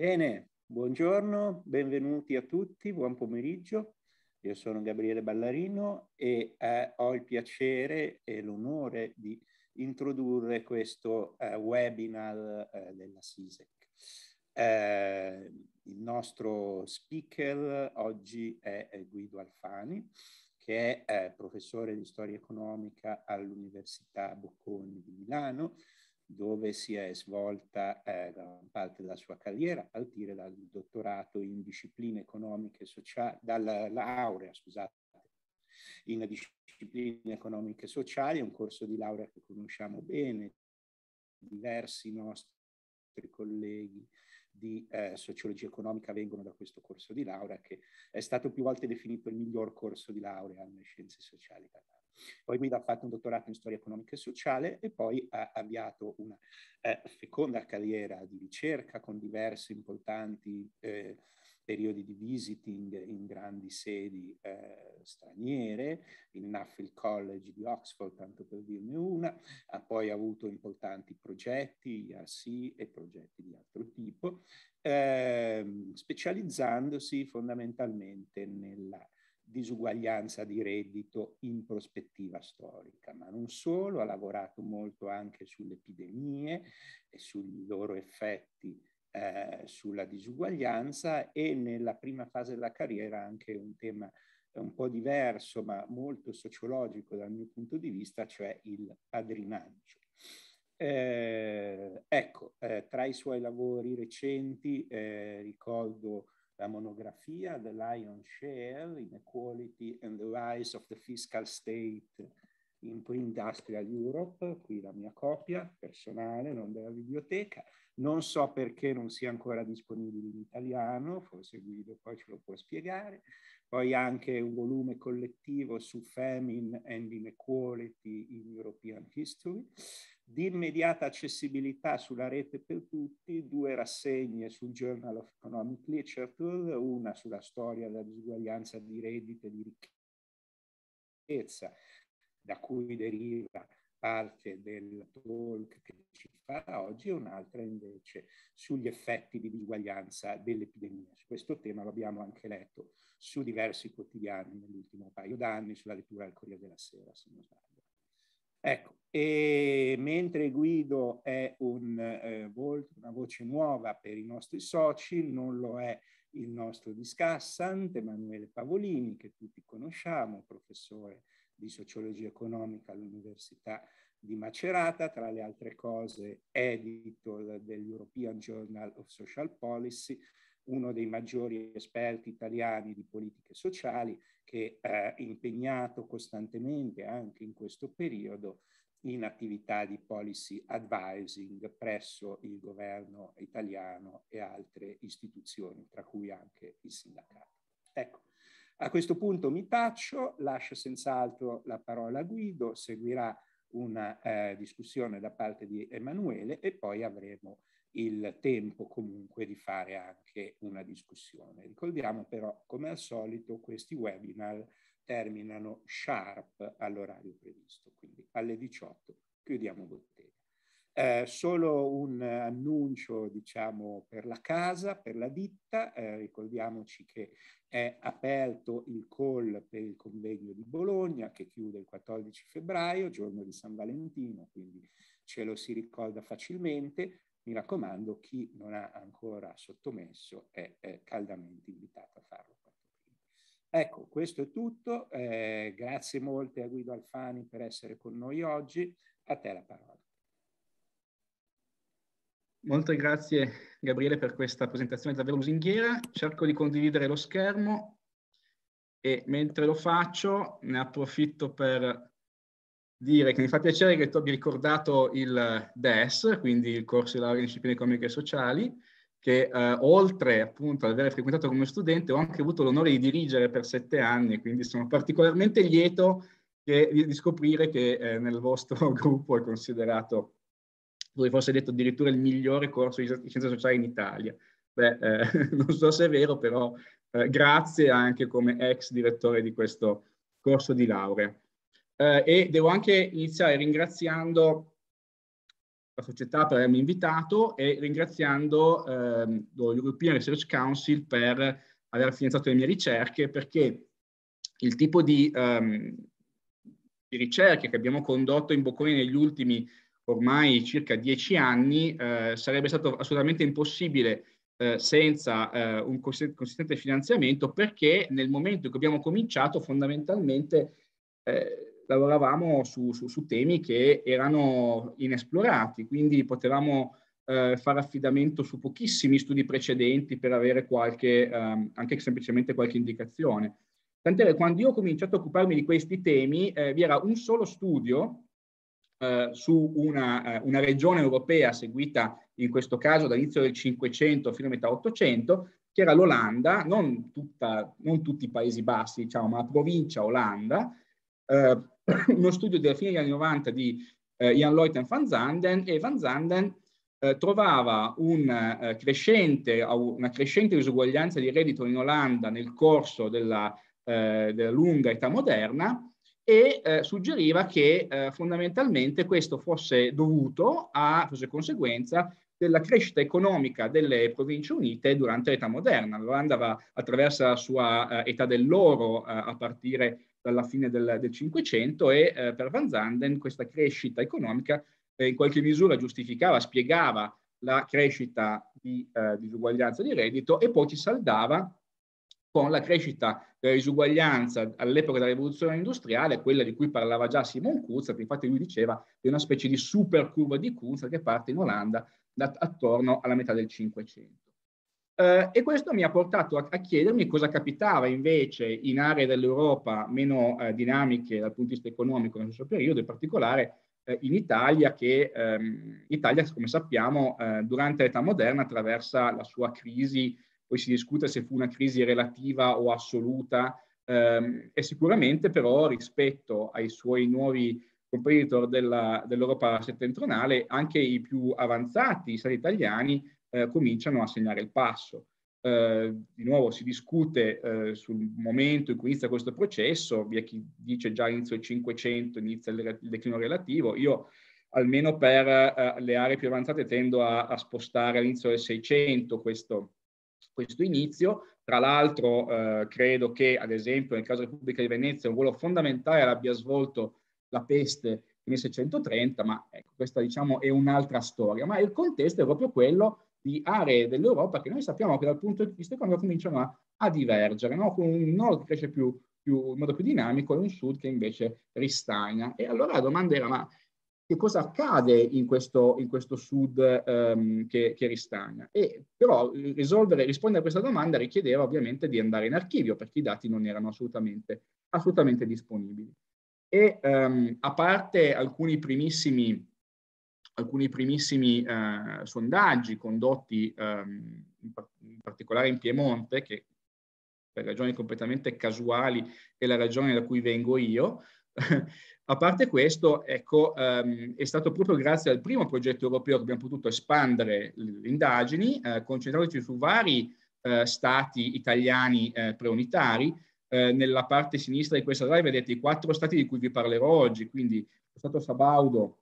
Bene, buongiorno, benvenuti a tutti, buon pomeriggio. Io sono Gabriele Ballarino e eh, ho il piacere e l'onore di introdurre questo eh, webinar eh, della SISEC. Eh, il nostro speaker oggi è Guido Alfani, che è eh, professore di storia economica all'Università Bocconi di Milano, dove si è svolta eh, parte della sua carriera, a partire dal dottorato in discipline economiche e sociali, dalla laurea, scusate, in discipline economiche e sociali, un corso di laurea che conosciamo bene, diversi nostri colleghi di eh, sociologia economica vengono da questo corso di laurea che è stato più volte definito il miglior corso di laurea nelle scienze sociali italiane. Poi Guido ha fatto un dottorato in storia economica e sociale e poi ha avviato una eh, feconda carriera di ricerca con diversi importanti eh, periodi di visiting in grandi sedi eh, straniere, il Nuffield College di Oxford, tanto per dirne una, ha poi avuto importanti progetti, IRC e progetti di altro tipo, eh, specializzandosi fondamentalmente nella disuguaglianza di reddito in prospettiva storica, ma non solo, ha lavorato molto anche sulle epidemie e sui loro effetti eh, sulla disuguaglianza e nella prima fase della carriera anche un tema un po' diverso ma molto sociologico dal mio punto di vista, cioè il padrinaggio. Eh, ecco, eh, tra i suoi lavori recenti eh, ricordo la monografia The Lion Share, Inequality and the Rise of the Fiscal State in Pre-Industrial Europe, qui la mia copia personale, non della biblioteca. Non so perché non sia ancora disponibile in italiano, forse Guido poi ce lo può spiegare. Poi anche un volume collettivo su Famine and Inequality in European History di immediata accessibilità sulla rete per tutti, due rassegne sul Journal of Economic Literature, una sulla storia della disuguaglianza di reddito e di ricchezza, da cui deriva parte del talk che ci fa oggi e un'altra invece sugli effetti di disuguaglianza dell'epidemia. Su questo tema lo abbiamo anche letto su diversi quotidiani nell'ultimo paio d'anni, sulla lettura del Corriere della Sera, se non sbaglio. Ecco, e mentre Guido è un, eh, volto, una voce nuova per i nostri soci, non lo è il nostro discussant Emanuele Pavolini, che tutti conosciamo, professore di sociologia economica all'Università di Macerata, tra le altre cose editor dell'European Journal of Social Policy, uno dei maggiori esperti italiani di politiche sociali che è impegnato costantemente anche in questo periodo in attività di policy advising presso il governo italiano e altre istituzioni, tra cui anche il sindacato. Ecco, a questo punto mi taccio, lascio senz'altro la parola a Guido, seguirà una eh, discussione da parte di Emanuele e poi avremo il tempo comunque di fare anche una discussione. Ricordiamo però, come al solito, questi webinar terminano sharp all'orario previsto, quindi alle 18 chiudiamo bottega. Eh, solo un annuncio, diciamo, per la casa, per la ditta. Eh, ricordiamoci che è aperto il call per il convegno di Bologna che chiude il 14 febbraio, giorno di San Valentino, quindi ce lo si ricorda facilmente mi raccomando, chi non ha ancora sottomesso è, è caldamente invitato a farlo. Ecco, questo è tutto. Eh, grazie molte a Guido Alfani per essere con noi oggi. A te la parola. Molte grazie Gabriele per questa presentazione davvero lusinghiera. Cerco di condividere lo schermo e mentre lo faccio ne approfitto per dire che mi fa piacere che tu abbia ricordato il DES, quindi il corso di laurea in discipline economiche e sociali, che eh, oltre appunto ad aver frequentato come studente ho anche avuto l'onore di dirigere per sette anni, quindi sono particolarmente lieto che, di, scoprire che eh, nel vostro gruppo è considerato, dove forse detto addirittura il migliore corso di scienze sociali in Italia. Beh, eh, non so se è vero, però eh, grazie anche come ex direttore di questo corso di laurea. Eh, e devo anche iniziare ringraziando la società per avermi invitato e ringraziando ehm, l'European Research Council per aver finanziato le mie ricerche perché il tipo di, um, di ricerche che abbiamo condotto in Bocconi negli ultimi ormai circa dieci anni eh, sarebbe stato assolutamente impossibile eh, senza eh, un consistente finanziamento perché nel momento in cui abbiamo cominciato fondamentalmente eh, lavoravamo su, su, su, temi che erano inesplorati, quindi potevamo eh, fare affidamento su pochissimi studi precedenti per avere qualche, ehm, anche semplicemente qualche indicazione. Tant'è che quando io ho cominciato a occuparmi di questi temi eh, vi era un solo studio eh, su una, eh, una, regione europea seguita in questo caso dall'inizio del 500 fino a metà 800, che era l'Olanda, non, tutta, non tutti i Paesi Bassi, diciamo, ma la provincia Olanda, eh, uno studio della fine degli anni 90 di eh, Jan Leuten van Zanden e Van Zanden eh, trovava un, eh, crescente, una crescente disuguaglianza di reddito in Olanda nel corso della, della lunga età moderna e eh, suggeriva che eh, fondamentalmente questo fosse dovuto a, fosse conseguenza della crescita economica delle province unite durante l'età moderna. L'Olanda va attraverso la sua eh, età dell'oro eh, a partire dalla fine del, del 500 e eh, per Van Zanden questa crescita economica eh, in qualche misura giustificava, spiegava la crescita di disuguaglianza di reddito e poi ci saldava con la crescita della disuguaglianza all'epoca della rivoluzione industriale, quella di cui parlava già Simon Kutzert, infatti lui diceva di una specie di super curva di Kutzert che parte in Olanda da, attorno alla metà del 500. Eh, e questo mi ha portato a, a, chiedermi cosa capitava invece in aree dell'Europa meno eh, dinamiche dal punto di vista economico nel stesso periodo, in particolare eh, in Italia, che ehm, Italia, come sappiamo, eh, durante l'età moderna attraversa la sua crisi poi si discute se fu una crisi relativa o assoluta, ehm, e sicuramente però rispetto ai suoi nuovi competitor della, dell'Europa settentrionale, anche i più avanzati stati italiani eh, cominciano a segnare il passo. Eh, di nuovo si discute eh, sul momento in cui inizia questo processo, vi è chi dice già inizio del 500, inizia il, il declino relativo, io almeno per eh, le aree più avanzate tendo a, a spostare all'inizio del 600 questo, questo inizio. Tra l'altro eh, credo che, ad esempio, nel caso Repubblica di Venezia un ruolo fondamentale l'abbia svolto la peste nel 1630, ma ecco, questa diciamo è un'altra storia. Ma il contesto è proprio quello di aree dell'Europa che noi sappiamo che dal punto di vista economico cominciano a, a divergere, no? con un nord che cresce più, più, in modo più dinamico e un sud che invece ristagna. E allora la domanda era, ma che cosa accade in questo, in questo sud um, che, che, ristagna. E però risolvere, rispondere a questa domanda richiedeva ovviamente di andare in archivio perché i dati non erano assolutamente, assolutamente disponibili. E um, a parte alcuni primissimi, alcuni primissimi uh, sondaggi condotti um, in, in particolare in Piemonte, che per ragioni completamente casuali è la ragione da cui vengo io, A parte questo, ecco, um, è stato proprio grazie al primo progetto europeo che abbiamo potuto espandere le indagini, eh, concentrandoci su vari eh, stati italiani eh, preunitari. Eh, nella parte sinistra di questa slide vedete i quattro stati di cui vi parlerò oggi, quindi lo Stato Sabaudo,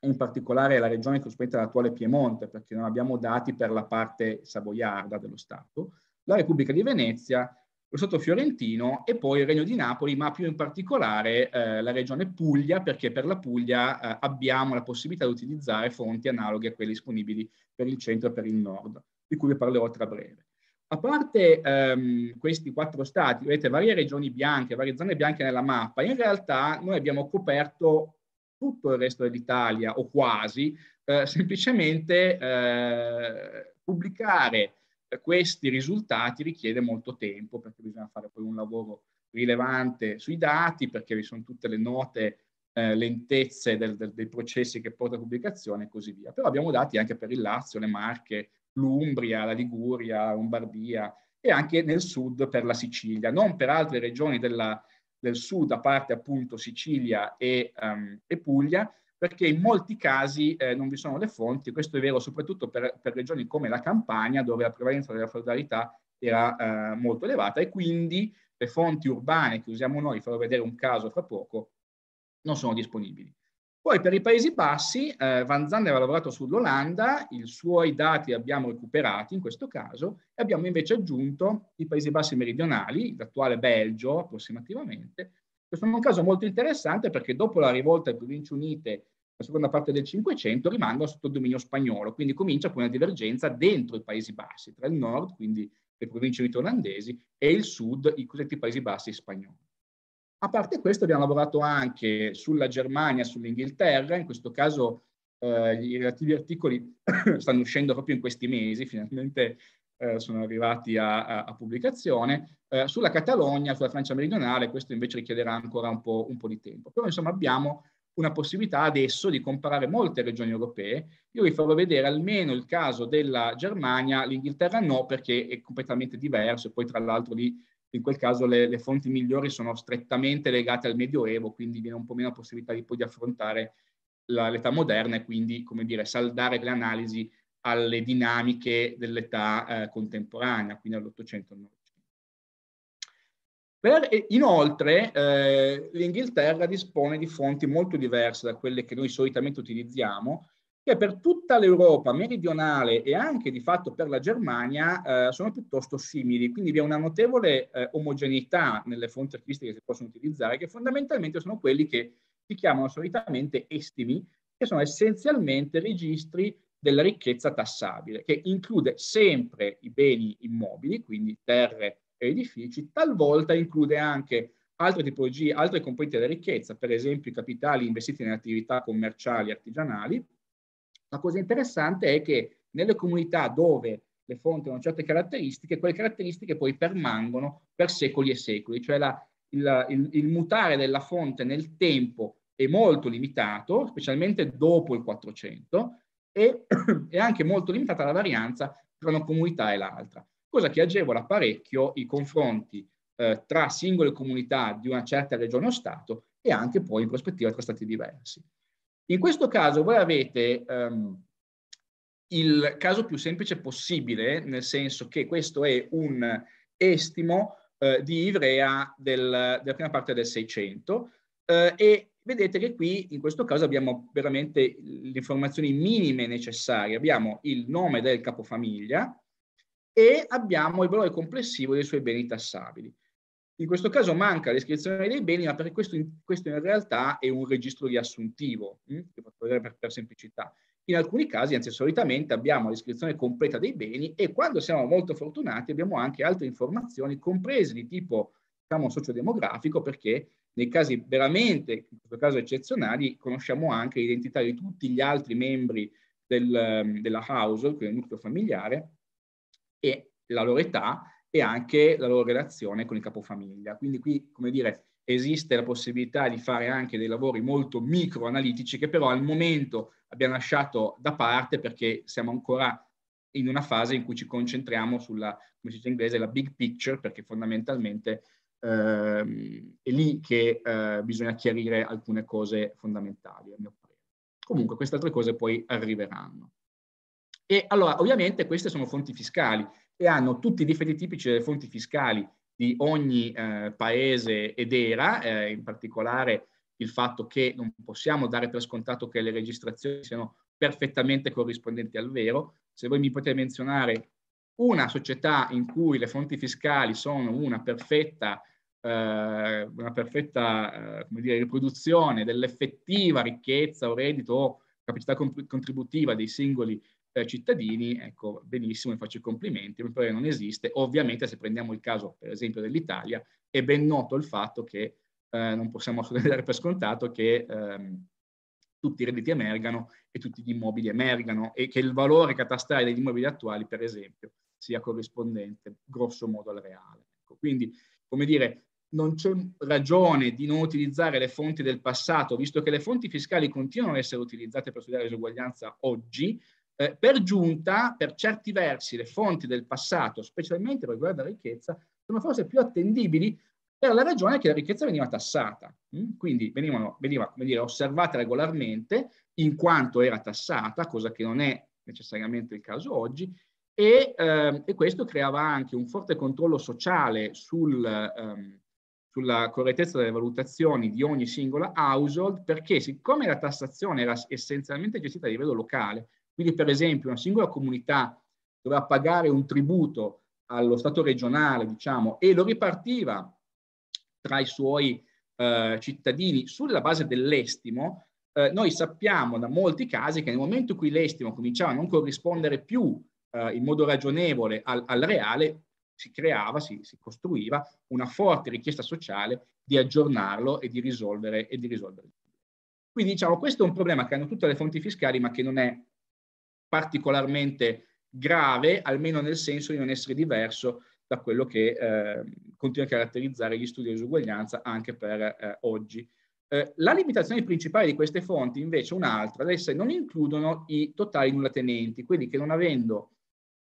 in particolare la regione corrispondente all'attuale Piemonte, perché non abbiamo dati per la parte savoiarda dello Stato, la Repubblica di Venezia, lo Stato fiorentino e poi il Regno di Napoli, ma più in particolare eh, la regione Puglia, perché per la Puglia eh, abbiamo la possibilità di utilizzare fonti analoghe a quelle disponibili per il centro e per il nord, di cui vi parlerò tra breve. A parte ehm, questi quattro stati, vedete varie regioni bianche, varie zone bianche nella mappa, in realtà noi abbiamo coperto tutto il resto dell'Italia, o quasi, eh, semplicemente eh, pubblicare questi risultati richiede molto tempo perché bisogna fare poi un lavoro rilevante sui dati perché vi sono tutte le note eh, lentezze del, del, dei processi che porta a pubblicazione e così via. Però abbiamo dati anche per il Lazio, le Marche, l'Umbria, la Liguria, la Lombardia e anche nel sud per la Sicilia, non per altre regioni della, del sud, a parte appunto Sicilia e, um, e Puglia, perché in molti casi eh, non vi sono le fonti, questo è vero soprattutto per, per, regioni come la Campania, dove la prevalenza della feudalità era eh, molto elevata e quindi le fonti urbane che usiamo noi, farò vedere un caso fra poco, non sono disponibili. Poi per i Paesi Bassi, eh, Van Zandt aveva lavorato sull'Olanda, i suoi dati li abbiamo recuperati in questo caso e abbiamo invece aggiunto i Paesi Bassi meridionali, l'attuale Belgio approssimativamente. Questo è un caso molto interessante perché dopo la rivolta delle Province Unite la seconda parte del Cinquecento rimangono sotto dominio spagnolo, quindi comincia con una divergenza dentro i Paesi Bassi, tra il nord, quindi le province unite olandesi, e il sud, i cosiddetti Paesi Bassi spagnoli. A parte questo abbiamo lavorato anche sulla Germania, sull'Inghilterra, in questo caso eh, i relativi articoli stanno uscendo proprio in questi mesi, finalmente eh, sono arrivati a, a, a pubblicazione. Eh, sulla Catalogna, sulla Francia meridionale, questo invece richiederà ancora un po', un po' di tempo. Però insomma abbiamo una possibilità adesso di comparare molte regioni europee. Io vi farò vedere almeno il caso della Germania, l'Inghilterra no, perché è completamente diverso, e poi tra l'altro lì in quel caso le, le, fonti migliori sono strettamente legate al Medioevo, quindi viene un po' meno possibilità di, poi di affrontare la, l'età moderna e quindi, come dire, saldare le analisi alle dinamiche dell'età eh, contemporanea, quindi all'Ottocento e al Novecento. Per, inoltre, eh, l'Inghilterra dispone di fonti molto diverse da quelle che noi solitamente utilizziamo, che per tutta l'Europa meridionale e anche di fatto per la Germania eh, sono piuttosto simili. Quindi vi è una notevole eh, omogeneità nelle fonti archivistiche che si possono utilizzare, che fondamentalmente sono quelli che si chiamano solitamente estimi, che sono essenzialmente registri della ricchezza tassabile, che include sempre i beni immobili, quindi terre edifici, talvolta include anche altre tipologie, altre componenti della ricchezza, per esempio i capitali investiti in attività commerciali e artigianali. La cosa interessante è che nelle comunità dove le fonti hanno certe caratteristiche, quelle caratteristiche poi permangono per secoli e secoli, cioè la, il, il, il, mutare della fonte nel tempo è molto limitato, specialmente dopo il 400, e è anche molto limitata la varianza tra una comunità e l'altra cosa che agevola parecchio i confronti eh, tra singole comunità di una certa regione o Stato e anche poi in prospettiva tra Stati diversi. In questo caso voi avete ehm, il caso più semplice possibile, nel senso che questo è un estimo eh, di Ivrea del, della prima parte del 600 eh, e vedete che qui in questo caso abbiamo veramente le informazioni minime necessarie. Abbiamo il nome del capofamiglia, e abbiamo il valore complessivo dei suoi beni tassabili. In questo caso manca l'iscrizione dei beni, ma perché questo in, questo in realtà è un registro riassuntivo, hm? per, per semplicità. In alcuni casi, anzi solitamente, abbiamo l'iscrizione completa dei beni e quando siamo molto fortunati abbiamo anche altre informazioni comprese di tipo diciamo, sociodemografico perché nei casi veramente, in questo caso eccezionali, conosciamo anche l'identità di tutti gli altri membri del, della household, quindi del nucleo familiare, e la loro età e anche la loro relazione con il capofamiglia. Quindi qui, come dire, esiste la possibilità di fare anche dei lavori molto microanalitici che però al momento abbiamo lasciato da parte perché siamo ancora in una fase in cui ci concentriamo sulla, come si dice in inglese, la big picture, perché fondamentalmente ehm, è lì che eh, bisogna chiarire alcune cose fondamentali, a mio parere. Comunque queste altre cose poi arriveranno. E allora, ovviamente, queste sono fonti fiscali e hanno tutti i difetti tipici delle fonti fiscali di ogni eh, paese ed era, eh, in particolare il fatto che non possiamo dare per scontato che le registrazioni siano perfettamente corrispondenti al vero. Se voi mi potete menzionare una società in cui le fonti fiscali sono una perfetta, eh, una perfetta eh, dire, riproduzione dell'effettiva ricchezza o reddito o capacità contributiva dei singoli eh, cittadini, ecco, benissimo, mi faccio i complimenti, però non esiste. Ovviamente se prendiamo il caso, per esempio, dell'Italia, è ben noto il fatto che eh, non possiamo assolutamente dare per scontato che ehm, tutti i redditi emergano e tutti gli immobili emergano e che il valore catastale degli immobili attuali, per esempio, sia corrispondente grosso modo al reale. Ecco, quindi, come dire, non c'è ragione di non utilizzare le fonti del passato, visto che le fonti fiscali continuano ad essere utilizzate per studiare l'esuguaglianza oggi, eh, per giunta, per certi versi, le fonti del passato, specialmente per riguardo la ricchezza, sono forse più attendibili per la ragione che la ricchezza veniva tassata. Mm? Quindi venivano, veniva dire, osservata regolarmente in quanto era tassata, cosa che non è necessariamente il caso oggi, e, eh, e questo creava anche un forte controllo sociale sul, ehm, sulla correttezza delle valutazioni di ogni singola household perché siccome la tassazione era essenzialmente gestita a livello locale, quindi per esempio una singola comunità doveva pagare un tributo allo Stato regionale, diciamo, e lo ripartiva tra i suoi eh, cittadini sulla base dell'estimo, eh, noi sappiamo da molti casi che nel momento in cui l'estimo cominciava a non corrispondere più eh, in modo ragionevole al, al reale, si creava, si, si, costruiva una forte richiesta sociale di aggiornarlo e di risolvere, e di risolvere. Quindi diciamo questo è un problema che hanno tutte le fonti fiscali ma che non è particolarmente grave, almeno nel senso di non essere diverso da quello che eh, continua a caratterizzare gli studi di disuguaglianza anche per eh, oggi. Eh, la limitazione principale di queste fonti invece un'altra, adesso non includono i totali nullatenenti, quelli che non avendo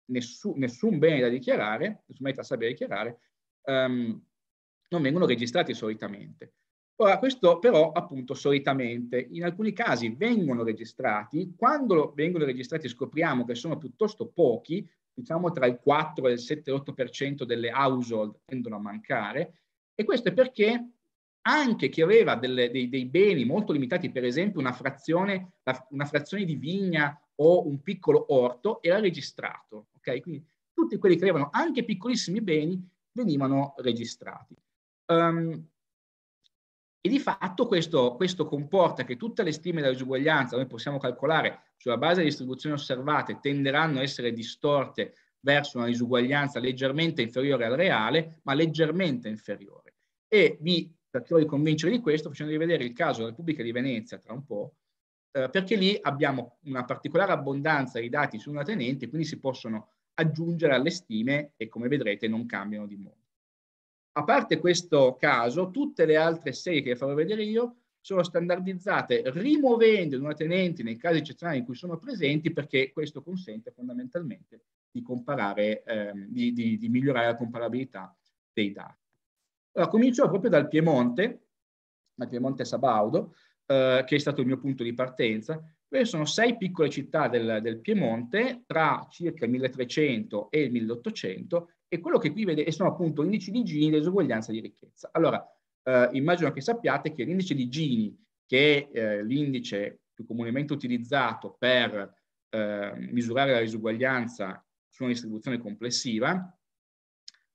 nessun, nessun bene da dichiarare, nessun bene da dichiarare, um, non vengono registrati solitamente. Ora, questo però appunto solitamente, in alcuni casi vengono registrati, quando vengono registrati scopriamo che sono piuttosto pochi, diciamo tra il 4 e il 7-8% delle household tendono a mancare, e questo è perché anche chi aveva delle, dei, dei, beni molto limitati, per esempio una frazione, una frazione di vigna o un piccolo orto, era registrato. Okay? Quindi tutti quelli che avevano anche piccolissimi beni venivano registrati. Um, e di fatto questo, questo, comporta che tutte le stime della disuguaglianza, noi possiamo calcolare sulla base delle distribuzioni osservate, tenderanno a essere distorte verso una disuguaglianza leggermente inferiore al reale, ma leggermente inferiore. E vi cercherò di convincere di questo facendo rivedere il caso della Repubblica di Venezia tra un po', eh, perché lì abbiamo una particolare abbondanza di dati su una tenente, quindi si possono aggiungere alle stime e come vedrete non cambiano di modo. A parte questo caso, tutte le altre serie che farò vedere io sono standardizzate rimuovendo una tenente nei casi eccezionali in cui sono presenti perché questo consente fondamentalmente di, comparare, ehm, di, di, di migliorare la comparabilità dei dati. Allora, comincio proprio dal Piemonte, dal Piemonte Sabaudo, eh, che è stato il mio punto di partenza. Queste sono sei piccole città del, del, Piemonte tra circa il 1300 e il 1800 e quello che qui vedete sono appunto indici di Gini e disuguaglianza di ricchezza. Allora, eh, immagino che sappiate che l'indice di Gini, che è eh, l'indice più comunemente utilizzato per eh, misurare la disuguaglianza su una distribuzione complessiva,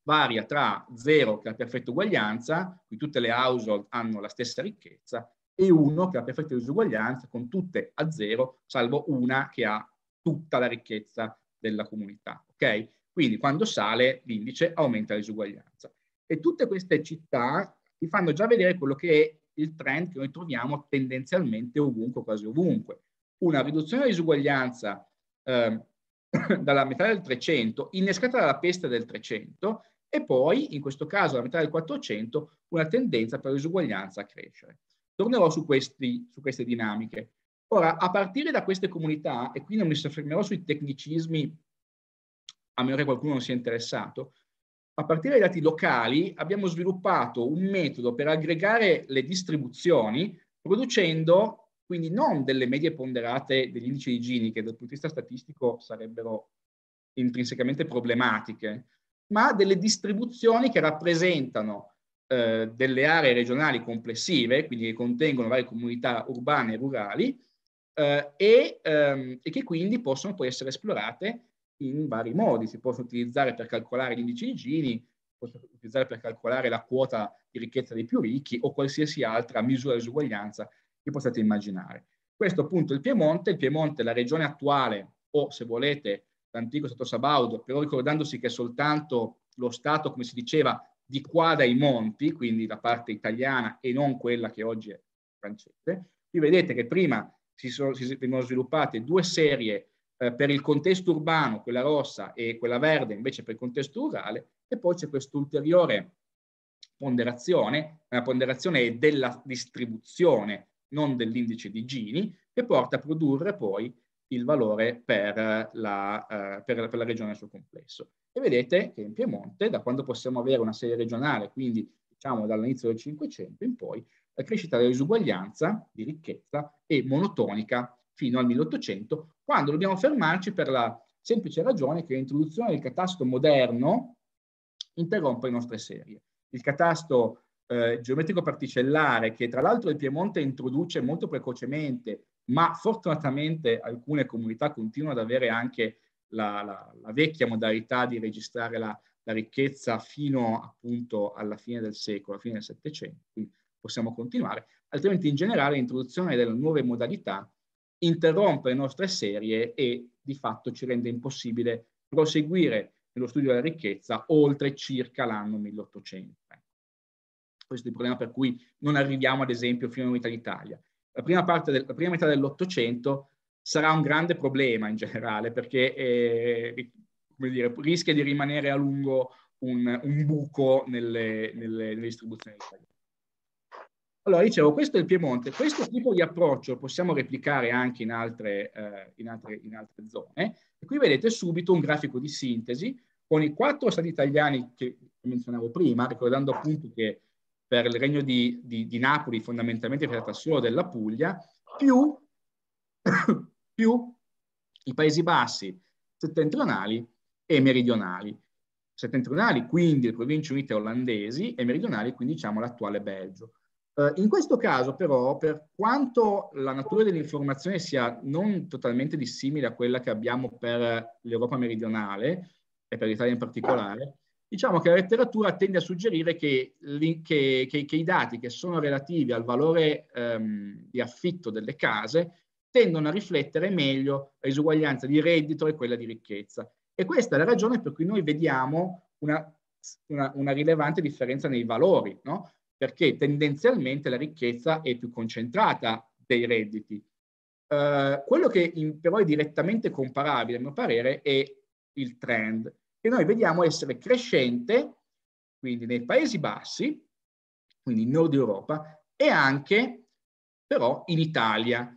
varia tra 0 che è la perfetta uguaglianza, qui tutte le household hanno la stessa ricchezza, e 1 che ha perfetta disuguaglianza con tutte a 0, salvo una che ha tutta la ricchezza della comunità. Ok? Quindi quando sale l'indice aumenta la disuguaglianza. E tutte queste città ti fanno già vedere quello che è il trend che noi troviamo tendenzialmente ovunque, quasi ovunque. Una riduzione della disuguaglianza eh, dalla metà del 300, innescata dalla peste del 300, e poi, in questo caso, alla metà del 400, una tendenza per la disuguaglianza a crescere. Tornerò su, questi, su queste dinamiche. Ora, a partire da queste comunità, e qui non mi soffermerò sui tecnicismi, a meno che qualcuno non sia interessato, a partire dai dati locali abbiamo sviluppato un metodo per aggregare le distribuzioni producendo quindi non delle medie ponderate degli indici di Gini che dal punto di vista statistico sarebbero intrinsecamente problematiche, ma delle distribuzioni che rappresentano eh, delle aree regionali complessive, quindi che contengono varie comunità urbane e rurali, eh, e, ehm, e, che quindi possono poi essere esplorate in vari modi. Si possono utilizzare per calcolare gli indici di Gini, possono utilizzare per calcolare la quota di ricchezza dei più ricchi o qualsiasi altra misura di disuguaglianza che possiate immaginare. Questo appunto è il Piemonte, il Piemonte è la regione attuale o se volete l'antico Stato Sabaudo, però ricordandosi che è soltanto lo Stato, come si diceva, di qua dai monti, quindi la parte italiana e non quella che oggi è francese. Qui vedete che prima si, sono, si vengono sviluppate due serie eh, per il contesto urbano, quella rossa e quella verde invece per il contesto rurale, e poi c'è quest'ulteriore ponderazione, la ponderazione della distribuzione, non dell'indice di Gini, che porta a produrre poi il valore per la, uh, per, per la regione nel suo complesso. E vedete che in Piemonte, da quando possiamo avere una serie regionale, quindi diciamo dall'inizio del 500 in poi, la crescita della disuguaglianza di ricchezza è monotonica fino al 1800, quando dobbiamo fermarci per la semplice ragione che l'introduzione del catasto moderno interrompe le nostre serie. Il catasto eh, geometrico particellare che tra l'altro il Piemonte introduce molto precocemente, ma fortunatamente alcune comunità continuano ad avere anche la, la, la vecchia modalità di registrare la, la, ricchezza fino appunto alla fine del secolo, alla fine del Settecento, quindi possiamo continuare, altrimenti in generale l'introduzione delle nuove modalità interrompe le nostre serie e di fatto ci rende impossibile proseguire nello studio della ricchezza oltre circa l'anno 1800. Questo è il problema per cui non arriviamo ad esempio fino all'unità d'Italia. La prima, parte del, la prima metà dell'Ottocento sarà un grande problema in generale perché eh, dire, rischia di rimanere a lungo un, un buco nelle, nelle, nelle distribuzioni italiane. Allora, dicevo, questo è il Piemonte. Questo tipo di approccio possiamo replicare anche in altre, eh, in altre, in altre zone. E qui vedete subito un grafico di sintesi con i quattro stati italiani che menzionavo prima, ricordando appunto che per il regno di, di, di Napoli fondamentalmente si tratta solo della Puglia, più, più i Paesi Bassi settentrionali e meridionali. Settentrionali quindi le province unite olandesi e meridionali quindi diciamo l'attuale Belgio. Uh, in questo caso però, per quanto la natura dell'informazione sia non totalmente dissimile a quella che abbiamo per l'Europa meridionale e per l'Italia in particolare, diciamo che la letteratura tende a suggerire che, che, che, che i dati che sono relativi al valore um, di affitto delle case tendono a riflettere meglio la disuguaglianza di reddito e quella di ricchezza. E questa è la ragione per cui noi vediamo una, una, una rilevante differenza nei valori, no? Perché tendenzialmente la ricchezza è più concentrata dei redditi. Uh, quello che in, però è direttamente comparabile, a mio parere, è il trend, che noi vediamo essere crescente, quindi nei Paesi Bassi, quindi in Nord Europa, e anche però in Italia,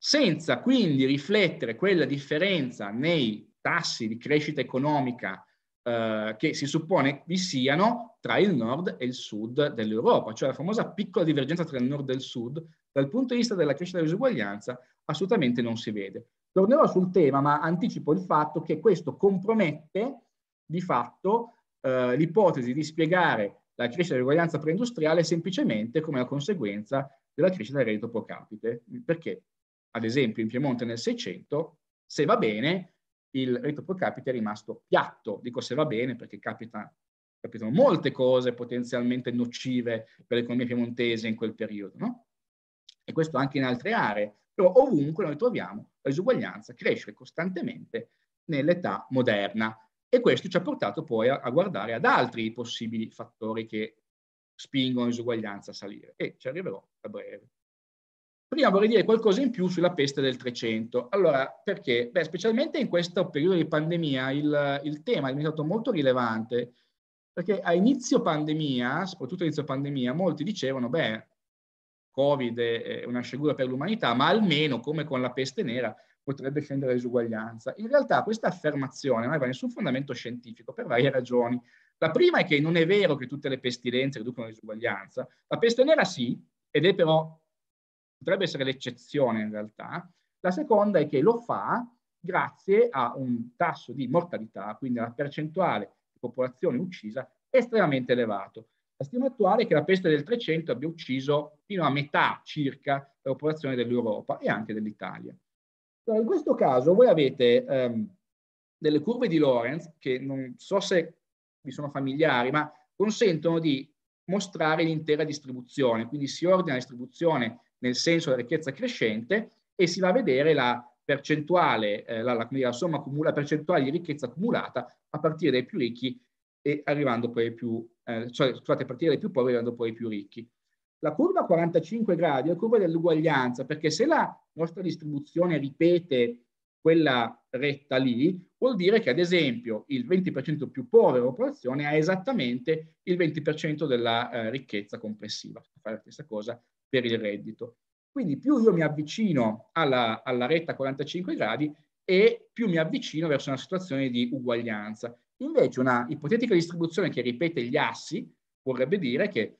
senza quindi riflettere quella differenza nei tassi di crescita economica eh, che si suppone vi siano tra il nord e il sud dell'Europa, cioè la famosa piccola divergenza tra il nord e il sud, dal punto di vista della crescita della disuguaglianza, assolutamente non si vede. Tornerò sul tema, ma anticipo il fatto che questo compromette di fatto eh, l'ipotesi di spiegare la crescita dell'uguaglianza preindustriale semplicemente come la conseguenza della crescita del reddito pro capite. Perché, ad esempio, in Piemonte nel 600, se va bene, il reddito pro capite è rimasto piatto. Dico se va bene perché capita, capitano molte cose potenzialmente nocive per l'economia piemontese in quel periodo, no? E questo anche in altre aree, però ovunque noi troviamo la disuguaglianza crescere costantemente nell'età moderna. E questo ci ha portato poi a, a guardare ad altri possibili fattori che spingono la disuguaglianza a salire. E ci arriverò a breve. Prima vorrei dire qualcosa in più sulla peste del 300. Allora, perché? Beh, specialmente in questo periodo di pandemia il, il tema è diventato molto rilevante, perché a inizio pandemia, soprattutto a inizio pandemia, molti dicevano, beh, Covid è una sciagura per l'umanità, ma almeno, come con la peste nera, potrebbe scendere la disuguaglianza. In realtà questa affermazione non aveva nessun fondamento scientifico per varie ragioni. La prima è che non è vero che tutte le pestilenze riducono la disuguaglianza. La peste nera sì, ed è però potrebbe essere l'eccezione in realtà. La seconda è che lo fa grazie a un tasso di mortalità, quindi alla percentuale di popolazione uccisa estremamente elevato. La stima attuale è che la peste del 300 abbia ucciso fino a metà circa la popolazione dell'Europa e anche dell'Italia. Allora, in questo caso voi avete um, delle curve di Lorenz che non so se vi sono familiari, ma consentono di mostrare l'intera distribuzione. Quindi si ordina la distribuzione nel senso della ricchezza crescente e si va a vedere la percentuale, eh, la, la, la, somma accumula, percentuale di ricchezza accumulata a partire dai più ricchi e arrivando poi ai più, eh, cioè, scusate, a partire dai più poveri arrivando poi ai più ricchi. La curva a 45 gradi è la curva dell'uguaglianza, perché se la nostra distribuzione ripete quella retta lì, vuol dire che ad esempio il 20% più povero della popolazione ha esattamente il 20% della eh, ricchezza complessiva. Fare la stessa cosa per il reddito. Quindi più io mi avvicino alla, alla retta 45 gradi e più mi avvicino verso una situazione di uguaglianza. Invece una ipotetica distribuzione che ripete gli assi vorrebbe dire che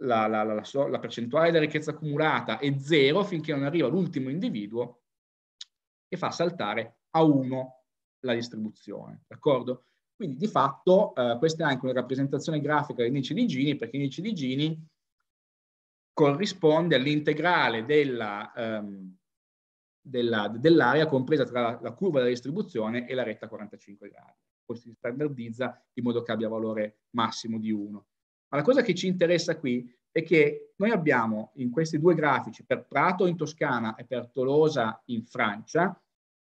la, la, la, la, percentuale della ricchezza accumulata è zero finché non arriva l'ultimo individuo e fa saltare a 1 la distribuzione, d'accordo? Quindi di fatto eh, questa è anche una rappresentazione grafica dell'indice di Gini, perché l'indice di Gini corrisponde all'integrale della, ehm, della, dell'area compresa tra la, curva della distribuzione e la retta 45 gradi. Poi si standardizza in modo che abbia valore massimo di 1. Ma la cosa che ci interessa qui è che noi abbiamo in questi due grafici, per Prato in Toscana e per Tolosa in Francia,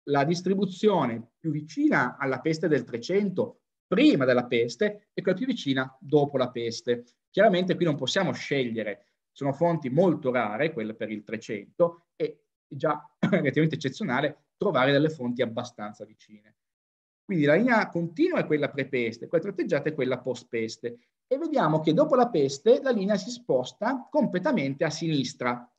la distribuzione più vicina alla peste del 300 prima della peste e quella più vicina dopo la peste. Chiaramente qui non possiamo scegliere, sono fonti molto rare, quelle per il 300, e già relativamente eccezionale trovare delle fonti abbastanza vicine. Quindi la linea continua è quella pre-peste, quella tratteggiata è quella post-peste. E vediamo che dopo la peste la linea si sposta completamente a sinistra,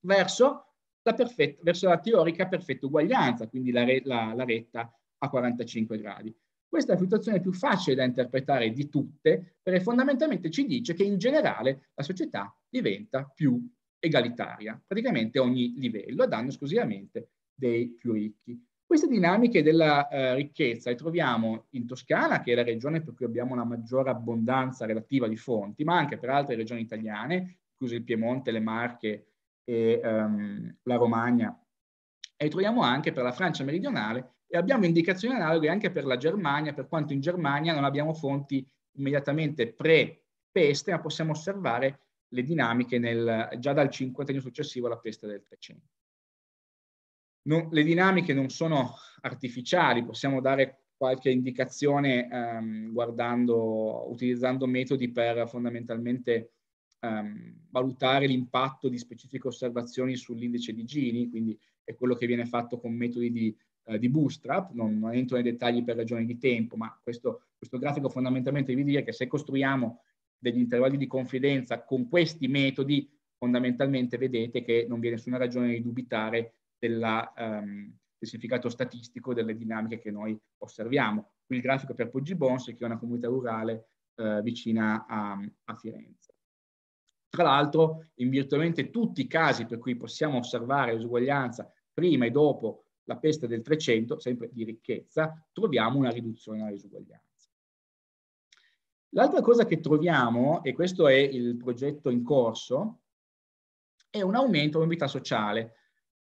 verso la, perfetta, verso la teorica perfetta uguaglianza, quindi la, la, la retta a 45 gradi. Questa è la situazione più facile da interpretare di tutte, perché fondamentalmente ci dice che in generale la società diventa più egalitaria, praticamente a ogni livello, a danno esclusivamente dei più ricchi. Queste dinamiche della eh, ricchezza le troviamo in Toscana, che è la regione per cui abbiamo una maggiore abbondanza relativa di fonti, ma anche per altre regioni italiane, incluse il Piemonte, le Marche e um, la Romagna. E troviamo anche per la Francia meridionale e abbiamo indicazioni analoghe anche per la Germania, per quanto in Germania non abbiamo fonti immediatamente pre-peste, ma possiamo osservare le dinamiche nel, già dal cinquantennio successivo alla peste del 300. Non, le dinamiche non sono artificiali, possiamo dare qualche indicazione um, guardando, utilizzando metodi per fondamentalmente um, valutare l'impatto di specifiche osservazioni sull'indice di Gini, quindi è quello che viene fatto con metodi di, uh, di bootstrap, non, non, entro nei dettagli per ragioni di tempo, ma questo, questo grafico fondamentalmente vi dire che se costruiamo degli intervalli di confidenza con questi metodi, fondamentalmente vedete che non vi è nessuna ragione di dubitare della, um, del significato statistico delle dinamiche che noi osserviamo. Qui il grafico per Poggi Bons, che è una comunità rurale uh, vicina a, a Firenze. Tra l'altro, in virtualmente tutti i casi per cui possiamo osservare l'usuguaglianza prima e dopo la peste del 300, sempre di ricchezza, troviamo una riduzione della disuguaglianza. L'altra cosa che troviamo, e questo è il progetto in corso, è un aumento della mobilità sociale,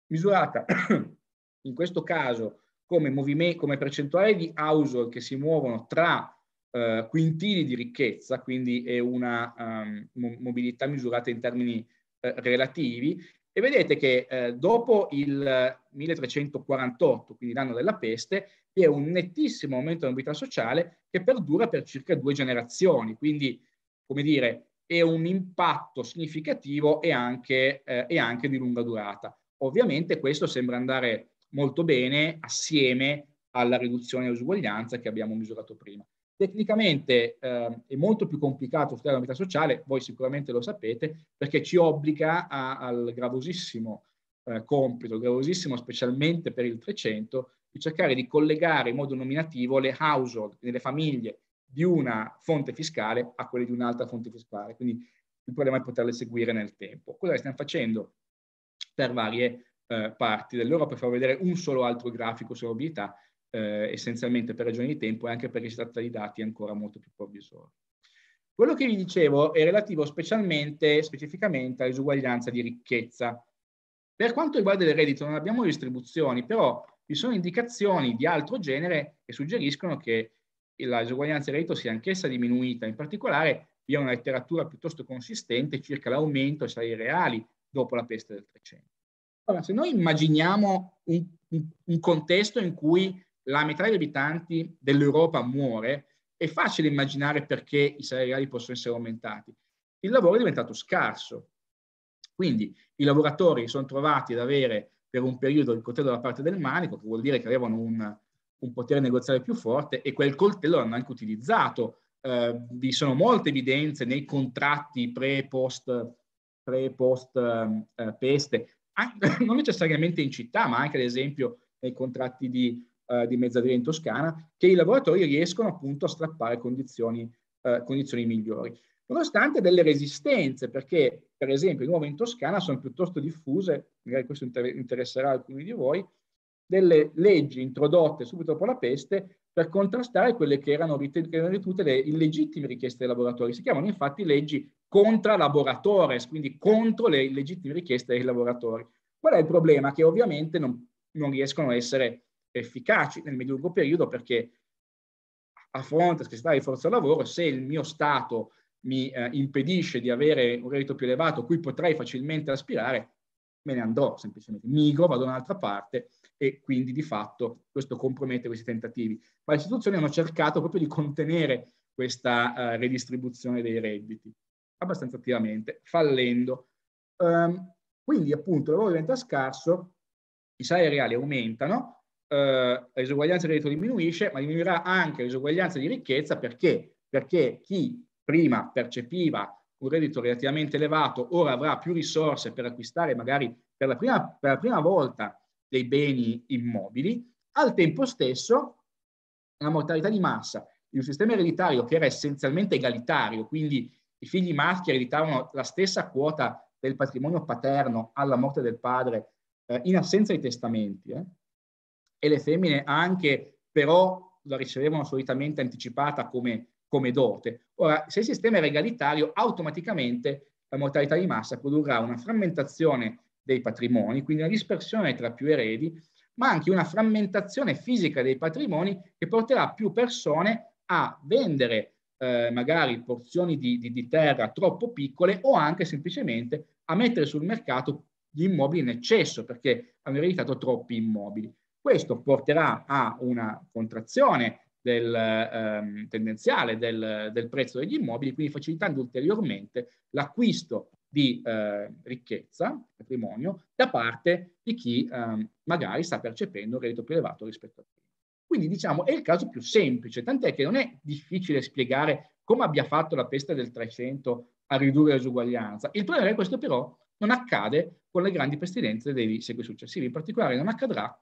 misurata in questo caso come, come percentuale di household che si muovono tra eh, quintili di ricchezza, quindi è una um, mobilità misurata in termini eh, relativi, e vedete che eh, dopo il 1348, quindi l'anno della peste, vi è un nettissimo aumento della mobilità sociale che perdura per circa due generazioni, quindi, come dire, è un impatto significativo e anche, eh, e anche di lunga durata. Ovviamente questo sembra andare molto bene assieme alla riduzione dell'usuguaglianza che abbiamo misurato prima. Tecnicamente eh, è molto più complicato studiare vita sociale, voi sicuramente lo sapete, perché ci obbliga a, al gravosissimo eh, compito, gravosissimo specialmente per il 300, di cercare di collegare in modo nominativo le household, le famiglie di una fonte fiscale a quelle di un'altra fonte fiscale. Quindi il problema è poterle seguire nel tempo. Cosa stiamo facendo per varie eh, parti dell'Europa? Per far vedere un solo altro grafico sulla mobilità eh, essenzialmente per ragioni di tempo e anche perché si tratta di dati ancora molto più provvisori. Quello che vi dicevo è relativo specialmente, specificamente all'isuguaglianza di ricchezza. Per quanto riguarda il reddito non abbiamo distribuzioni, però vi sono indicazioni di altro genere che suggeriscono che la disuguaglianza di reddito sia anch'essa diminuita. In particolare vi è una letteratura piuttosto consistente circa l'aumento dei salari reali dopo la peste del 300. Allora, se noi immaginiamo un, un contesto in cui la metà degli abitanti dell'Europa muore, è facile immaginare perché i salariali possono essere aumentati. Il lavoro è diventato scarso. Quindi i lavoratori sono trovati ad avere per un periodo il coltello dalla parte del manico, che vuol dire che avevano un, un potere negoziale più forte e quel coltello l'hanno anche utilizzato. Eh, vi sono molte evidenze nei contratti pre-post, pre-post eh, anche, non necessariamente in città, ma anche ad esempio nei contratti di eh, di mezzadria in Toscana, che i lavoratori riescono appunto a strappare condizioni, eh, condizioni migliori. Nonostante delle resistenze, perché per esempio di nuovo in Toscana sono piuttosto diffuse, magari questo inter- interesserà alcuni di voi, delle leggi introdotte subito dopo la peste per contrastare quelle che erano ritenute le illegittime richieste dei lavoratori. Si chiamano infatti leggi contra laboratores, quindi contro le illegittime richieste dei lavoratori. Qual è il problema? Che ovviamente non, non riescono a essere efficaci nel medio-lungo periodo perché a fronte a scarsità di forza lavoro, se il mio Stato mi eh, impedisce di avere un reddito più elevato cui potrei facilmente aspirare, me ne andrò semplicemente, migro, vado da un'altra parte e quindi di fatto questo compromette questi tentativi. Ma le istituzioni hanno cercato proprio di contenere questa uh, redistribuzione dei redditi abbastanza attivamente, fallendo. Um, quindi appunto il lavoro diventa scarso, i salari reali aumentano, uh, la disuguaglianza di reddito diminuisce, ma diminuirà anche la disuguaglianza di ricchezza perché? Perché chi prima percepiva un reddito relativamente elevato, ora avrà più risorse per acquistare magari per la prima, per la prima volta dei beni immobili, al tempo stesso la mortalità di massa in un sistema ereditario che era essenzialmente egalitario, quindi i figli maschi ereditavano la stessa quota del patrimonio paterno alla morte del padre eh, in assenza di testamenti, eh, e le femmine anche, però la ricevevano solitamente anticipata come come dote. Ora, se il sistema è regalitario, automaticamente la mortalità di massa produrrà una frammentazione dei patrimoni, quindi una dispersione tra più eredi, ma anche una frammentazione fisica dei patrimoni che porterà più persone a vendere eh, magari porzioni di, di, di terra troppo piccole o anche semplicemente a mettere sul mercato gli immobili in eccesso perché hanno ereditato troppi immobili. Questo porterà a una contrazione del, ehm, tendenziale del, del, prezzo degli immobili, quindi facilitando ulteriormente l'acquisto di eh, ricchezza, patrimonio, da parte di chi ehm, magari sta percependo un reddito più elevato rispetto a prima. Quindi diciamo è il caso più semplice, tant'è che non è difficile spiegare come abbia fatto la peste del 300 a ridurre la disuguaglianza. Il problema è che questo però non accade con le grandi pestilenze dei secoli successivi, in particolare non accadrà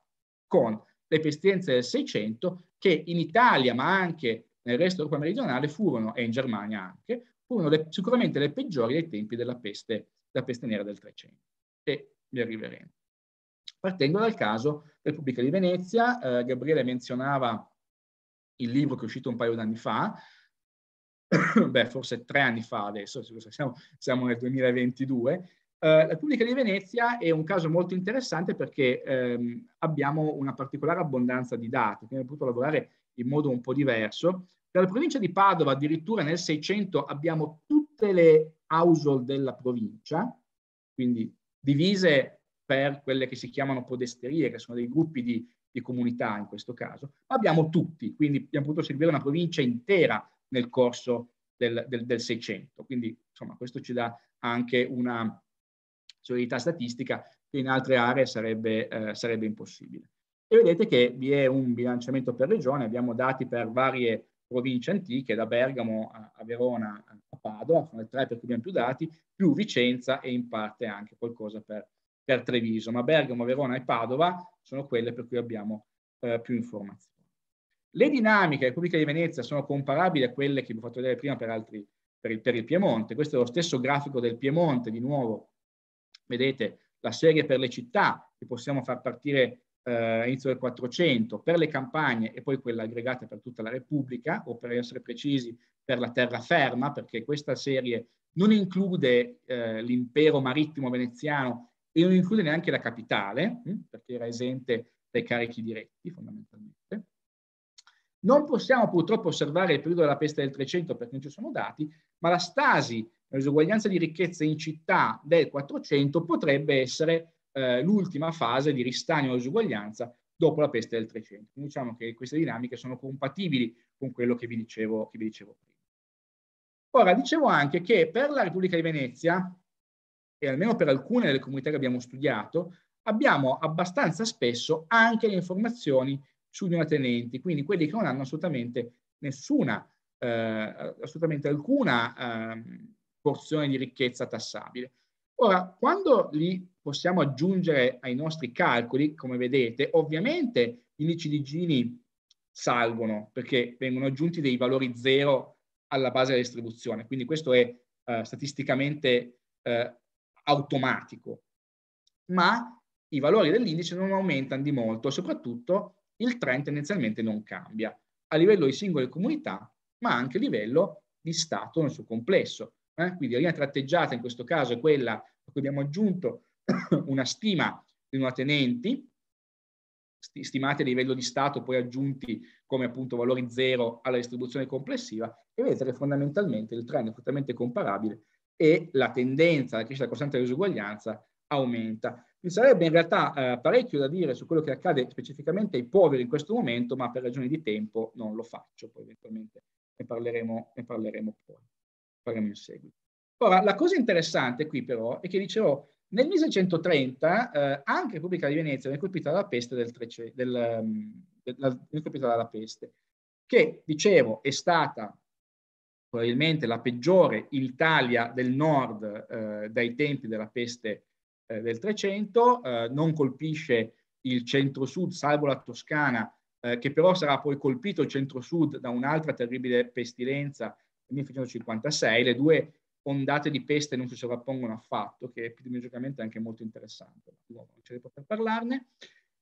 con le pestilenze del 600 che in Italia ma anche nel resto dell'Europa meridionale furono, e in Germania anche, furono le, sicuramente le peggiori ai tempi della peste, della peste nera del 300 e vi arriveremo. Partendo dal caso Repubblica di Venezia, eh, Gabriele menzionava il libro che è uscito un paio d'anni fa, beh forse tre anni fa adesso, siamo, siamo nel 2022, Uh, la Repubblica di Venezia è un caso molto interessante perché ehm, abbiamo una particolare abbondanza di dati, quindi abbiamo potuto lavorare in modo un po' diverso. Per la provincia di Padova addirittura nel 600 abbiamo tutte le household della provincia, quindi divise per quelle che si chiamano podesterie, che sono dei gruppi di, di comunità in questo caso. Abbiamo tutti, quindi abbiamo potuto seguire una provincia intera nel corso del, del, del 600. Quindi insomma questo ci dà anche una, solidità statistica che in altre aree sarebbe, eh, sarebbe impossibile. E vedete che vi è un bilanciamento per regione, abbiamo dati per varie province antiche, da Bergamo a, Verona a Padova, sono le tre per cui abbiamo più dati, più Vicenza e in parte anche qualcosa per, per Treviso, ma Bergamo, Verona e Padova sono quelle per cui abbiamo eh, più informazioni. Le dinamiche della Repubblica di Venezia sono comparabili a quelle che vi ho fatto vedere prima per, altri, per, il, per il Piemonte. Questo è lo stesso grafico del Piemonte, di nuovo, vedete la serie per le città che possiamo far partire eh, all'inizio del 400 per le campagne e poi quella aggregata per tutta la Repubblica o per essere precisi per la terraferma perché questa serie non include eh, l'impero marittimo veneziano e non include neanche la capitale hm, perché era esente dai carichi diretti fondamentalmente. Non possiamo purtroppo osservare il periodo della peste del 300 perché non ci sono dati, ma la stasi la disuguaglianza di ricchezza in città del 400 potrebbe essere eh, l'ultima fase di ristagno della disuguaglianza dopo la peste del 300. Quindi diciamo che queste dinamiche sono compatibili con quello che vi dicevo, che vi dicevo prima. Ora, dicevo anche che per la Repubblica di Venezia, e almeno per alcune delle comunità che abbiamo studiato, abbiamo abbastanza spesso anche le informazioni sugli unatenenti, quindi quelli che non hanno assolutamente nessuna, eh, assolutamente alcuna eh, porzione di ricchezza tassabile. Ora, quando li possiamo aggiungere ai nostri calcoli, come vedete, ovviamente gli indici di Gini salgono perché vengono aggiunti dei valori zero alla base della distribuzione, quindi questo è eh, statisticamente eh, automatico, ma i valori dell'indice non aumentano di molto, soprattutto il trend tendenzialmente non cambia. a livello di singole comunità, ma anche a livello di Stato nel suo complesso. Eh? Quindi la linea tratteggiata in questo caso è quella a cui abbiamo aggiunto una stima di una tenenti, stimati a livello di Stato, poi aggiunti come appunto valori zero alla distribuzione complessiva, e vedete che fondamentalmente il trend è fortemente comparabile e la tendenza alla crescita costante della disuguaglianza aumenta. Mi sarebbe in realtà eh, parecchio da dire su quello che accade specificamente ai poveri in questo momento, ma per ragioni di tempo non lo faccio, poi eventualmente ne parleremo, ne parleremo poi, parleremo in seguito. Ora, la cosa interessante qui però è che dicevo, nel 1630 eh, anche Repubblica di Venezia è colpita dalla peste del, trece, del, um, della, colpita dalla peste, che dicevo è stata probabilmente la peggiore in Italia del nord eh, dai tempi della peste eh, del 300, eh, non colpisce il centro-sud, salvo la Toscana, eh, che però sarà poi colpito il centro-sud da un'altra terribile pestilenza 1956. Le due ondate di peste non si sovrappongono affatto, che epidemiologicamente è anche molto interessante, non c'è da poter parlarne.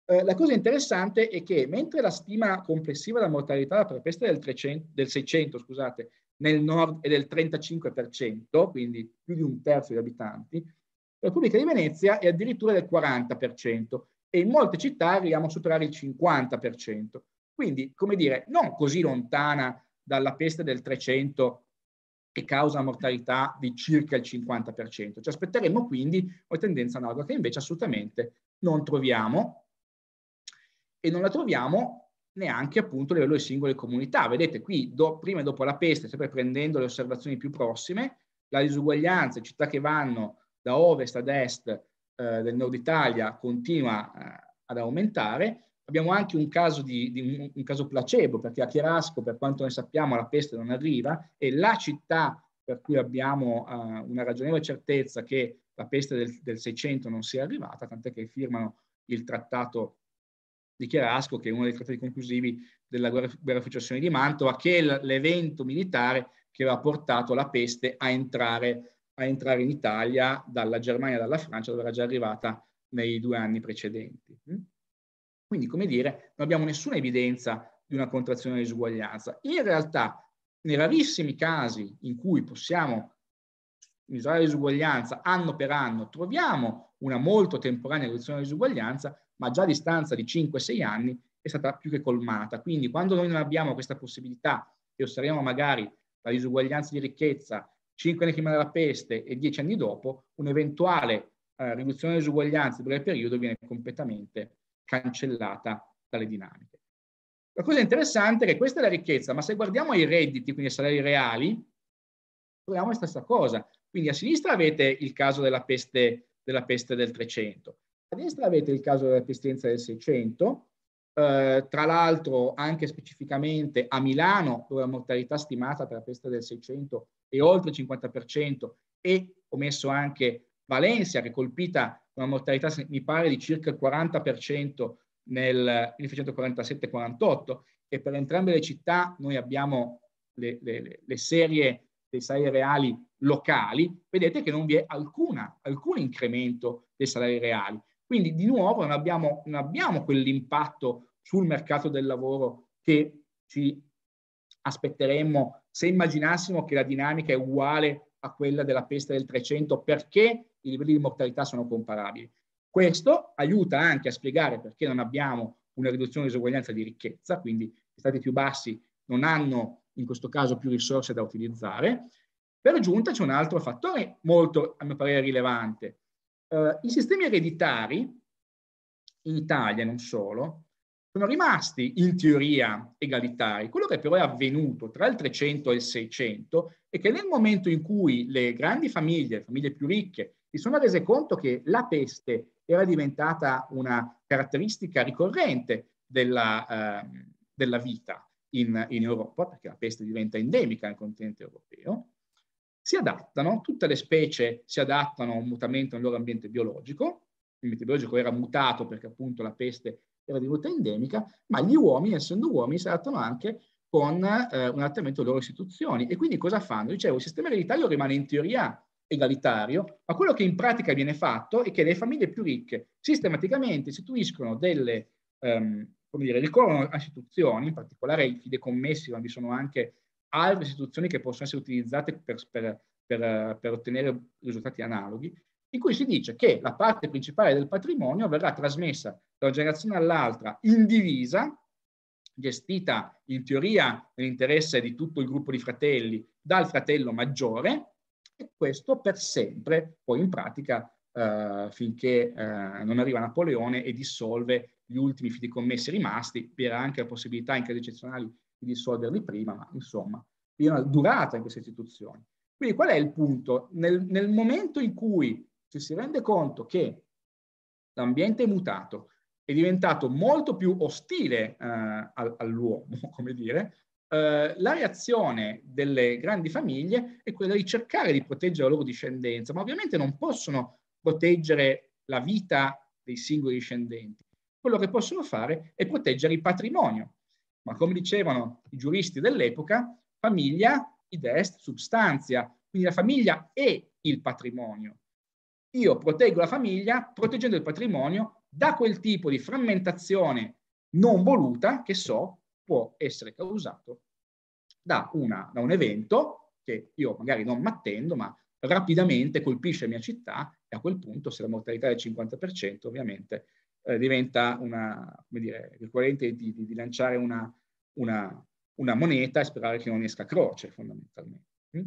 Eh, la cosa interessante è che mentre la stima complessiva della mortalità per peste del, 300, del 600 scusate, nel nord è del 35%, quindi più di un terzo degli abitanti, la Repubblica di Venezia è addirittura del 40% e in molte città arriviamo a superare il 50%. Quindi, come dire, non così lontana dalla peste del 300 che causa mortalità di circa il 50%. Ci aspetteremo quindi una tendenza analoga che invece assolutamente non troviamo e non la troviamo neanche appunto a livello di singole comunità. Vedete qui, do, prima e dopo la peste, sempre prendendo le osservazioni più prossime, la disuguaglianza, città che vanno da ovest ad est eh, del nord Italia continua eh, ad aumentare. Abbiamo anche un caso, di, di un, un, caso placebo, perché a Chierasco, per quanto ne sappiamo, la peste non arriva e la città per cui abbiamo uh, una ragionevole certezza che la peste del, del 600 non sia arrivata, tant'è che firmano il trattato di Chierasco, che è uno dei trattati conclusivi della guerra, guerra successione di Mantova, che è l'evento militare che aveva portato la peste a entrare a entrare in Italia dalla Germania dalla Francia, dove era già arrivata nei due anni precedenti. Quindi, come dire, non abbiamo nessuna evidenza di una contrazione della disuguaglianza. In realtà, nei rarissimi casi in cui possiamo misurare la disuguaglianza anno per anno, troviamo una molto temporanea riduzione della disuguaglianza, ma già a distanza di 5-6 anni è stata più che colmata. Quindi quando noi non abbiamo questa possibilità e osserviamo magari la disuguaglianza di ricchezza 5 anni prima della peste e 10 anni dopo, un'eventuale eh, riduzione delle disuguaglianze di breve periodo viene completamente cancellata dalle dinamiche. La cosa interessante è che questa è la ricchezza, ma se guardiamo i redditi, quindi i salari reali, troviamo la stessa cosa. Quindi a sinistra avete il caso della peste, della peste del 300, a destra avete il caso della pestilenza del 600, eh, tra l'altro anche specificamente a Milano, dove la mortalità stimata per la peste del 600 è oltre il 50%, e ho messo anche Valencia, che è colpita con una mortalità, mi pare, di circa il 40% nel 1947-48, e per entrambe le città noi abbiamo le, le, le serie dei salari reali locali, vedete che non vi è alcuna, alcun incremento dei salari reali. Quindi di nuovo non abbiamo, non abbiamo quell'impatto sul mercato del lavoro che ci aspetteremmo se immaginassimo che la dinamica è uguale a quella della peste del 300 perché i livelli di mortalità sono comparabili. Questo aiuta anche a spiegare perché non abbiamo una riduzione di disuguaglianza di ricchezza, quindi gli stati più bassi non hanno in questo caso più risorse da utilizzare. Per giunta c'è un altro fattore molto, a mio parere, rilevante. Uh, I sistemi ereditari in Italia non solo sono rimasti in teoria egalitari. Quello che però è avvenuto tra il 300 e il 600 è che nel momento in cui le grandi famiglie, le famiglie più ricche, si sono rese conto che la peste era diventata una caratteristica ricorrente della, eh, della vita in, in Europa, perché la peste diventa endemica nel continente europeo, si adattano, tutte le specie si adattano a un mutamento nel loro ambiente biologico, l'ambiente biologico era mutato perché appunto la peste era divenuta endemica, ma gli uomini, essendo uomini, si adattano anche con eh, un adattamento alle loro istituzioni. E quindi cosa fanno? Dicevo, il sistema ereditario rimane in teoria egalitario, ma quello che in pratica viene fatto è che le famiglie più ricche sistematicamente istituiscono delle, um, come dire, ricorrono a istituzioni, in particolare i fidecommessi, ma vi sono anche altre istituzioni che possono essere utilizzate per, per, per, per ottenere risultati analoghi, in cui si dice che la parte principale del patrimonio verrà trasmessa da una generazione all'altra indivisa, gestita in teoria nell'interesse di tutto il gruppo di fratelli dal fratello maggiore, e questo per sempre, poi in pratica eh, finché eh, non arriva Napoleone e dissolve gli ultimi fidecommessi rimasti, vi era anche la possibilità in casi eccezionali di dissolverli prima, ma insomma, vi è una durata in queste istituzioni. Quindi qual è il punto? Nel, nel momento in cui ci si rende conto che l'ambiente è mutato, è diventato molto più ostile eh, all'uomo, come dire, eh, la reazione delle grandi famiglie è quella di cercare di proteggere la loro discendenza, ma ovviamente non possono proteggere la vita dei singoli discendenti. Quello che possono fare è proteggere il patrimonio. Ma come dicevano i giuristi dell'epoca, famiglia id est substantia, quindi la famiglia è il patrimonio. Io proteggo la famiglia proteggendo il patrimonio da quel tipo di frammentazione non voluta che so può essere causato da, una, da un evento che io magari non mi attendo, ma rapidamente colpisce la mia città e a quel punto, se la mortalità è del 50%, ovviamente eh, diventa una, come dire, l'equivalente di, di, di, lanciare una, una, una, moneta e sperare che non esca croce, fondamentalmente. Mm?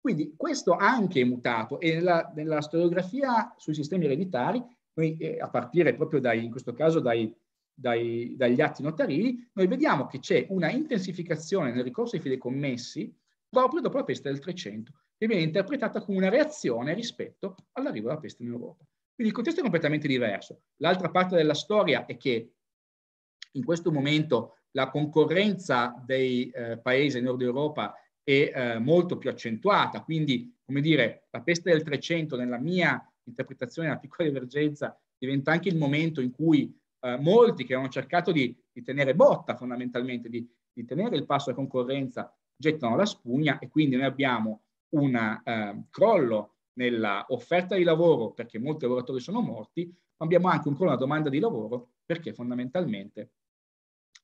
Quindi questo anche è mutato e nella, nella storiografia sui sistemi ereditari, noi, eh, a partire proprio dai, in questo caso dai, dai, dagli atti notarili, noi vediamo che c'è una intensificazione nel ricorso ai fidecommessi proprio dopo la peste del 300 che viene interpretata come una reazione rispetto all'arrivo della peste in Europa. Quindi il contesto è completamente diverso. L'altra parte della storia è che in questo momento la concorrenza dei eh, paesi nord Europa è eh, molto più accentuata, quindi, come dire, la peste del 300 nella mia interpretazione, la piccola divergenza, diventa anche il momento in cui eh, molti che hanno cercato di, di tenere botta fondamentalmente, di, di, tenere il passo alla concorrenza, gettano la spugna e quindi noi abbiamo un eh, crollo nella offerta di lavoro perché molti lavoratori sono morti, ma abbiamo anche un crollo nella domanda di lavoro perché fondamentalmente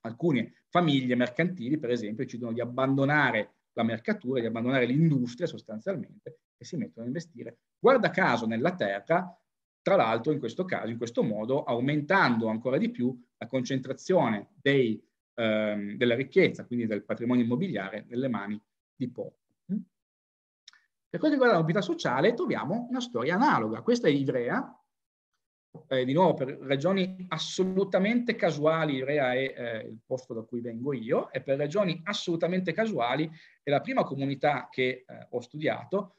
alcune famiglie mercantili, per esempio, decidono di abbandonare la mercatura, di abbandonare l'industria sostanzialmente e si mettono a investire, guarda caso, nella terra, tra l'altro in questo caso, in questo modo, aumentando ancora di più la concentrazione dei, ehm, della ricchezza, quindi del patrimonio immobiliare, nelle mani di pochi. Per quanto riguarda la sociale troviamo una storia analoga. Questa è Ivrea, eh, di nuovo per ragioni assolutamente casuali, Ivrea è eh, il posto da cui vengo io e per ragioni assolutamente casuali è la prima comunità che eh, ho studiato,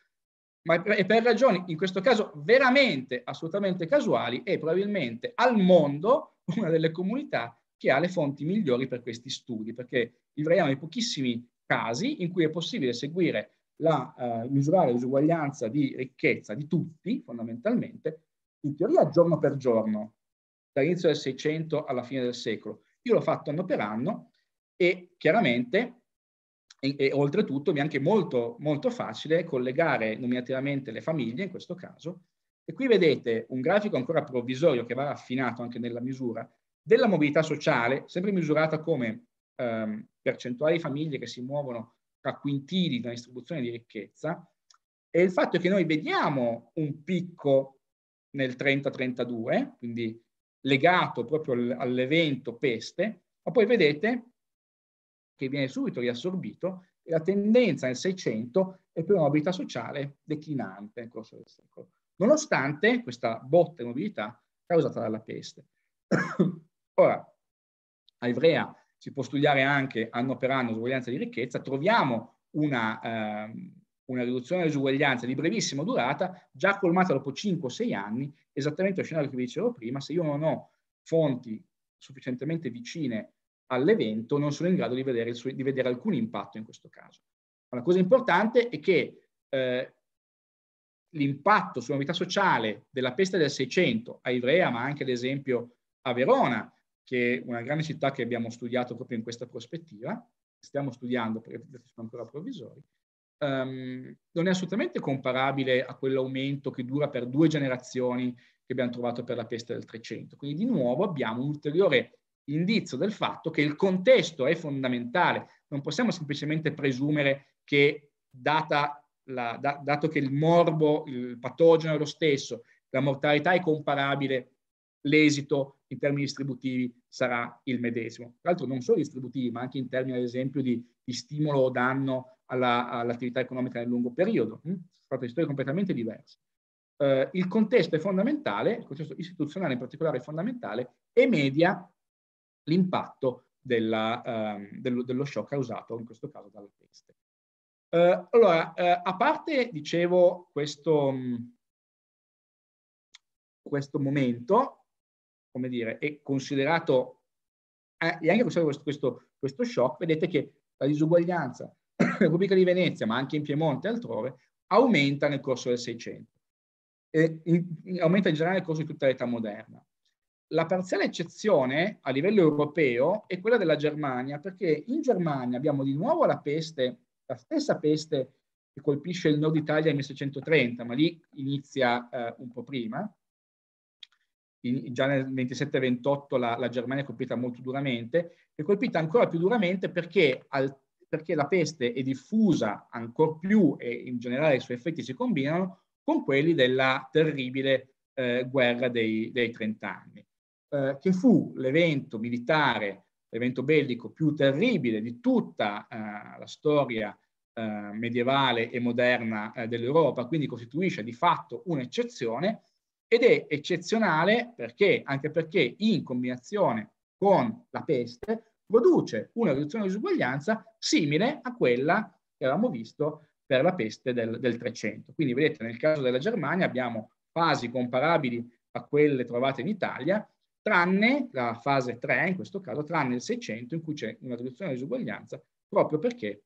ma è per ragioni in questo caso veramente assolutamente casuali è probabilmente al mondo una delle comunità che ha le fonti migliori per questi studi, perché uno dei pochissimi casi in cui è possibile seguire la, eh, misurare l'usuguaglianza di ricchezza di tutti, fondamentalmente, in teoria giorno per giorno, dall'inizio del 600 alla fine del secolo. Io l'ho fatto anno per anno e chiaramente, e, e oltretutto, mi è anche molto, molto facile collegare nominativamente le famiglie, in questo caso, e qui vedete un grafico ancora provvisorio che va raffinato anche nella misura della mobilità sociale, sempre misurata come ehm, percentuale di famiglie che si muovono tra quintili della distribuzione di ricchezza. E il fatto è che noi vediamo un picco nel 30-32, quindi legato proprio all'evento peste, ma poi vedete che viene subito riassorbito e la tendenza nel 600 è per una mobilità sociale declinante nel corso del secolo, nonostante questa botta di mobilità causata dalla peste. Ora, a Ivrea si può studiare anche anno per anno uguaglianza di ricchezza, troviamo una, eh, una riduzione dell'uguaglianza di brevissima durata, già colmata dopo 5-6 anni, esattamente lo scenario che vi dicevo prima, se io non ho fonti sufficientemente vicine all'evento, non sono in grado di vedere, suo, di vedere, alcun impatto in questo caso. Ma la cosa importante è che eh, l'impatto sulla vita sociale della peste del 600 a Ivrea, ma anche ad esempio a Verona, che è una grande città che abbiamo studiato proprio in questa prospettiva, stiamo studiando perché sono ancora provvisori, um, non è assolutamente comparabile a quell'aumento che dura per due generazioni che abbiamo trovato per la peste del 300. Quindi di nuovo abbiamo un ulteriore indizio del fatto che il contesto è fondamentale. Non possiamo semplicemente presumere che, data la, da, dato che il morbo, il patogeno è lo stesso, la mortalità è comparabile, l'esito in termini distributivi sarà il medesimo. Tra l'altro non solo distributivi, ma anche in termini, ad esempio, di, di stimolo o danno alla, all'attività economica nel lungo periodo. Hm? Sono state storie completamente diverse. Uh, il contesto è fondamentale, il contesto istituzionale in particolare è fondamentale e media l'impatto della, um, dello, dello, shock causato in questo caso dalla peste. Uh, allora, uh, a parte, dicevo, questo, um, questo momento, come dire, è considerato, eh, e anche considerato questo, questo, questo shock, vedete che la disuguaglianza nella Repubblica di Venezia, ma anche in Piemonte e altrove, aumenta nel corso del Seicento. E in, in, aumenta in generale nel corso di tutta l'età moderna. La parziale eccezione a livello europeo è quella della Germania, perché in Germania abbiamo di nuovo la peste, la stessa peste che colpisce il nord Italia nel 1630, ma lì inizia eh, un po' prima. In, già nel 27-28 la, la, Germania è colpita molto duramente, è colpita ancora più duramente perché, al, perché la peste è diffusa ancora più e in generale i suoi effetti si combinano con quelli della terribile eh, guerra dei, dei 30 anni eh, che fu l'evento militare, l'evento bellico più terribile di tutta eh, la storia eh, medievale e moderna eh, dell'Europa, quindi costituisce di fatto un'eccezione ed è eccezionale perché, anche perché in combinazione con la peste produce una riduzione di disuguaglianza simile a quella che avevamo visto per la peste del, del 300. Quindi vedete nel caso della Germania abbiamo fasi comparabili a quelle trovate in Italia, tranne la fase 3, in questo caso, tranne il 600 in cui c'è una riduzione di disuguaglianza proprio perché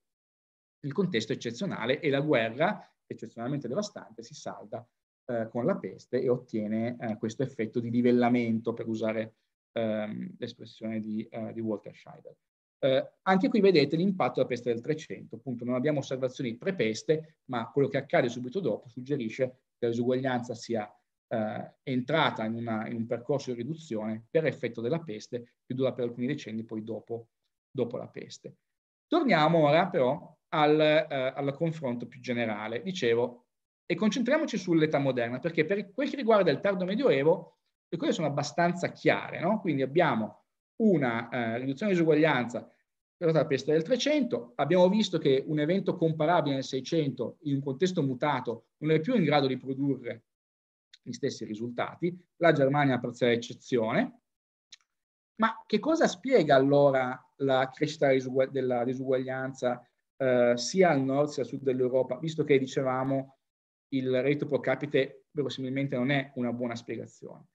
il contesto è eccezionale e la guerra, eccezionalmente devastante, si salda eh, con la peste e ottiene eh, questo effetto di livellamento, per usare ehm, l'espressione di, eh, di Walter Scheider. Eh, anche qui vedete l'impatto della peste del 300, appunto non abbiamo osservazioni pre-peste, ma quello che accade subito dopo suggerisce che la disuguaglianza sia eh, entrata in, una, in, un percorso di riduzione per effetto della peste che dura per alcuni decenni poi dopo, dopo la peste. Torniamo ora però al, eh, al confronto più generale. Dicevo, e concentriamoci sull'età moderna, perché per quel che riguarda il tardo medioevo, le cose sono abbastanza chiare, no? Quindi abbiamo una eh, riduzione di disuguaglianza per la peste del 300, abbiamo visto che un evento comparabile nel 600 in un contesto mutato non è più in grado di produrre gli stessi risultati, la Germania a parziale eccezione. Ma che cosa spiega allora la crescita della disuguaglianza eh, sia al nord sia al sud dell'Europa, visto che dicevamo il reddito pro capite verosimilmente non è una buona spiegazione.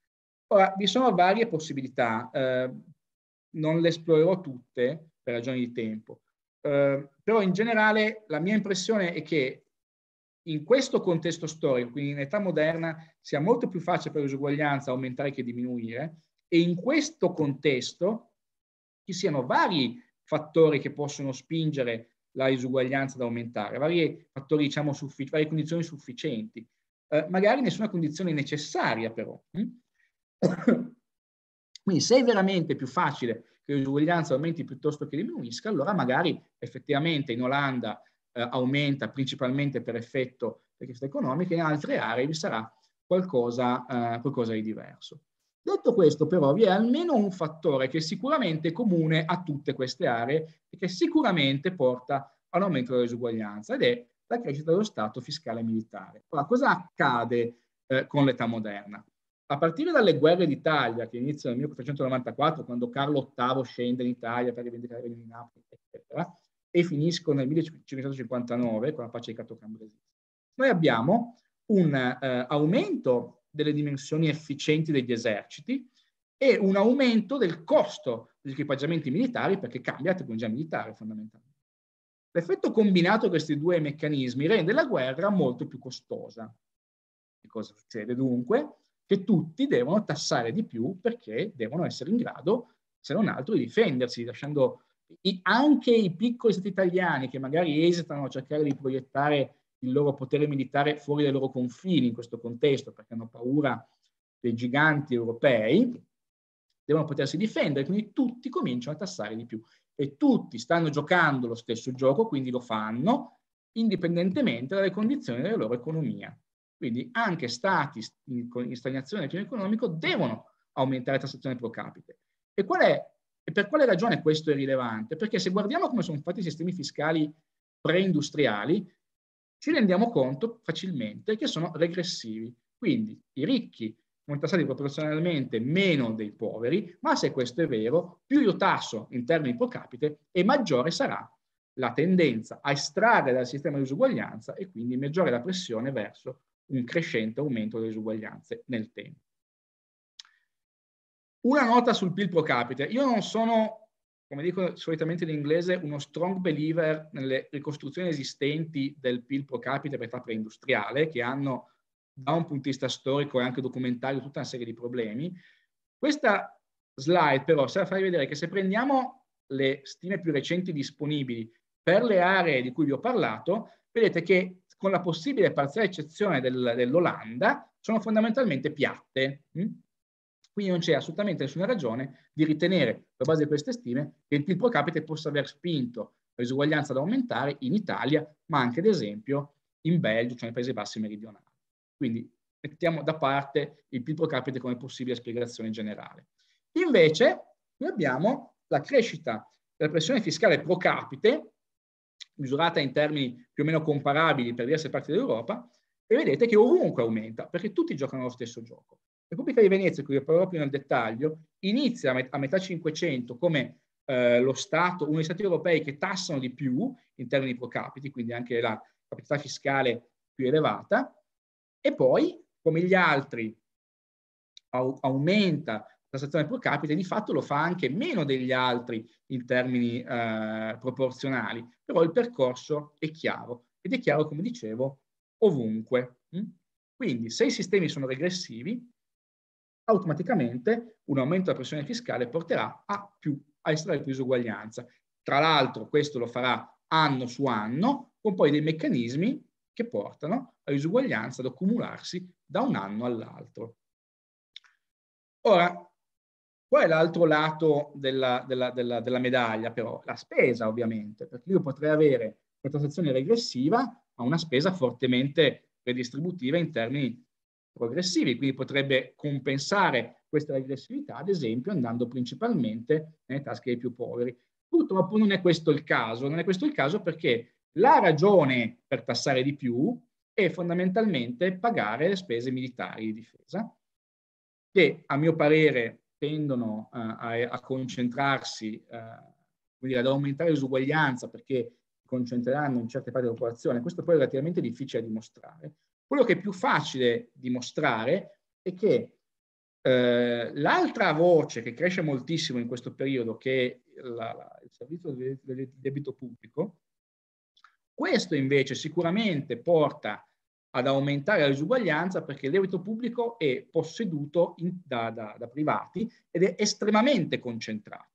Ora, vi sono varie possibilità, eh, non le esplorerò tutte per ragioni di tempo, eh, però in generale la mia impressione è che in questo contesto storico, quindi in età moderna, sia molto più facile per l'usuguaglianza aumentare che diminuire e in questo contesto ci siano vari fattori che possono spingere la disuguaglianza ad aumentare, vari fattori, diciamo, suffic- varie condizioni sufficienti, eh, magari nessuna condizione necessaria però. Hm? Quindi se è veramente più facile che l'usuguaglianza aumenti piuttosto che diminuisca, allora magari effettivamente in Olanda eh, aumenta principalmente per effetto richiesta economica, in altre aree vi sarà qualcosa, eh, qualcosa di diverso. Detto questo, però, vi è almeno un fattore che è sicuramente comune a tutte queste aree e che sicuramente porta a un aumento della disuguaglianza ed è la crescita dello Stato fiscale militare. Ora, cosa accade eh, con l'età moderna? A partire dalle guerre d'Italia, che iniziano nel 1494, quando Carlo VIII scende in Italia per rivendicare in Napoli, eccetera, e finiscono nel 1559 con la pace di Cato Cambresi. Noi abbiamo un eh, aumento delle dimensioni efficienti degli eserciti e un aumento del costo degli equipaggiamenti militari perché cambia la tecnologia militare fondamentalmente. L'effetto combinato di questi due meccanismi rende la guerra molto più costosa. Che cosa succede dunque? Che tutti devono tassare di più perché devono essere in grado, se non altro, di difendersi, lasciando i, anche i piccoli stati italiani che magari esitano a cercare di proiettare il loro potere militare fuori dai loro confini in questo contesto perché hanno paura dei giganti europei, devono potersi difendere, quindi tutti cominciano a tassare di più e tutti stanno giocando lo stesso gioco, quindi lo fanno indipendentemente dalle condizioni della loro economia. Quindi anche stati in, stagnazione del economico devono aumentare la tassazione pro capite. E, è, e per quale ragione questo è rilevante? Perché se guardiamo come sono fatti i sistemi fiscali preindustriali, ci rendiamo conto facilmente che sono regressivi. Quindi i ricchi sono tassati proporzionalmente meno dei poveri, ma se questo è vero, più io tasso in termini pro capite e maggiore sarà la tendenza a estrarre dal sistema di disuguaglianza e quindi maggiore la pressione verso un crescente aumento delle disuguaglianze nel tempo. Una nota sul PIL pro capite. Io non sono, come dico solitamente in inglese, uno strong believer nelle ricostruzioni esistenti del PIL pro capite per età preindustriale, che hanno da un punto di vista storico e anche documentario tutta una serie di problemi. Questa slide però serve a farvi vedere che se prendiamo le stime più recenti disponibili per le aree di cui vi ho parlato, vedete che con la possibile parziale eccezione del, dell'Olanda sono fondamentalmente piatte. Quindi non c'è assolutamente nessuna ragione di ritenere, sulla base di queste stime, che il PIL pro capite possa aver spinto la disuguaglianza ad aumentare in Italia, ma anche ad esempio in Belgio, cioè nei Paesi Bassi meridionali. Quindi mettiamo da parte il PIL pro capite come possibile spiegazione generale. Invece, noi abbiamo la crescita della pressione fiscale pro capite, misurata in termini più o meno comparabili per diverse parti dell'Europa, e vedete che ovunque aumenta, perché tutti giocano lo stesso gioco. Repubblica di Venezia, vi parlerò più nel dettaglio, inizia a, met a metà 500 come eh, lo Stato, uno degli Stati europei che tassano di più in termini pro capite, quindi anche la capacità fiscale più elevata, e poi, come gli altri, au aumenta la tassazione pro capite, di fatto lo fa anche meno degli altri in termini eh, proporzionali, però il percorso è chiaro ed è chiaro, come dicevo, ovunque. Mm? Quindi se i sistemi sono regressivi, automaticamente un aumento della pressione fiscale porterà a, più, a estrarre più disuguaglianza. Tra l'altro questo lo farà anno su anno con poi dei meccanismi che portano la disuguaglianza ad accumularsi da un anno all'altro. Ora, qual è l'altro lato della, della, della, della, medaglia però? La spesa ovviamente, perché io potrei avere una tassazione regressiva ma una spesa fortemente redistributiva in termini progressivi, quindi potrebbe compensare questa regressività ad esempio andando principalmente nelle tasche dei più poveri. Purtroppo non è questo il caso, non è questo il caso perché la ragione per tassare di più è fondamentalmente pagare le spese militari di difesa, che a mio parere tendono uh, a, a, concentrarsi, uh, quindi ad aumentare l'usuguaglianza perché concentreranno in certe parti della popolazione. Questo poi è relativamente difficile da dimostrare. Quello che è più facile dimostrare è che eh, l'altra voce che cresce moltissimo in questo periodo, che è la, la, il servizio del, debito pubblico, questo invece sicuramente porta ad aumentare la disuguaglianza perché il debito pubblico è posseduto in, da, da, da, privati ed è estremamente concentrato.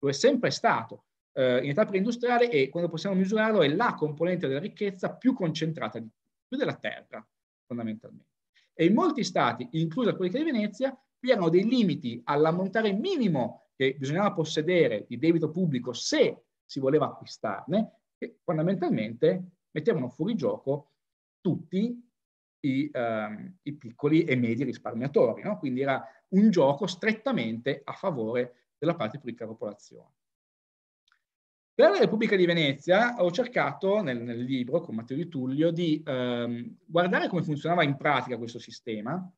Lo è sempre stato. Eh, in età preindustriale e quando possiamo misurarlo è la componente della ricchezza più concentrata più della terra, fondamentalmente. E in molti stati, inclusa la politica di Venezia, vi erano dei limiti all'ammontare minimo che bisognava possedere di debito pubblico se si voleva acquistarne che fondamentalmente mettevano fuori gioco tutti i, ehm, i piccoli e medi risparmiatori. No? Quindi era un gioco strettamente a favore della parte più ricca della popolazione. Per la Repubblica di Venezia ho cercato nel, nel libro con Matteo Di Tullio di ehm, guardare come funzionava in pratica questo sistema,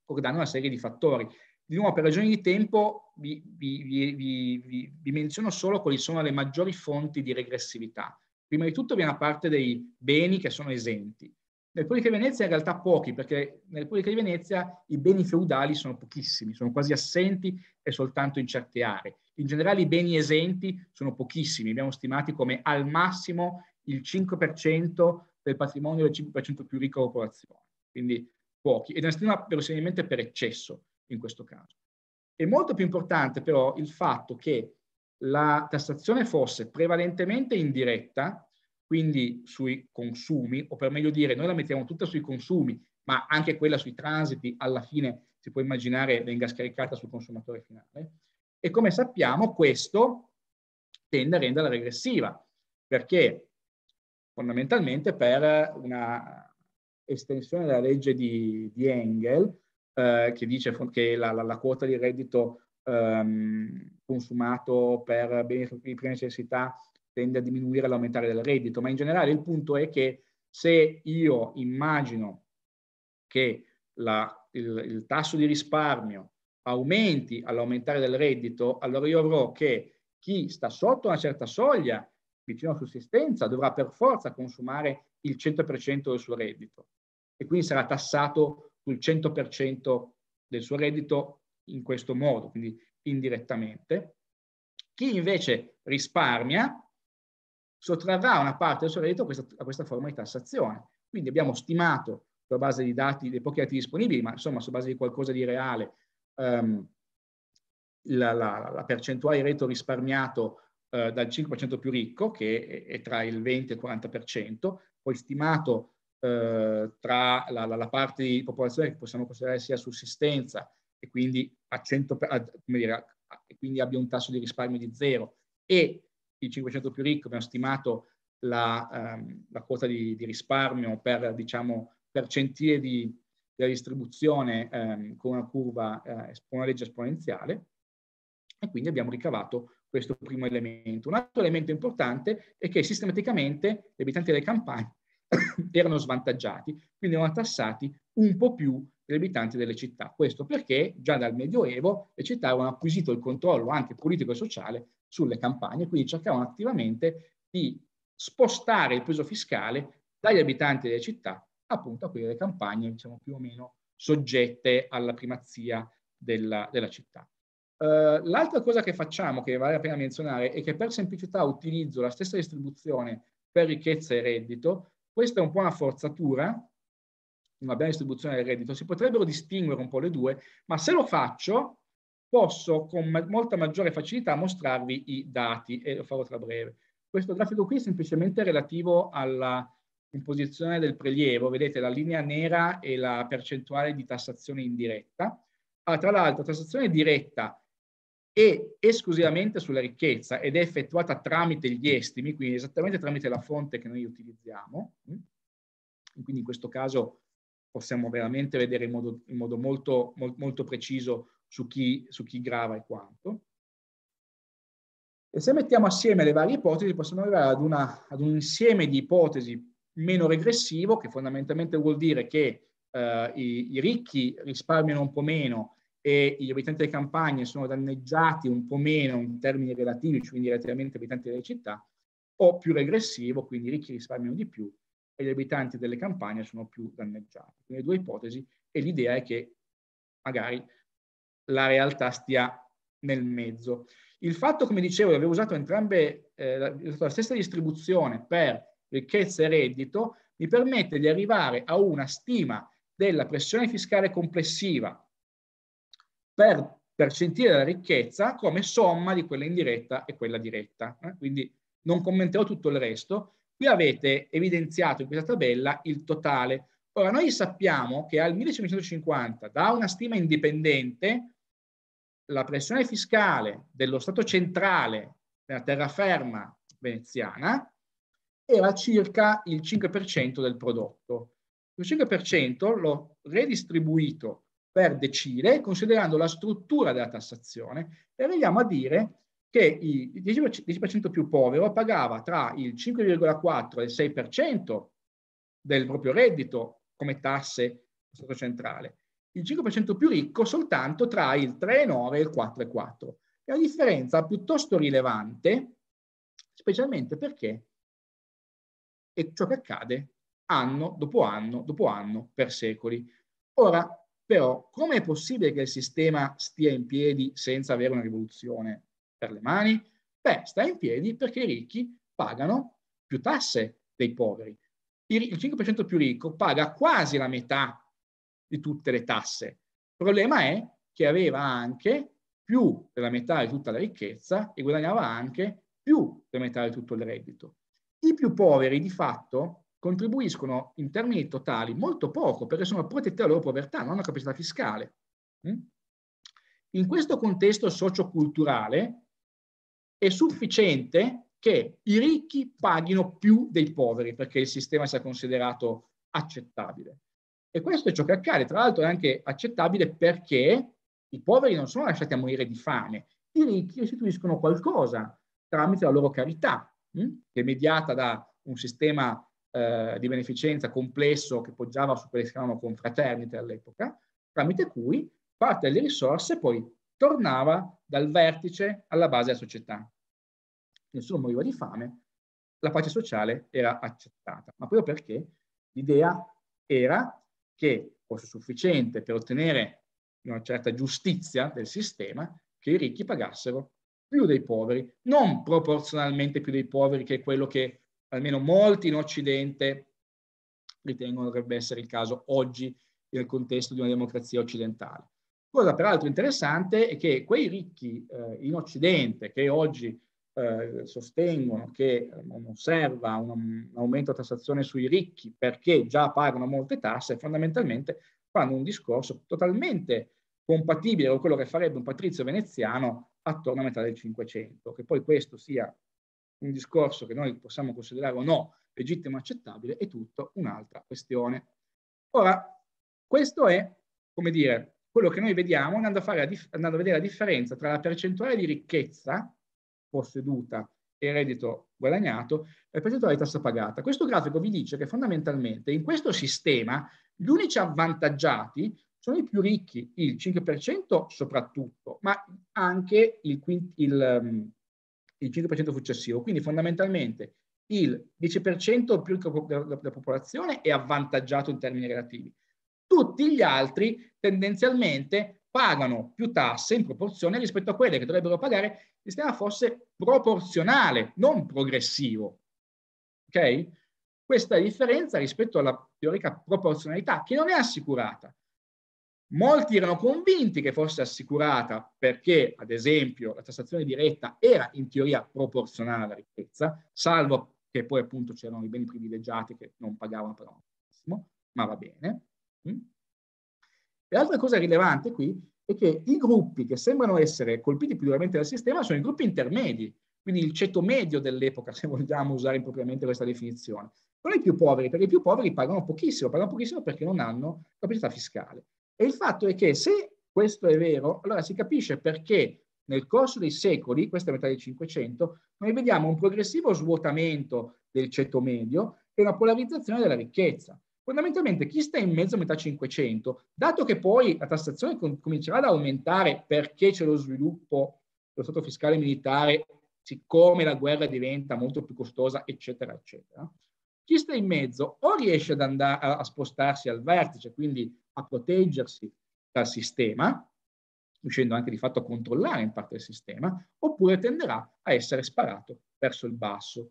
ricordando una serie di fattori. Di nuovo, per ragioni di tempo, vi, vi, vi, vi, menziono solo quali sono le maggiori fonti di regressività. Prima di tutto viene a parte dei beni che sono esenti. Nel Repubblica di Venezia in realtà pochi, perché nella Repubblica di Venezia i beni feudali sono pochissimi, sono quasi assenti e soltanto in certe aree. In generale i beni esenti sono pochissimi, abbiamo stimati come al massimo il 5% del patrimonio del 5% più ricco della popolazione, quindi pochi. Ed è una stima verosimilmente per eccesso in questo caso. È molto più importante però il fatto che la tassazione fosse prevalentemente indiretta, quindi sui consumi, o per meglio dire, noi la mettiamo tutta sui consumi, ma anche quella sui transiti alla fine si può immaginare venga scaricata sul consumatore finale. E come sappiamo questo tende a renderla regressiva, perché fondamentalmente per una estensione della legge di, di Engel, eh, che dice che la, la, la, quota di reddito ehm, consumato per beni di prima necessità tende a diminuire all'aumentare del reddito, ma in generale il punto è che se io immagino che la, il, il tasso di risparmio aumenti all'aumentare del reddito, allora io avrò che chi sta sotto una certa soglia, vicino a sussistenza, dovrà per forza consumare il 100% del suo reddito e quindi sarà tassato sul 100% del suo reddito in questo modo, quindi indirettamente. Chi invece risparmia sottrarrà una parte del suo reddito a questa, a questa forma di tassazione. Quindi abbiamo stimato sulla base di dati, dei pochi dati disponibili, ma insomma sulla base di qualcosa di reale, um, la, la, la, percentuale di reddito risparmiato uh, dal 5% più ricco, che è, è, tra il 20 e il 40%, poi stimato uh, tra la, la, parte di popolazione che possiamo considerare sia sussistenza e quindi, a 100, a, dire, a, quindi abbia un tasso di risparmio di zero e il 5% più ricco abbiamo stimato la, um, la quota di, di, risparmio per diciamo percentile di, della distribuzione um, con una curva, uh, una legge esponenziale e quindi abbiamo ricavato questo primo elemento. Un altro elemento importante è che sistematicamente gli abitanti delle campagne erano svantaggiati, quindi erano tassati un po' più degli abitanti delle città. Questo perché già dal Medioevo le città avevano acquisito il controllo anche politico e sociale sulle campagne, quindi cercavano attivamente di spostare il peso fiscale dagli abitanti delle città appunto a quelli delle campagne, diciamo più o meno soggette alla primazia della, della città. Uh, l'altra cosa che facciamo, che vale la pena menzionare, è che per semplicità utilizzo la stessa distribuzione per ricchezza e reddito. Questa è un po' una forzatura, una bella distribuzione del reddito. Si potrebbero distinguere un po' le due, ma se lo faccio, posso con ma molta maggiore facilità mostrarvi i dati e lo farò tra breve. Questo grafico qui è semplicemente relativo alla imposizione del prelievo, vedete la linea nera è la percentuale di tassazione indiretta. Ah, tra l'altro, tassazione diretta è esclusivamente sulla ricchezza ed è effettuata tramite gli estimi, quindi esattamente tramite la fonte che noi utilizziamo. Quindi in questo caso possiamo veramente vedere in modo, in modo molto, molto preciso su chi, su chi grava e quanto. E se mettiamo assieme le varie ipotesi possiamo arrivare ad, una, ad un insieme di ipotesi meno regressivo, che fondamentalmente vuol dire che eh, i, i, ricchi risparmiano un po' meno e gli abitanti delle campagne sono danneggiati un po' meno in termini relativi, cioè indirettamente abitanti delle città, o più regressivo, quindi i ricchi risparmiano di più e gli abitanti delle campagne sono più danneggiati. Quindi due ipotesi e l'idea è che magari la realtà stia nel mezzo. Il fatto, come dicevo, di aver usato entrambe eh, la, la stessa distribuzione per ricchezza e reddito mi permette di arrivare a una stima della pressione fiscale complessiva per percentile della ricchezza come somma di quella indiretta e quella diretta. Eh? Quindi non commenterò tutto il resto. Qui avete evidenziato in questa tabella il totale. Ora, noi sappiamo che al 1550, da una stima indipendente, la pressione fiscale dello Stato centrale della terraferma veneziana era circa il 5% del prodotto. Il 5% l'ho redistribuito per decile, considerando la struttura della tassazione, e arriviamo a dire che il 10% più povero pagava tra il 5,4 e il 6% del proprio reddito come tasse Stato centrale il 5% più ricco soltanto tra il 3,9 e il 4,4. È una differenza piuttosto rilevante, specialmente perché è ciò che accade anno dopo anno dopo anno per secoli. Ora, però, come è possibile che il sistema stia in piedi senza avere una rivoluzione per le mani? Beh, sta in piedi perché i ricchi pagano più tasse dei poveri. Il 5% più ricco paga quasi la metà di tutte le tasse. Il problema è che aveva anche più della metà di tutta la ricchezza e guadagnava anche più della metà di tutto il reddito. I più poveri di fatto contribuiscono in termini totali molto poco perché sono protetti dalla loro povertà, non hanno capacità fiscale. Mm? In questo contesto socioculturale è sufficiente che i ricchi paghino più dei poveri perché il sistema sia considerato accettabile. E questo è ciò che accade. Tra l'altro è anche accettabile perché i poveri non sono lasciati a morire di fame, i ricchi restituiscono qualcosa tramite la loro carità, hm? che è mediata da un sistema eh, di beneficenza complesso che poggiava su quelle che chiamavano confraternite all'epoca, tramite cui parte delle risorse poi tornava dal vertice alla base della società. Nessuno moriva di fame, la pace sociale era accettata, ma proprio perché l'idea era che fosse sufficiente per ottenere una certa giustizia del sistema che i ricchi pagassero più dei poveri, non proporzionalmente più dei poveri, che è quello che almeno molti in Occidente ritengono dovrebbe essere il caso oggi nel contesto di una democrazia occidentale. Cosa peraltro interessante è che quei ricchi eh, in Occidente che oggi eh, sostengono che non serva un, aumento della tassazione sui ricchi perché già pagano molte tasse, fondamentalmente fanno un discorso totalmente compatibile con quello che farebbe un patrizio veneziano attorno a metà del Cinquecento. Che poi questo sia un discorso che noi possiamo considerare o no legittimo e accettabile è tutto un'altra questione. Ora, questo è, come dire, quello che noi vediamo andando a, fare andando a vedere la differenza tra la percentuale di ricchezza posseduta e reddito guadagnato e la percentuale di tassa pagata. Questo grafico vi dice che fondamentalmente in questo sistema gli unici avvantaggiati sono i più ricchi, il 5% soprattutto, ma anche il, il, um, il 5% successivo. Quindi fondamentalmente il 10% più della popolazione è avvantaggiato in termini relativi. Tutti gli altri tendenzialmente pagano più tasse in proporzione rispetto a quelle che dovrebbero pagare il sistema fosse proporzionale, non progressivo. Ok? Questa è la differenza rispetto alla teorica proporzionalità, che non è assicurata. Molti erano convinti che fosse assicurata perché, ad esempio, la tassazione diretta era in teoria proporzionale alla ricchezza, salvo che poi appunto c'erano i beni privilegiati che non pagavano però ma va bene. Mm? L'altra cosa rilevante qui è che i gruppi che sembrano essere colpiti più duramente dal sistema sono i gruppi intermedi, quindi il ceto medio dell'epoca, se vogliamo usare impropriamente questa definizione. Sono i più poveri, perché i più poveri pagano pochissimo, pagano pochissimo perché non hanno capacità fiscale. E il fatto è che se questo è vero, allora si capisce perché nel corso dei secoli, questa è metà del Cinquecento, noi vediamo un progressivo svuotamento del ceto medio e una polarizzazione della ricchezza. Fondamentalmente chi sta in mezzo a metà 500, dato che poi la tassazione com- comincerà ad aumentare perché c'è lo sviluppo dello Stato fiscale militare, siccome la guerra diventa molto più costosa, eccetera, eccetera, chi sta in mezzo o riesce ad andare a, a spostarsi al vertice, quindi a proteggersi dal sistema, riuscendo anche di fatto a controllare in parte il sistema, oppure tenderà a essere sparato verso il basso.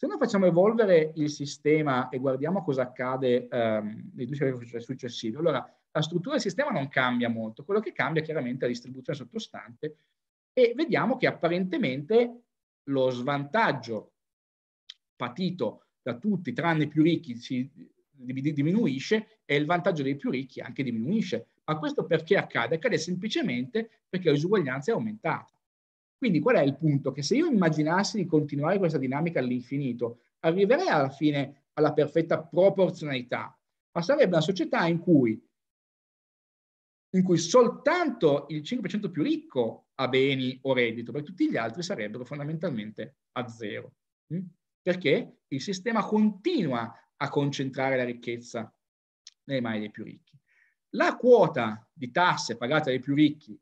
Se noi facciamo evolvere il sistema e guardiamo cosa accade ehm, nei due successivi, allora la struttura del sistema non cambia molto, quello che cambia è chiaramente la distribuzione sottostante e vediamo che apparentemente lo svantaggio patito da tutti, tranne i più ricchi, si diminuisce e il vantaggio dei più ricchi anche diminuisce. Ma questo perché accade? Accade semplicemente perché la disuguaglianza è aumentata. Quindi qual è il punto? Che se io immaginassi di continuare questa dinamica all'infinito, arriverei alla fine alla perfetta proporzionalità, ma sarebbe una società in cui, in cui soltanto il 5% più ricco ha beni o reddito, perché tutti gli altri sarebbero fondamentalmente a zero. Mm? Perché il sistema continua a concentrare la ricchezza nelle mani dei più ricchi. La quota di tasse pagate dai più ricchi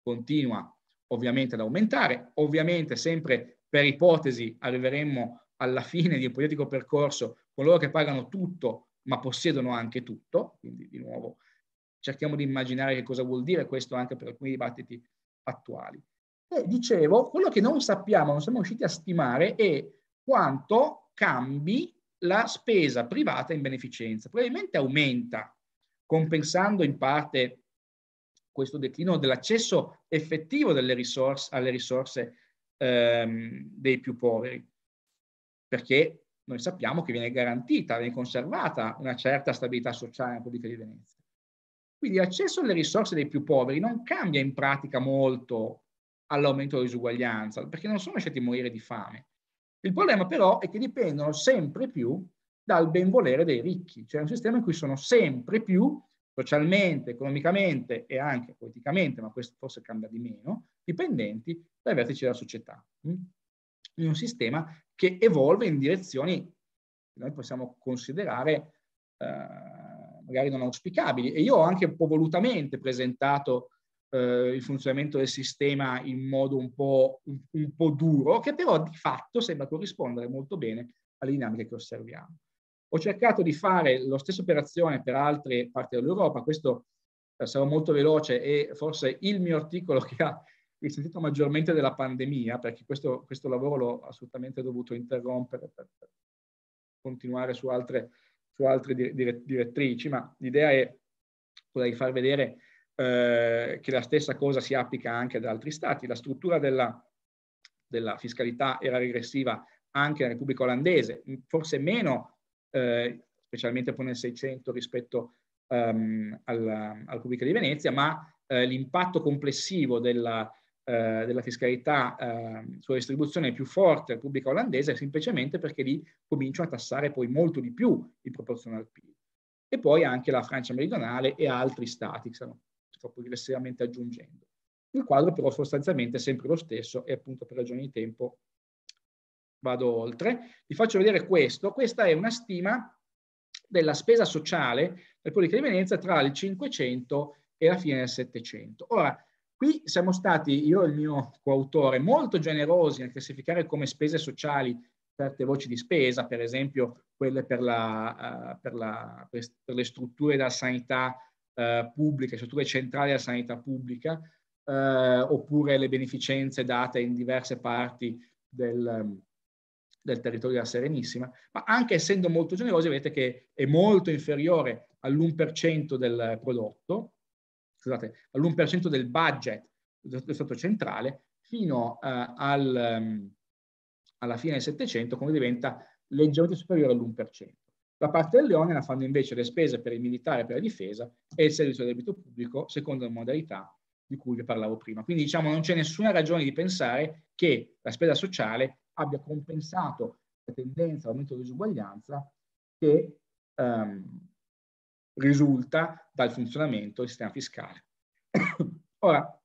continua ovviamente ad aumentare, ovviamente sempre per ipotesi arriveremmo alla fine di un ipotetico percorso coloro che pagano tutto ma possiedono anche tutto, quindi di nuovo cerchiamo di immaginare che cosa vuol dire questo anche per alcuni dibattiti attuali. E dicevo, quello che non sappiamo, non siamo riusciti a stimare è quanto cambi la spesa privata in beneficenza. Probabilmente aumenta, compensando in parte questo declino dell'accesso effettivo risorse, alle risorse ehm, dei più poveri, perché noi sappiamo che viene garantita, viene conservata una certa stabilità sociale nella Repubblica di Venezia. Quindi l'accesso alle risorse dei più poveri non cambia in pratica molto all'aumento della disuguaglianza, perché non sono lasciati morire di fame. Il problema però è che dipendono sempre più dal benvolere dei ricchi, cioè un sistema in cui sono sempre più socialmente, economicamente e anche politicamente, ma questo forse cambia di meno, dipendenti dai vertici della società. Mm? In un sistema che evolve in direzioni che noi possiamo considerare eh, magari non auspicabili. E io ho anche un po' volutamente presentato eh, il funzionamento del sistema in modo un po', un, un po' duro, che però di fatto sembra corrispondere molto bene alle dinamiche che osserviamo. Ho cercato di fare la stessa operazione per altre parti dell'Europa, questo eh, sarò molto veloce e forse il mio articolo che ha risentito maggiormente della pandemia, perché questo, questo lavoro l'ho assolutamente dovuto interrompere per, per continuare su altre, su altre direttrici, ma l'idea è quella di far vedere eh, che la stessa cosa si applica anche ad altri stati. La struttura della, della fiscalità era regressiva anche nella Repubblica olandese, forse meno eh, specialmente poi nel 600 rispetto um, alla, alla, Repubblica di Venezia, ma eh, l'impatto complessivo della, eh, della fiscalità ehm, sulla distribuzione è più forte della Repubblica olandese semplicemente perché lì cominciano a tassare poi molto di più in proporzione al PIL. E poi anche la Francia meridionale e altri stati che stanno progressivamente aggiungendo. Il quadro però sostanzialmente è sempre lo stesso e appunto per ragioni di tempo vado oltre, vi faccio vedere questo. Questa è una stima della spesa sociale del Repubblica di Venezia tra il 500 e la fine del 700. Ora, qui siamo stati, io e il mio coautore, molto generosi nel classificare come spese sociali certe voci di spesa, per esempio quelle per, la, uh, per, la, per le strutture della sanità uh, pubblica, strutture centrali della sanità pubblica, uh, oppure le beneficenze date in diverse parti del, del territorio della Serenissima, ma anche essendo molto generosi vedete che è molto inferiore all'1% del prodotto, scusate, all'1% del budget dello Stato centrale fino uh, al, um, alla fine del Settecento, come diventa leggermente superiore all'1%. La parte del leone la fanno invece le spese per il militare e per la difesa e il servizio del debito pubblico, secondo le modalità di cui vi parlavo prima. Quindi diciamo non c'è nessuna ragione di pensare che la spesa sociale abbia compensato la tendenza all'aumento della disuguaglianza che ehm, risulta dal funzionamento del sistema fiscale. Ora,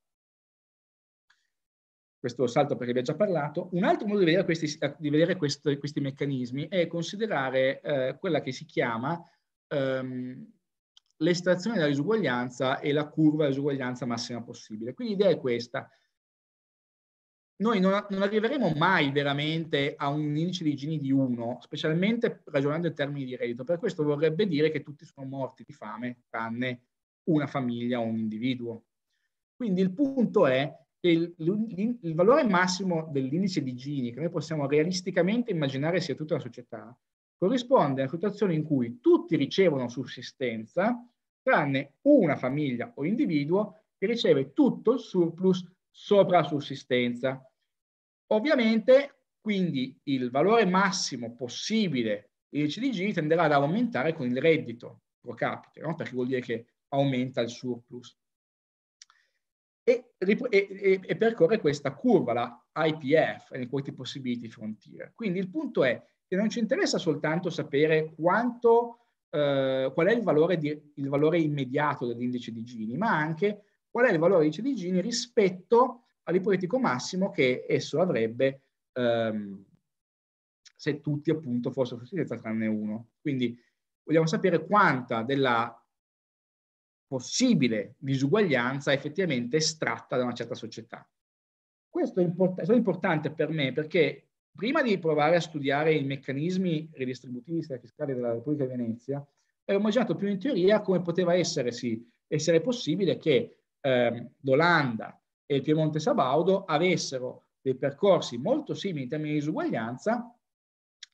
questo salto perché abbiamo già parlato, un altro modo di vedere questi, di vedere questo, questi meccanismi è considerare eh, quella che si chiama ehm, l'estrazione della disuguaglianza e la curva della disuguaglianza massima possibile. Quindi l'idea è questa, noi non, non, arriveremo mai veramente a un indice di Gini di 1, specialmente ragionando in termini di reddito. Per questo vorrebbe dire che tutti sono morti di fame, tranne una famiglia o un individuo. Quindi il punto è che il, il, il valore massimo dell'indice di Gini, che noi possiamo realisticamente immaginare sia tutta la società, corrisponde a una situazione in cui tutti ricevono sussistenza, tranne una famiglia o individuo che riceve tutto il surplus sopra la sussistenza. Ovviamente, quindi, il valore massimo possibile del CDG tenderà ad aumentare con il reddito pro capite, no? perché vuol dire che aumenta il surplus. E, e, e percorre questa curva, la IPF, Inequality Possibility Frontier. Quindi il punto è che non ci interessa soltanto sapere quanto, eh, qual è il valore, di, il valore immediato dell'indice di Gini, ma anche qual è il valore di Gini rispetto all'ipotetico massimo che esso avrebbe ehm, se tutti appunto fossero sostituiti tranne uno. Quindi vogliamo sapere quanta della possibile disuguaglianza effettivamente estratta da una certa società. Questo è, import- è importante per me perché prima di provare a studiare i meccanismi redistributivi fiscali della Repubblica di Venezia, avevo immaginato più in teoria come poteva essere, sì, essere possibile che eh, l'Olanda e il Piemonte Sabaudo avessero dei percorsi molto simili in termini di disuguaglianza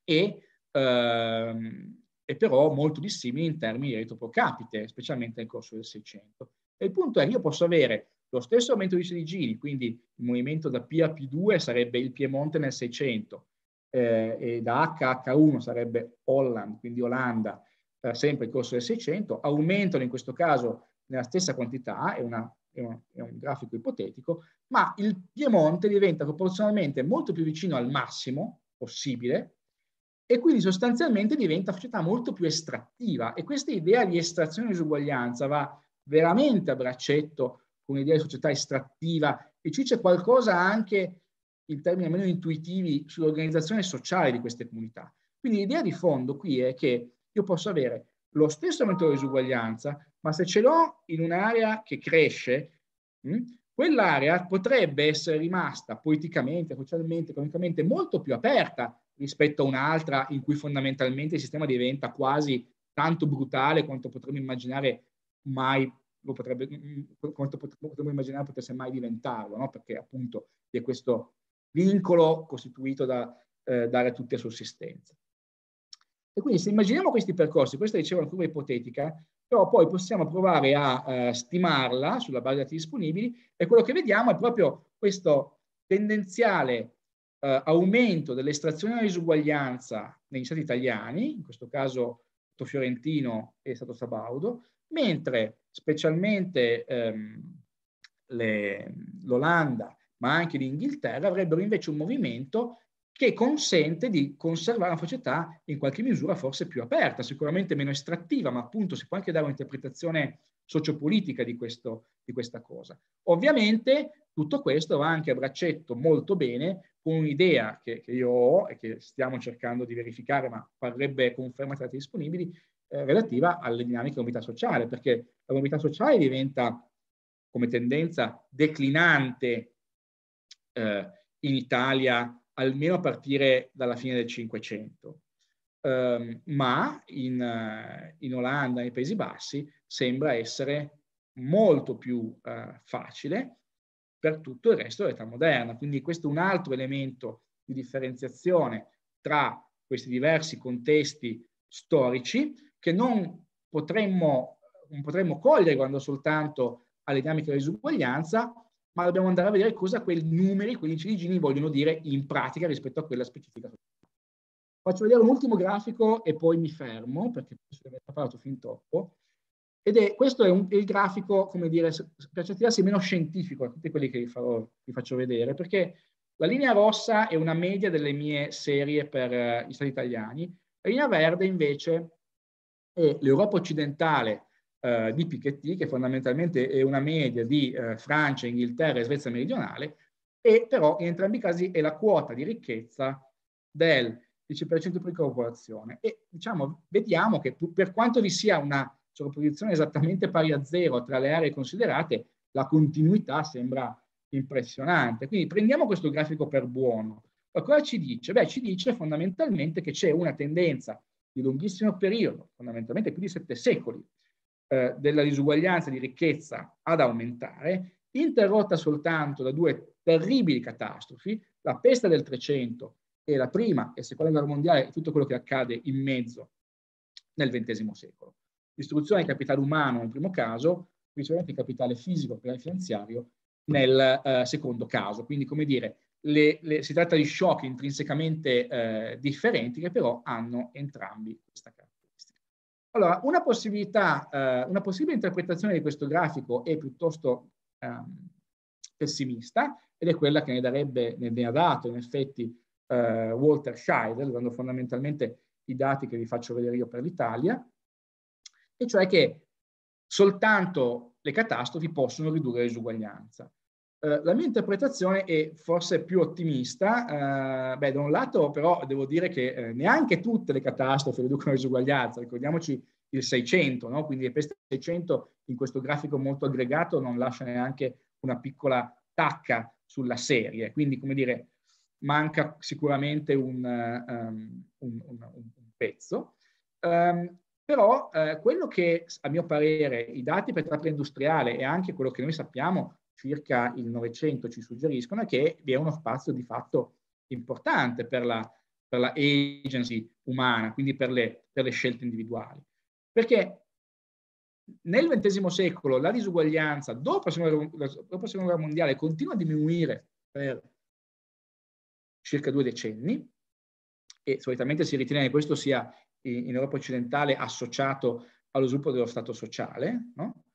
e, ehm, e però molto dissimili in termini di reddito pro capite, specialmente nel corso del 600. E il punto è che io posso avere lo stesso aumento di Gini, quindi il movimento da P a P2 sarebbe il Piemonte nel 600, eh, e da HH1 sarebbe Holland, quindi Olanda, eh, sempre il corso del 600, aumentano in questo caso nella stessa quantità, è, una, è, una, è un grafico ipotetico, ma il Piemonte diventa proporzionalmente molto più vicino al massimo possibile e quindi sostanzialmente diventa una società molto più estrattiva e questa idea di estrazione e disuguaglianza va veramente a braccetto con un'idea di società estrattiva e ci c'è qualcosa anche in termini almeno intuitivi sull'organizzazione sociale di queste comunità. Quindi l'idea di fondo qui è che io posso avere lo stesso aumento di disuguaglianza, ma se ce l'ho in un'area che cresce, mh, quell'area potrebbe essere rimasta politicamente, socialmente, economicamente molto più aperta rispetto a un'altra in cui fondamentalmente il sistema diventa quasi tanto brutale quanto potremmo immaginare mai lo potrebbe, quanto potremmo immaginare potesse mai diventarlo, no? perché appunto è questo vincolo costituito da eh, dare a tutti a sussistenza. E quindi se immaginiamo questi percorsi, questa diceva una curva ipotetica, però poi possiamo provare a eh, stimarla sulla base dei dati disponibili e quello che vediamo è proprio questo tendenziale eh, aumento dell'estrazione della disuguaglianza negli stati italiani, in questo caso Fiorentino e Stato Sabaudo, mentre specialmente ehm, l'Olanda, ma anche l'Inghilterra, avrebbero invece un movimento che consente di conservare una società in qualche misura forse più aperta, sicuramente meno estrattiva, ma appunto si può anche dare un'interpretazione sociopolitica di, questo, di questa cosa. Ovviamente tutto questo va anche a braccetto molto bene con un'idea che, che, io ho e che stiamo cercando di verificare, ma parrebbe confermata dati disponibili, eh, relativa alle dinamiche della mobilità sociale, perché la mobilità sociale diventa come tendenza declinante eh, in Italia almeno a partire dalla fine del Cinquecento. Um, ma in, uh, in, Olanda, nei Paesi Bassi, sembra essere molto più uh, facile per tutto il resto dell'età moderna. Quindi questo è un altro elemento di differenziazione tra questi diversi contesti storici che non potremmo, non potremmo cogliere quando soltanto alle dinamiche della disuguaglianza, ma dobbiamo andare a vedere cosa quei numeri, quegli ciligini vogliono dire in pratica rispetto a quella specifica. Faccio vedere un ultimo grafico e poi mi fermo, perché penso di parlato fin troppo. Ed è, questo è, un, è il grafico, come dire, per certi versi meno scientifico a tutti quelli che vi, farò, vi faccio vedere, perché la linea rossa è una media delle mie serie per uh, gli stati italiani, la linea verde invece è l'Europa occidentale eh, di Piketty, che fondamentalmente è una media di eh, Francia, Inghilterra e Svezia meridionale, e però in entrambi i casi è la quota di ricchezza del 10% per popolazione. E diciamo, vediamo che per quanto vi sia una sovrapposizione esattamente pari a zero tra le aree considerate, la continuità sembra impressionante. Quindi prendiamo questo grafico per buono. Ma cosa ci dice? Beh, ci dice fondamentalmente che c'è una tendenza di lunghissimo periodo, fondamentalmente più di sette secoli, eh, della disuguaglianza di ricchezza ad aumentare, interrotta soltanto da due terribili catastrofi, la peste del 300 e la prima e seconda guerra mondiale e tutto quello che accade in mezzo nel XX secolo. Distruzione del capitale umano nel primo caso, principalmente il capitale fisico e finanziario nel eh, secondo caso. Quindi, come dire, le, le, si tratta di shock intrinsecamente eh, differenti che però hanno entrambi questa caratteristica. Allora, una possibilità, eh, una possibile interpretazione di questo grafico è piuttosto ehm, pessimista ed è quella che ne, darebbe, ne ha dato in effetti eh, Walter Scheider, dando fondamentalmente i dati che vi faccio vedere io per l'Italia, e cioè che soltanto le catastrofi possono ridurre la disuguaglianza. Eh, la mia interpretazione è forse più ottimista. Eh, beh, da un lato però devo dire che eh, neanche tutte le catastrofi riducono la disuguaglianza. Ricordiamoci il 600, no? quindi il peste 600 in questo grafico molto aggregato non lascia neanche una piccola tacca sulla serie. Quindi, come dire, manca sicuramente un, um, un, un, un pezzo. Um, però eh, quello che a mio parere i dati per tratta industriale e anche quello che noi sappiamo circa il Novecento ci suggeriscono che vi è uno spazio di fatto importante per la, per la agency umana, quindi per le, per le scelte individuali. Perché nel XX secolo la disuguaglianza dopo la seconda guerra mondiale continua a diminuire per circa due decenni e solitamente si ritiene che questo sia in, Europa occidentale associato allo sviluppo dello Stato sociale, no?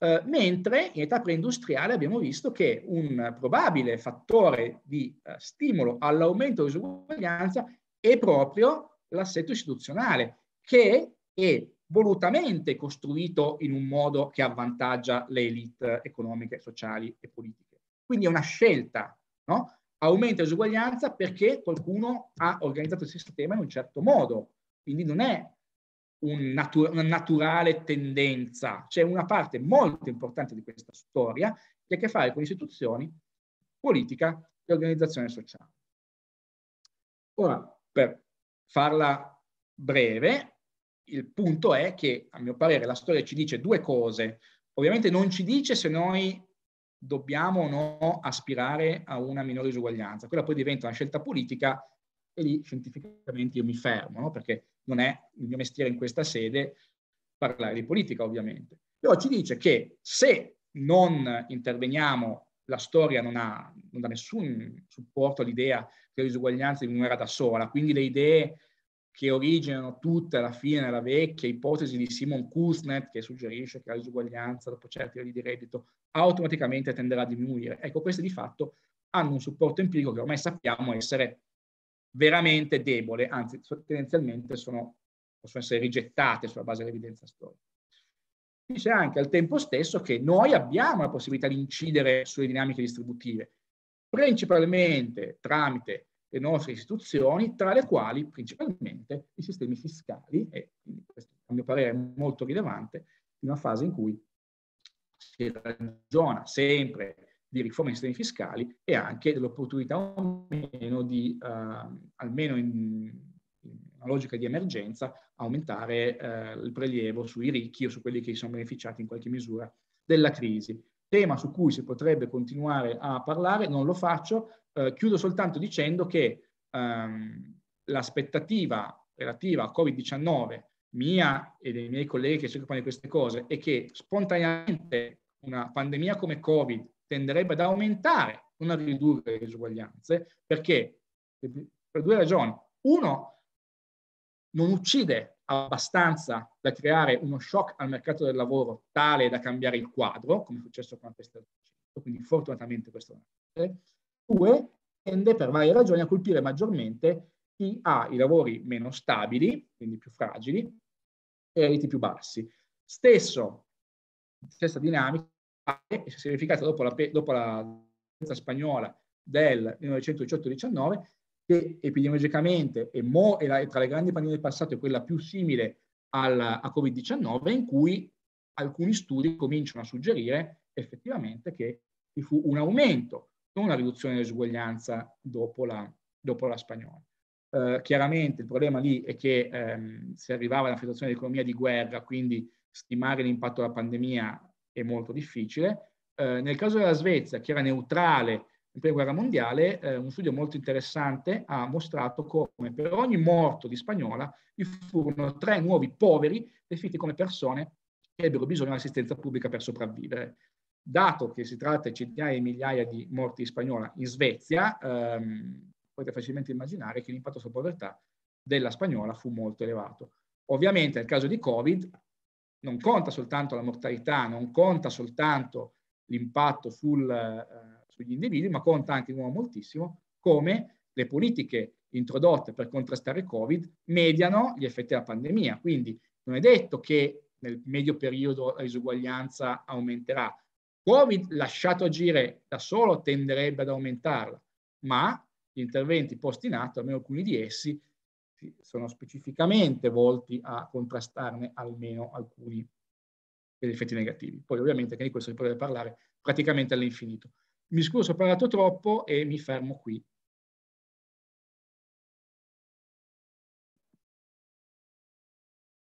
Eh, mentre in età preindustriale abbiamo visto che un probabile fattore di eh, stimolo all'aumento dell'uguaglianza è proprio l'assetto istituzionale, che è volutamente costruito in un modo che avvantaggia le elite economiche, sociali e politiche. Quindi è una scelta, no? Aumenta la disuguaglianza perché qualcuno ha organizzato il sistema in un certo modo. Quindi non è un natu- una naturale tendenza, c'è una parte molto importante di questa storia che ha a che fare con istituzioni, politica e organizzazione sociale. Ora, per farla breve, il punto è che, a mio parere, la storia ci dice due cose. Ovviamente non ci dice se noi dobbiamo o no aspirare a una minore disuguaglianza. Quella poi diventa una scelta politica e lì scientificamente io mi fermo, no? perché non è il mio mestiere in questa sede parlare di politica, ovviamente. Però ci dice che se non interveniamo, la storia non, ha, non dà nessun supporto all'idea che la disuguaglianza diminuirà da sola, quindi le idee che originano tutte alla fine nella vecchia ipotesi di Simon Kuznets che suggerisce che la disuguaglianza dopo certi livelli di reddito automaticamente tenderà a diminuire. Ecco, queste di fatto hanno un supporto empirico che ormai sappiamo essere veramente debole, anzi tendenzialmente sono, possono essere rigettate sulla base dell'evidenza storica. Dice anche al tempo stesso che noi abbiamo la possibilità di incidere sulle dinamiche distributive, principalmente tramite le nostre istituzioni, tra le quali principalmente i sistemi fiscali, e questo a mio parere è molto rilevante, in una fase in cui si ragiona sempre di riforme dei sistemi fiscali e anche dell'opportunità o meno di, uh, almeno in, in, una logica di emergenza, aumentare uh, il prelievo sui ricchi o su quelli che sono beneficiati in qualche misura della crisi. Tema su cui si potrebbe continuare a parlare, non lo faccio, eh, chiudo soltanto dicendo che ehm, l'aspettativa relativa a Covid-19 mia e dei miei colleghi che si occupano di queste cose è che spontaneamente una pandemia come Covid tenderebbe ad aumentare, non a ridurre le disuguaglianze, perché per due ragioni. Uno, non uccide abbastanza da creare uno shock al mercato del lavoro tale da cambiare il quadro, come è successo con la peste quindi fortunatamente questo non è. Due, tende per varie ragioni a colpire maggiormente chi ha i lavori meno stabili, quindi più fragili, e i redditi più bassi. Stesso, stessa dinamica si è verificata dopo la, dopo la spagnola del 1918-19, che epidemiologicamente è, mo, è la, tra le grandi pandemie del passato è quella più simile al, a Covid-19, in cui alcuni studi cominciano a suggerire effettivamente che ci fu un aumento non una riduzione dell'esuguaglianza dopo la, dopo la spagnola. Eh, chiaramente il problema lì è che ehm, si arrivava a una situazione di economia di guerra, quindi stimare l'impatto della pandemia è molto difficile. Eh, nel caso della Svezia, che era neutrale in prima guerra mondiale, eh, un studio molto interessante ha mostrato come per ogni morto di spagnola vi furono tre nuovi poveri definiti come persone che ebbero bisogno di assistenza pubblica per sopravvivere dato che si tratta di centinaia di migliaia di morti di spagnola in Svezia, ehm, potete facilmente immaginare che l'impatto sulla povertà della spagnola fu molto elevato. Ovviamente nel caso di Covid non conta soltanto la mortalità, non conta soltanto l'impatto sul, eh, sugli individui, ma conta anche di nuovo moltissimo come le politiche introdotte per contrastare il Covid mediano gli effetti della pandemia. Quindi non è detto che nel medio periodo la disuguaglianza aumenterà, Covid lasciato agire da solo tenderebbe ad aumentarla, ma gli interventi posti in atto, almeno alcuni di essi, sono specificamente volti a contrastarne almeno alcuni degli effetti negativi. Poi ovviamente anche di questo si potrebbe parlare praticamente all'infinito. Mi scuso, ho parlato troppo e mi fermo qui.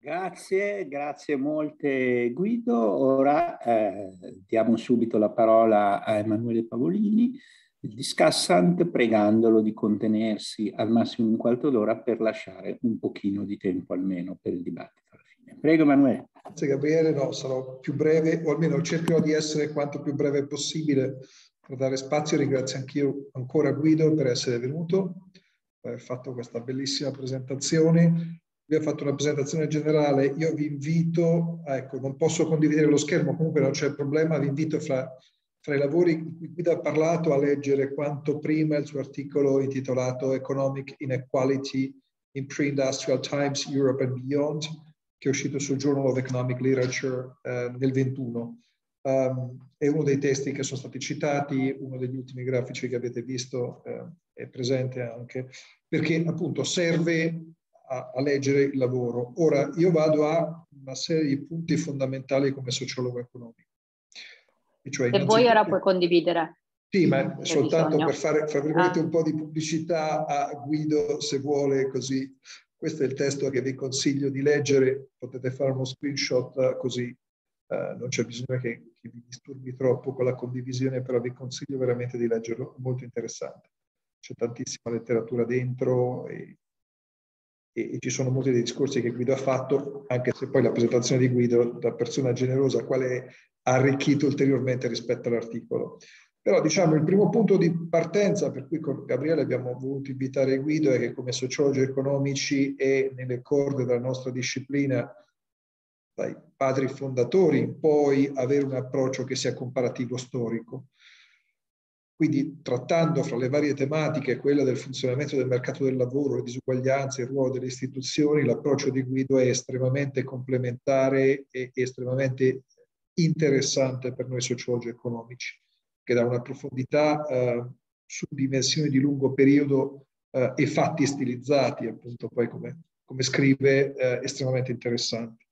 Grazie, grazie molte Guido. Ora eh, diamo subito la parola a Emanuele Pavolini, il discussant, pregandolo di contenersi al massimo un quarto d'ora per lasciare un pochino di tempo almeno per il dibattito alla fine. Prego Emanuele. Grazie Gabriele, no, sarò più breve, o almeno cercherò di essere quanto più breve possibile per dare spazio. Ringrazio anch'io ancora Guido per essere venuto. aver fatto questa bellissima presentazione. Lui ha fatto una presentazione generale, io vi invito, ecco, non posso condividere lo schermo, comunque non c'è problema, vi invito fra, fra i lavori di cui Guido ha parlato a leggere quanto prima il suo articolo intitolato Economic Inequality in Pre-Industrial Times, Europe and Beyond, che è uscito sul Journal of Economic Literature eh, nel 21. Um, è uno dei testi che sono stati citati, uno degli ultimi grafici che avete visto eh, è presente anche, perché appunto serve a, a, leggere il lavoro. Ora io vado a una serie di punti fondamentali come sociologo economico. E cioè, Se vuoi ora puoi condividere. Sì, ma soltanto per fare fra virgolette, ah. un po' di pubblicità a Guido, se vuole, così. Questo è il testo che vi consiglio di leggere, potete fare uno screenshot così eh, non c'è bisogno che, che, vi disturbi troppo con la condivisione, però vi consiglio veramente di leggerlo, è molto interessante. C'è tantissima letteratura dentro e, e, e, ci sono molti dei discorsi che Guido ha fatto, anche se poi la presentazione di Guido, da persona generosa, quale arricchito ulteriormente rispetto all'articolo. Però diciamo il primo punto di partenza per cui con Gabriele abbiamo voluto invitare Guido è che come sociologi economici e nelle corde della nostra disciplina, dai padri fondatori, poi avere un approccio che sia comparativo storico. Quindi trattando fra le varie tematiche quella del funzionamento del mercato del lavoro, le disuguaglianze, il ruolo delle istituzioni, l'approccio di Guido è estremamente complementare e estremamente interessante per noi sociologi economici che dà una profondità eh, su dimensioni di lungo periodo eh, e fatti stilizzati, appunto poi come, come scrive, eh, estremamente interessanti.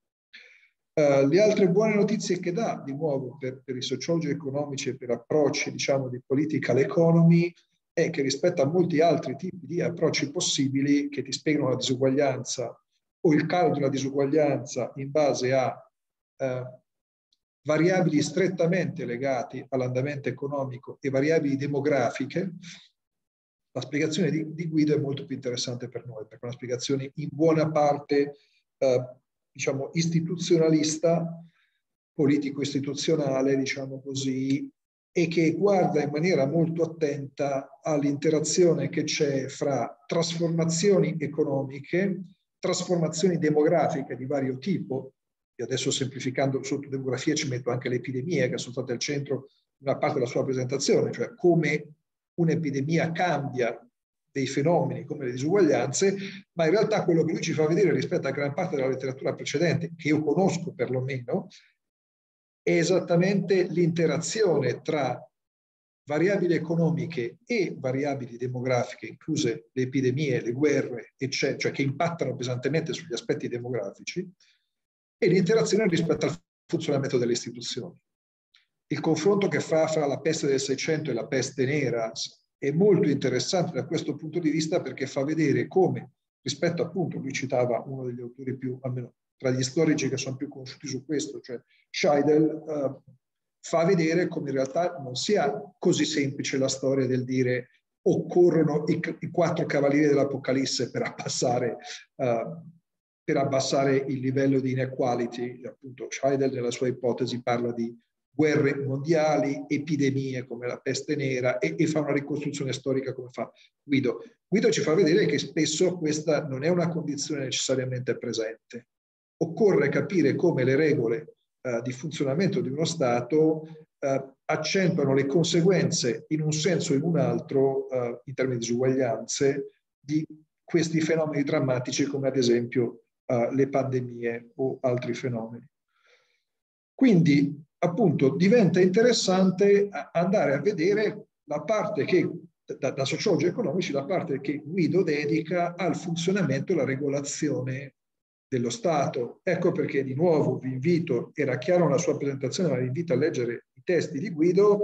Uh, le altre buone notizie che dà, di nuovo, per, per, i sociologi economici e per approcci, diciamo, di political economy, è che rispetto a molti altri tipi di approcci possibili che ti spiegano la disuguaglianza o il calo della disuguaglianza in base a uh, variabili strettamente legati all'andamento economico e variabili demografiche, la spiegazione di, di, Guido è molto più interessante per noi, perché è una spiegazione in buona parte, eh, diciamo, istituzionalista, politico-istituzionale, diciamo così, e che guarda in maniera molto attenta all'interazione che c'è fra trasformazioni economiche, trasformazioni demografiche di vario tipo, e adesso semplificando sotto demografia ci metto anche le epidemie che sono state al centro di una parte della sua presentazione, cioè come un'epidemia cambia dei fenomeni come le disuguaglianze, ma in realtà quello che lui ci fa vedere rispetto a gran parte della letteratura precedente, che io conosco perlomeno, è esattamente l'interazione tra variabili economiche e variabili demografiche, incluse le epidemie, le guerre, eccetera, cioè che impattano pesantemente sugli aspetti demografici, e l'interazione rispetto al funzionamento delle istituzioni. Il confronto che fa fra la peste del Seicento e la peste nera è molto interessante da questo punto di vista perché fa vedere come, rispetto appunto, lui citava uno degli autori più, almeno tra gli storici che sono più conosciuti su questo, cioè Scheidel, eh, fa vedere come in realtà non sia così semplice la storia del dire occorrono i, i quattro cavalieri dell'Apocalisse per abbassare eh, per abbassare il livello di inequality. Appunto, Scheidel nella sua ipotesi parla di guerre mondiali, epidemie come la peste nera e, e, fa una ricostruzione storica come fa Guido. Guido ci fa vedere che spesso questa non è una condizione necessariamente presente. Occorre capire come le regole uh, di funzionamento di uno Stato uh, accentuano le conseguenze in un senso o in un altro, uh, in termini di disuguaglianze, di questi fenomeni drammatici come ad esempio uh, le pandemie o altri fenomeni. Quindi, appunto, diventa interessante andare a vedere la parte che, da, da sociologi economici, la parte che Guido dedica al funzionamento e alla regolazione dello Stato. Ecco perché di nuovo vi invito, era chiaro nella sua presentazione, ma vi invito a leggere i testi di Guido,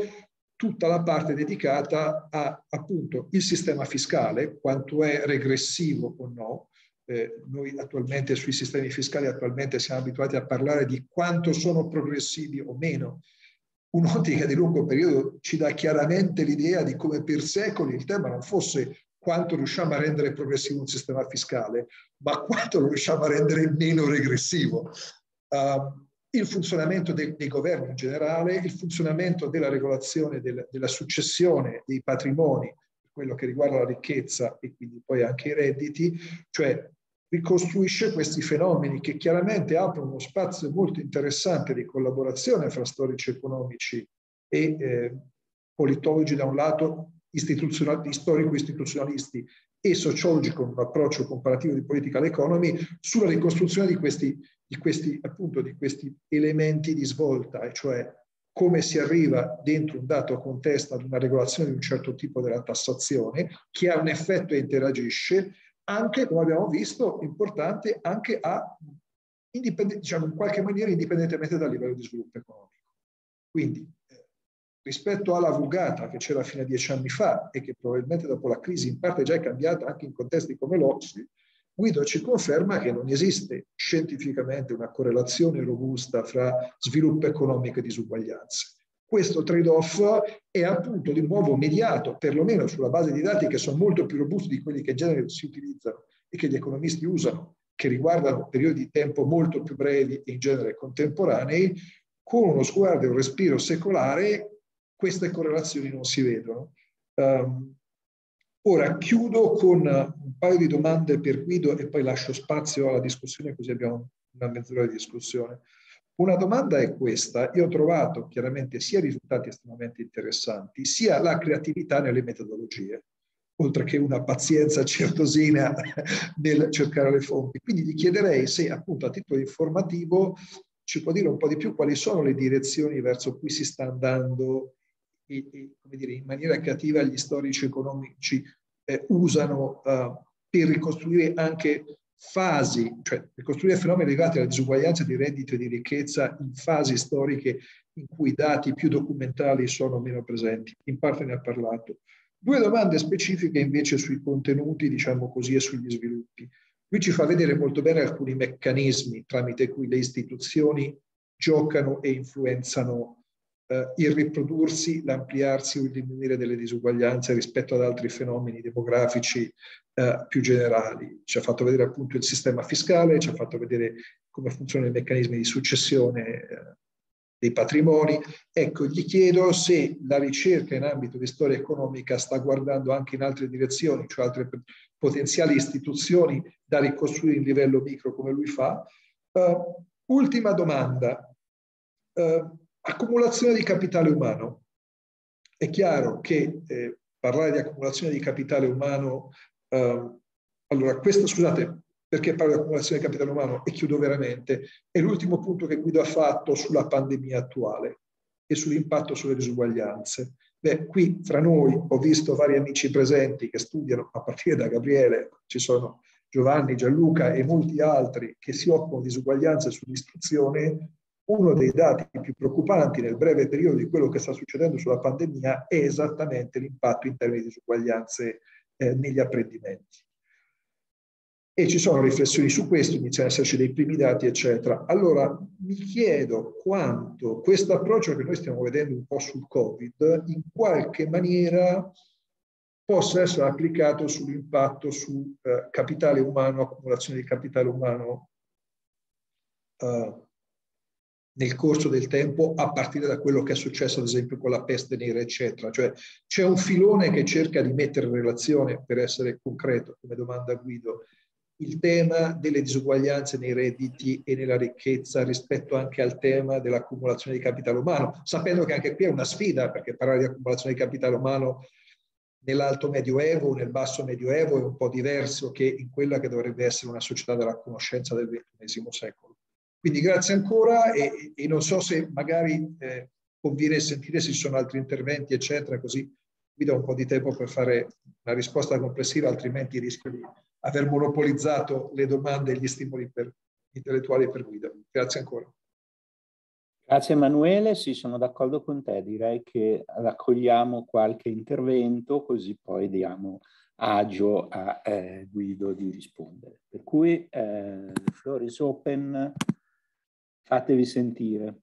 tutta la parte dedicata a appunto il sistema fiscale, quanto è regressivo o no, eh, noi attualmente sui sistemi fiscali attualmente siamo abituati a parlare di quanto sono progressivi o meno. Un'ottica di lungo periodo ci dà chiaramente l'idea di come per secoli il tema non fosse quanto riusciamo a rendere progressivo un sistema fiscale, ma quanto lo riusciamo a rendere meno regressivo. Uh, il funzionamento dei, dei, governi in generale, il funzionamento della regolazione del, della successione dei patrimoni quello che riguarda la ricchezza e quindi poi anche i redditi, cioè ricostruisce questi fenomeni che chiaramente aprono uno spazio molto interessante di collaborazione fra storici economici e eh, politologi da un lato, istituzionali, storico-istituzionalisti e sociologi con un approccio comparativo di political economy sulla ricostruzione di questi, di questi, appunto, di questi elementi di svolta, e cioè come si arriva dentro un dato contesto ad una regolazione di un certo tipo della tassazione che ha un effetto e interagisce, anche, come abbiamo visto, importante anche a, diciamo, in qualche maniera indipendentemente dal livello di sviluppo economico. Quindi, eh, rispetto alla vulgata che c'era fino a dieci anni fa e che probabilmente dopo la crisi in parte già è cambiata anche in contesti come l'Ocsi, Guido ci conferma che non esiste scientificamente una correlazione robusta fra sviluppo economico e disuguaglianze. Questo trade-off è appunto di nuovo mediato, perlomeno sulla base di dati che sono molto più robusti di quelli che in genere si utilizzano e che gli economisti usano, che riguardano periodi di tempo molto più brevi e in genere contemporanei, con uno sguardo e un respiro secolare queste correlazioni non si vedono. Um, ora chiudo con un paio di domande per Guido e poi lascio spazio alla discussione così abbiamo una mezz'ora di discussione. Una domanda è questa, io ho trovato chiaramente sia risultati estremamente interessanti, sia la creatività nelle metodologie, oltre che una pazienza certosina nel cercare le fonti. Quindi gli chiederei se appunto a titolo informativo ci può dire un po' di più quali sono le direzioni verso cui si sta andando e, e come dire, in maniera creativa gli storici economici eh, usano uh, per ricostruire anche fasi, cioè ricostruire fenomeni legati alla disuguaglianza di reddito e di ricchezza in fasi storiche in cui i dati più documentali sono meno presenti. In parte ne ha parlato. Due domande specifiche invece sui contenuti, diciamo così, e sugli sviluppi. Lui ci fa vedere molto bene alcuni meccanismi tramite cui le istituzioni giocano e influenzano eh, il riprodursi, l'ampliarsi o il diminuire delle disuguaglianze rispetto ad altri fenomeni demografici eh, più generali. Ci ha fatto vedere appunto il sistema fiscale, ci ha fatto vedere come funzionano i meccanismi di successione eh, dei patrimoni. Ecco, gli chiedo se la ricerca in ambito di storia economica sta guardando anche in altre direzioni, cioè altre potenziali istituzioni da ricostruire in livello micro come lui fa. Uh, ultima domanda. Uh, accumulazione di capitale umano. È chiaro che eh, parlare di accumulazione di capitale umano, uh, allora questo scusate, perché parlo di accumulazione di capitale umano e chiudo veramente, è l'ultimo punto che Guido ha fatto sulla pandemia attuale e sull'impatto sulle disuguaglianze. Beh, qui fra noi ho visto vari amici presenti che studiano, a partire da Gabriele, ci sono Giovanni, Gianluca e molti altri che si occupano di disuguaglianze sull'istruzione. Uno dei dati più preoccupanti nel breve periodo di quello che sta succedendo sulla pandemia è esattamente l'impatto in termini di disuguaglianze eh, negli apprendimenti e ci sono riflessioni su questo, iniziano ad esserci dei primi dati, eccetera. Allora mi chiedo quanto questo approccio che noi stiamo vedendo un po' sul Covid, in qualche maniera possa essere applicato sull'impatto su eh, capitale umano, accumulazione di capitale umano eh, nel corso del tempo a partire da quello che è successo ad esempio con la peste nera eccetera cioè c'è un filone che cerca di mettere in relazione per essere concreto come domanda Guido il tema delle disuguaglianze nei redditi e nella ricchezza rispetto anche al tema dell'accumulazione di capitale umano, sapendo che anche qui è una sfida, perché parlare di accumulazione di capitale umano nell'alto medioevo nel basso medioevo è un po' diverso che in quella che dovrebbe essere una società della conoscenza del XXI secolo. Quindi grazie ancora e, e non so se magari eh, conviene sentire se ci sono altri interventi, eccetera, così vi do un po' di tempo per fare una risposta complessiva, altrimenti rischio di aver monopolizzato le domande e gli stimoli per, intellettuali per guida. Grazie ancora. Grazie Emanuele, sì, sono d'accordo con te, direi che raccogliamo qualche intervento così poi diamo agio a eh, Guido di rispondere. Per cui eh, floor is open, fatevi sentire.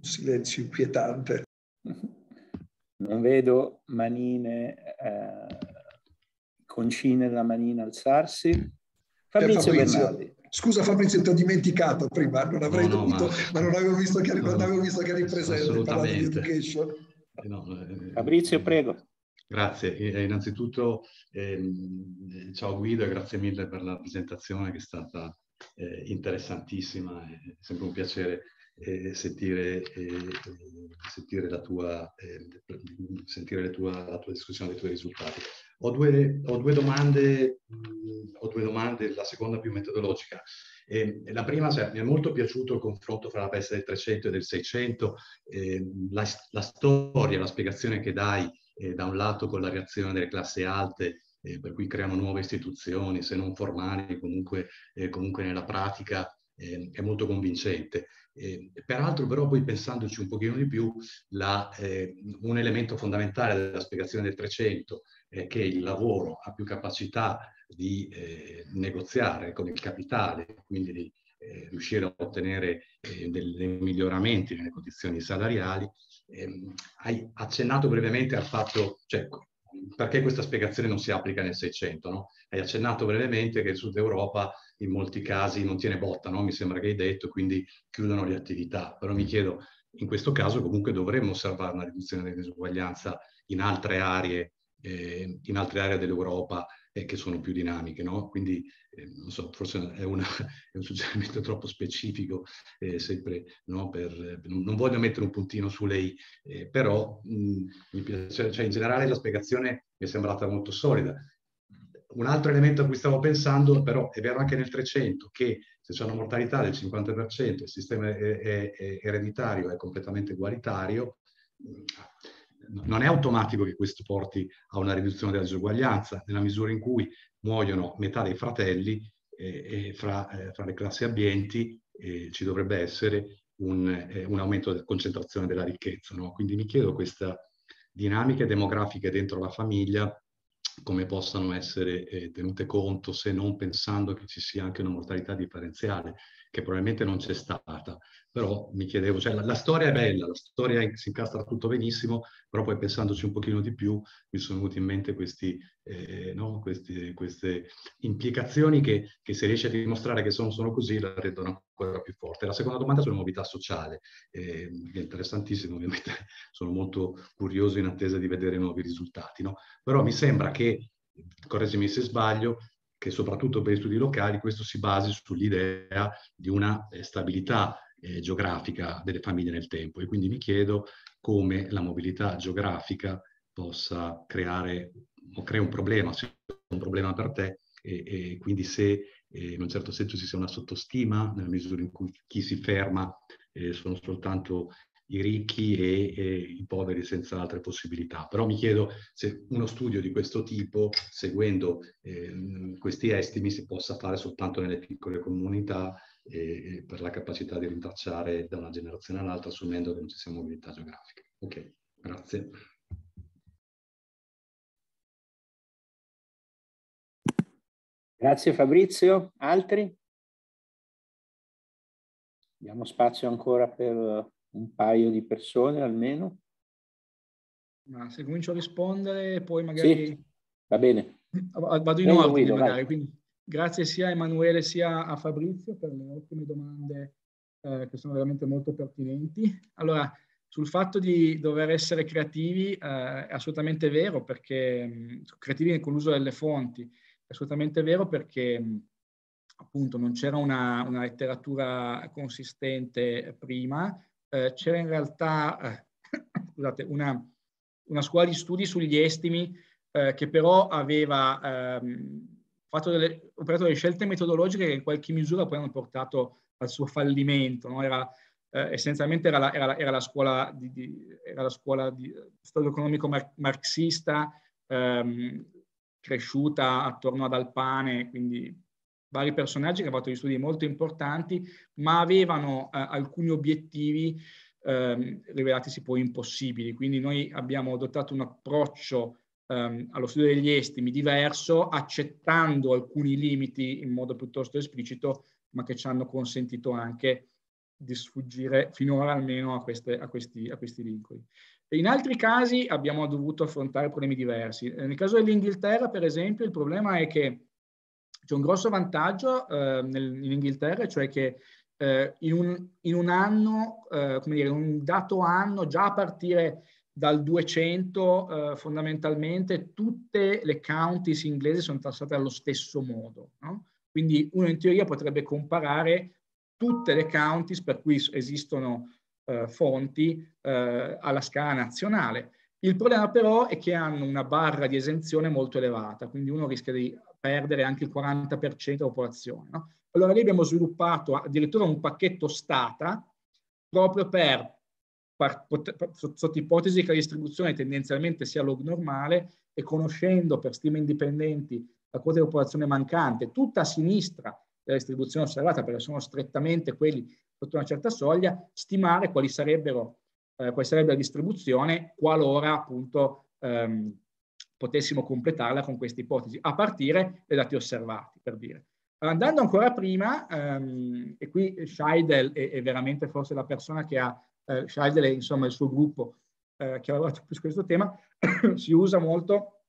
silenzio inquietante. Non vedo manine, eh, concine della manina alzarsi. Fabrizio, Fabrizio Bernardi. Scusa Fabrizio, ti ho dimenticato prima, non avrei no, no, dovuto, ma... ma... non avevo visto che, no, avevo visto che eri presente parlando di education. No, eh, Fabrizio, prego. Grazie. E, innanzitutto ehm, ciao Guido e grazie mille per la presentazione che è stata eh, interessantissima. È sempre un piacere eh, sentire, eh, sentire, la tua, sentire la tua, la tua discussione dei tuoi risultati. Ho due, ho due, domande, mh, ho due domande, la seconda più metodologica. Eh, la prima, cioè, mi è molto piaciuto il confronto fra la peste del 300 e del 600, eh, la, la, storia, la spiegazione che dai eh, da un lato con la reazione delle classi alte, eh, per cui creano nuove istituzioni, se non formali, comunque, eh, comunque nella pratica eh, è molto convincente. Eh, peraltro però poi pensandoci un pochino di più, la, eh, un elemento fondamentale della spiegazione del 300 è che il lavoro ha più capacità di eh, negoziare con il capitale, quindi di eh, riuscire a ottenere eh, dei, miglioramenti nelle condizioni salariali. Ehm, hai accennato brevemente al fatto, cioè, perché questa spiegazione non si applica nel 600, no? Hai accennato brevemente che il Sud Europa in molti casi non tiene botta, no? Mi sembra che hai detto, quindi chiudono le attività. Però mi chiedo, in questo caso comunque dovremmo osservare una riduzione della disuguaglianza in altre aree, eh, in altre aree dell'Europa eh, che sono più dinamiche, no? Quindi, eh, non so, forse è, una, è, un suggerimento troppo specifico, eh, sempre, no? Per, non voglio mettere un puntino su lei, eh, però mh, piace, cioè, in generale la spiegazione mi è sembrata molto solida. Un altro elemento a cui stavo pensando, però è vero anche nel 300, che se c'è una mortalità del 50%, il sistema è, è, è ereditario è completamente egualitario, non è automatico che questo porti a una riduzione della disuguaglianza, nella misura in cui muoiono metà dei fratelli eh, fra, eh, fra, le classi ambienti eh, ci dovrebbe essere un, eh, un, aumento della concentrazione della ricchezza. No? Quindi mi chiedo questa dinamiche demografiche dentro la famiglia come possano essere eh, tenute conto se non pensando che ci sia anche una mortalità differenziale che probabilmente non c'è stata. Però mi chiedevo, cioè la, la storia è bella, la storia si incastra tutto benissimo, però poi pensandoci un pochino di più mi sono venuti in mente questi, eh, no? questi, queste implicazioni che, che, se riesce a dimostrare che sono, sono così la rendono ancora più forte. La seconda domanda sulla mobilità sociale, eh, è interessantissimo, ovviamente sono molto curioso in attesa di vedere nuovi risultati, no? però mi sembra che, correggimi se sbaglio, che soprattutto per gli studi locali questo si basi sull'idea di una eh, stabilità eh, geografica delle famiglie nel tempo. E quindi mi chiedo come la mobilità geografica possa creare o crea un problema, se è un problema per te e, e quindi se eh, in un certo senso ci sia una sottostima nella misura in cui chi si ferma eh, sono soltanto i ricchi e, e, i poveri senza altre possibilità. Però mi chiedo se uno studio di questo tipo, seguendo eh, questi estimi, si possa fare soltanto nelle piccole comunità eh, per la capacità di rintracciare da una generazione all'altra, assumendo che non ci sia mobilità geografica. Ok, grazie. Grazie Fabrizio. Altri? Diamo spazio ancora per un paio di persone almeno. Ma se comincio a rispondere, poi magari... Sì, va bene. Vado in ordine Guido, magari. Quindi, grazie sia a Emanuele sia a Fabrizio per le ottime domande eh, che sono veramente molto pertinenti. Allora, sul fatto di dover essere creativi eh, è assolutamente vero perché mh, creativi con l'uso delle fonti è assolutamente vero perché mh, appunto non c'era una, una, letteratura consistente prima eh, c'era in realtà eh, scusate, una, una, scuola di studi sugli estimi eh, che però aveva ehm, delle, operato delle scelte metodologiche che in qualche misura poi hanno portato al suo fallimento. No? Era, eh, essenzialmente era la, era, la, era la, scuola di, di, era la scuola di studio economico mar- marxista ehm, cresciuta attorno ad Alpane, quindi vari personaggi che hanno fatto degli studi molto importanti, ma avevano eh, alcuni obiettivi ehm, rivelatisi poi impossibili. Quindi noi abbiamo adottato un approccio ehm, allo studio degli estimi diverso, accettando alcuni limiti in modo piuttosto esplicito, ma che ci hanno consentito anche di sfuggire finora almeno a, queste, a, questi, a questi vincoli. In altri casi abbiamo dovuto affrontare problemi diversi. Nel caso dell'Inghilterra, per esempio, il problema è che c'è un grosso vantaggio eh, nel, in Inghilterra, cioè che eh, in, un, in, un, anno, eh, come dire, un dato anno, già a partire dal 200 eh, fondamentalmente tutte le counties inglesi sono tassate allo stesso modo. No? Quindi uno in teoria potrebbe comparare tutte le counties per cui esistono eh, fonti eh, alla scala nazionale. Il problema però è che hanno una barra di esenzione molto elevata, quindi uno rischia di perdere anche il 40% della popolazione. No? Allora lì abbiamo sviluppato addirittura un pacchetto stata proprio per sotto ipotesi che la distribuzione tendenzialmente sia log normale e conoscendo per stime indipendenti la quota di popolazione mancante, tutta a sinistra della distribuzione osservata, perché sono strettamente quelli sotto una certa soglia, stimare quali sarebbero, eh, quale sarebbe la distribuzione qualora appunto ehm, potessimo completarla con queste ipotesi, a partire dai dati osservati, per dire. Andando ancora prima, ehm, e qui Scheidel è, è veramente forse la persona che ha eh, Scheidel e insomma il suo gruppo eh, che ha lavorato su questo tema, si usa molto,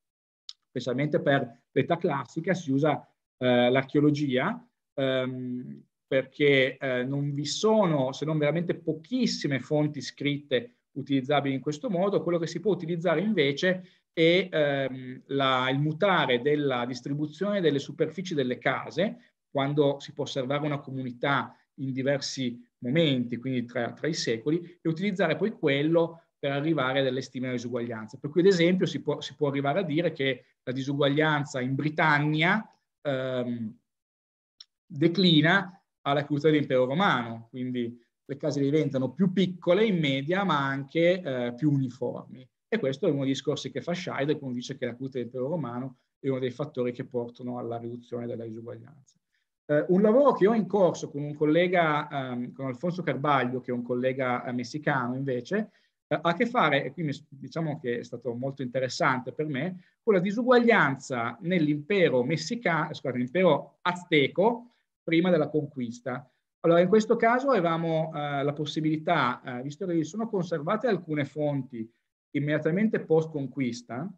specialmente per l'età classica, si usa eh, l'archeologia, ehm, perché eh, non vi sono, se non veramente pochissime fonti scritte utilizzabili in questo modo, quello che si può utilizzare invece è ehm, la, il mutare della distribuzione delle superfici delle case, quando si può osservare una comunità in diversi momenti, quindi tra, tra, i secoli, e utilizzare poi quello per arrivare a delle stime della disuguaglianza. Per cui, ad esempio, si può, si può arrivare a dire che la disuguaglianza in Britannia ehm, declina alla caduta dell'impero romano, quindi le case diventano più piccole in media, ma anche eh, più uniformi. E questo è uno dei discorsi che fa Scheide quando dice che la caduta dell'impero romano è uno dei fattori che portano alla riduzione della disuguaglianza. Eh, un lavoro che ho in corso con un collega, um, con Alfonso Carbaglio, che è un collega uh, messicano invece, uh, ha a che fare, e qui diciamo che è stato molto interessante per me, con la disuguaglianza nell'impero messicano, scusate, l'impero azteco prima della conquista. Allora, in questo caso avevamo uh, la possibilità, visto che sono conservate alcune fonti immediatamente post conquista,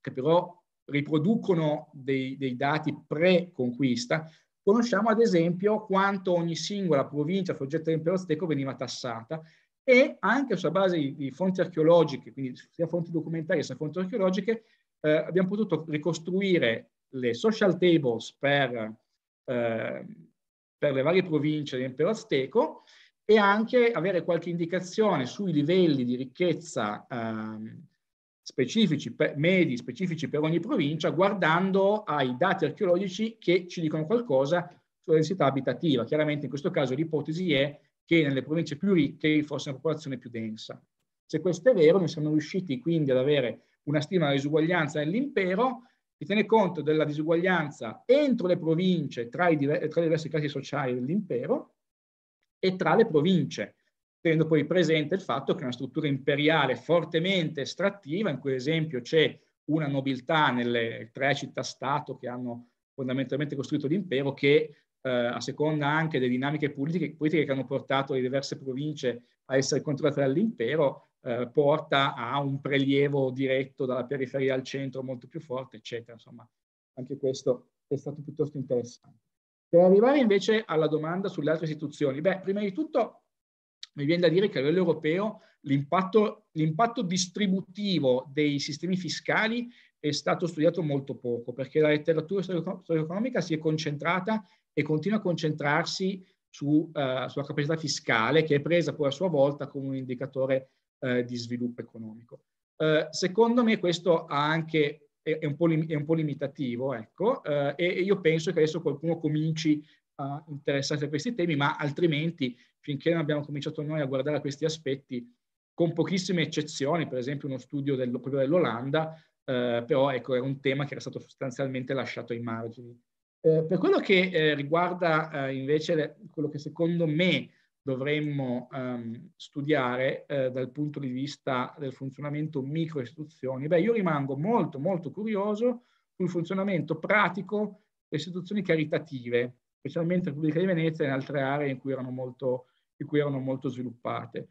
che però riproducono dei, dei dati pre-conquista, Conosciamo ad esempio quanto ogni singola provincia soggetta all'impero azteco veniva tassata e anche sulla base di, di fonti archeologiche, quindi sia fonti documentarie sia fonti archeologiche, eh, abbiamo potuto ricostruire le social tables per, eh, per le varie province dell'impero azteco e anche avere qualche indicazione sui livelli di ricchezza eh, specifici, per, medi specifici per ogni provincia, guardando ai dati archeologici che ci dicono qualcosa sulla densità abitativa. Chiaramente in questo caso l'ipotesi è che nelle province più ricche fosse una popolazione più densa. Se questo è vero, noi siamo riusciti quindi ad avere una stima della disuguaglianza nell'impero che tiene conto della disuguaglianza entro le province tra i, tra i diversi classi sociali dell'impero e tra le province tenendo poi presente il fatto che è una struttura imperiale fortemente estrattiva, in cui ad esempio c'è una nobiltà nelle tre città-stato che hanno fondamentalmente costruito l'impero, che eh, a seconda anche delle dinamiche politiche, politiche, che hanno portato le diverse province a essere controllate dall'impero, eh, porta a un prelievo diretto dalla periferia al centro molto più forte, eccetera. Insomma, anche questo è stato piuttosto interessante. Per arrivare invece alla domanda sulle altre istituzioni, beh, prima di tutto mi viene da dire che a livello europeo l'impatto, l'impatto distributivo dei sistemi fiscali è stato studiato molto poco, perché la letteratura storico-economica si è concentrata e continua a concentrarsi su, uh, sulla capacità fiscale, che è presa poi a sua volta come un indicatore uh, di sviluppo economico. Uh, secondo me questo anche, è, è, un è, un po limitativo, ecco, e, e io penso che adesso qualcuno cominci a interessarsi a questi temi, ma altrimenti finché non abbiamo cominciato noi a guardare a questi aspetti, con pochissime eccezioni, per esempio uno studio del, proprio dell'Olanda, eh, però ecco, era un tema che era stato sostanzialmente lasciato ai margini. Eh, per quello che eh, riguarda eh, invece le, quello che secondo me dovremmo um, studiare eh, dal punto di vista del funzionamento micro istituzioni, beh, io rimango molto, molto curioso sul funzionamento pratico delle istituzioni caritative, specialmente Repubblica di Venezia e in altre aree in cui erano molto, in cui erano molto sviluppate.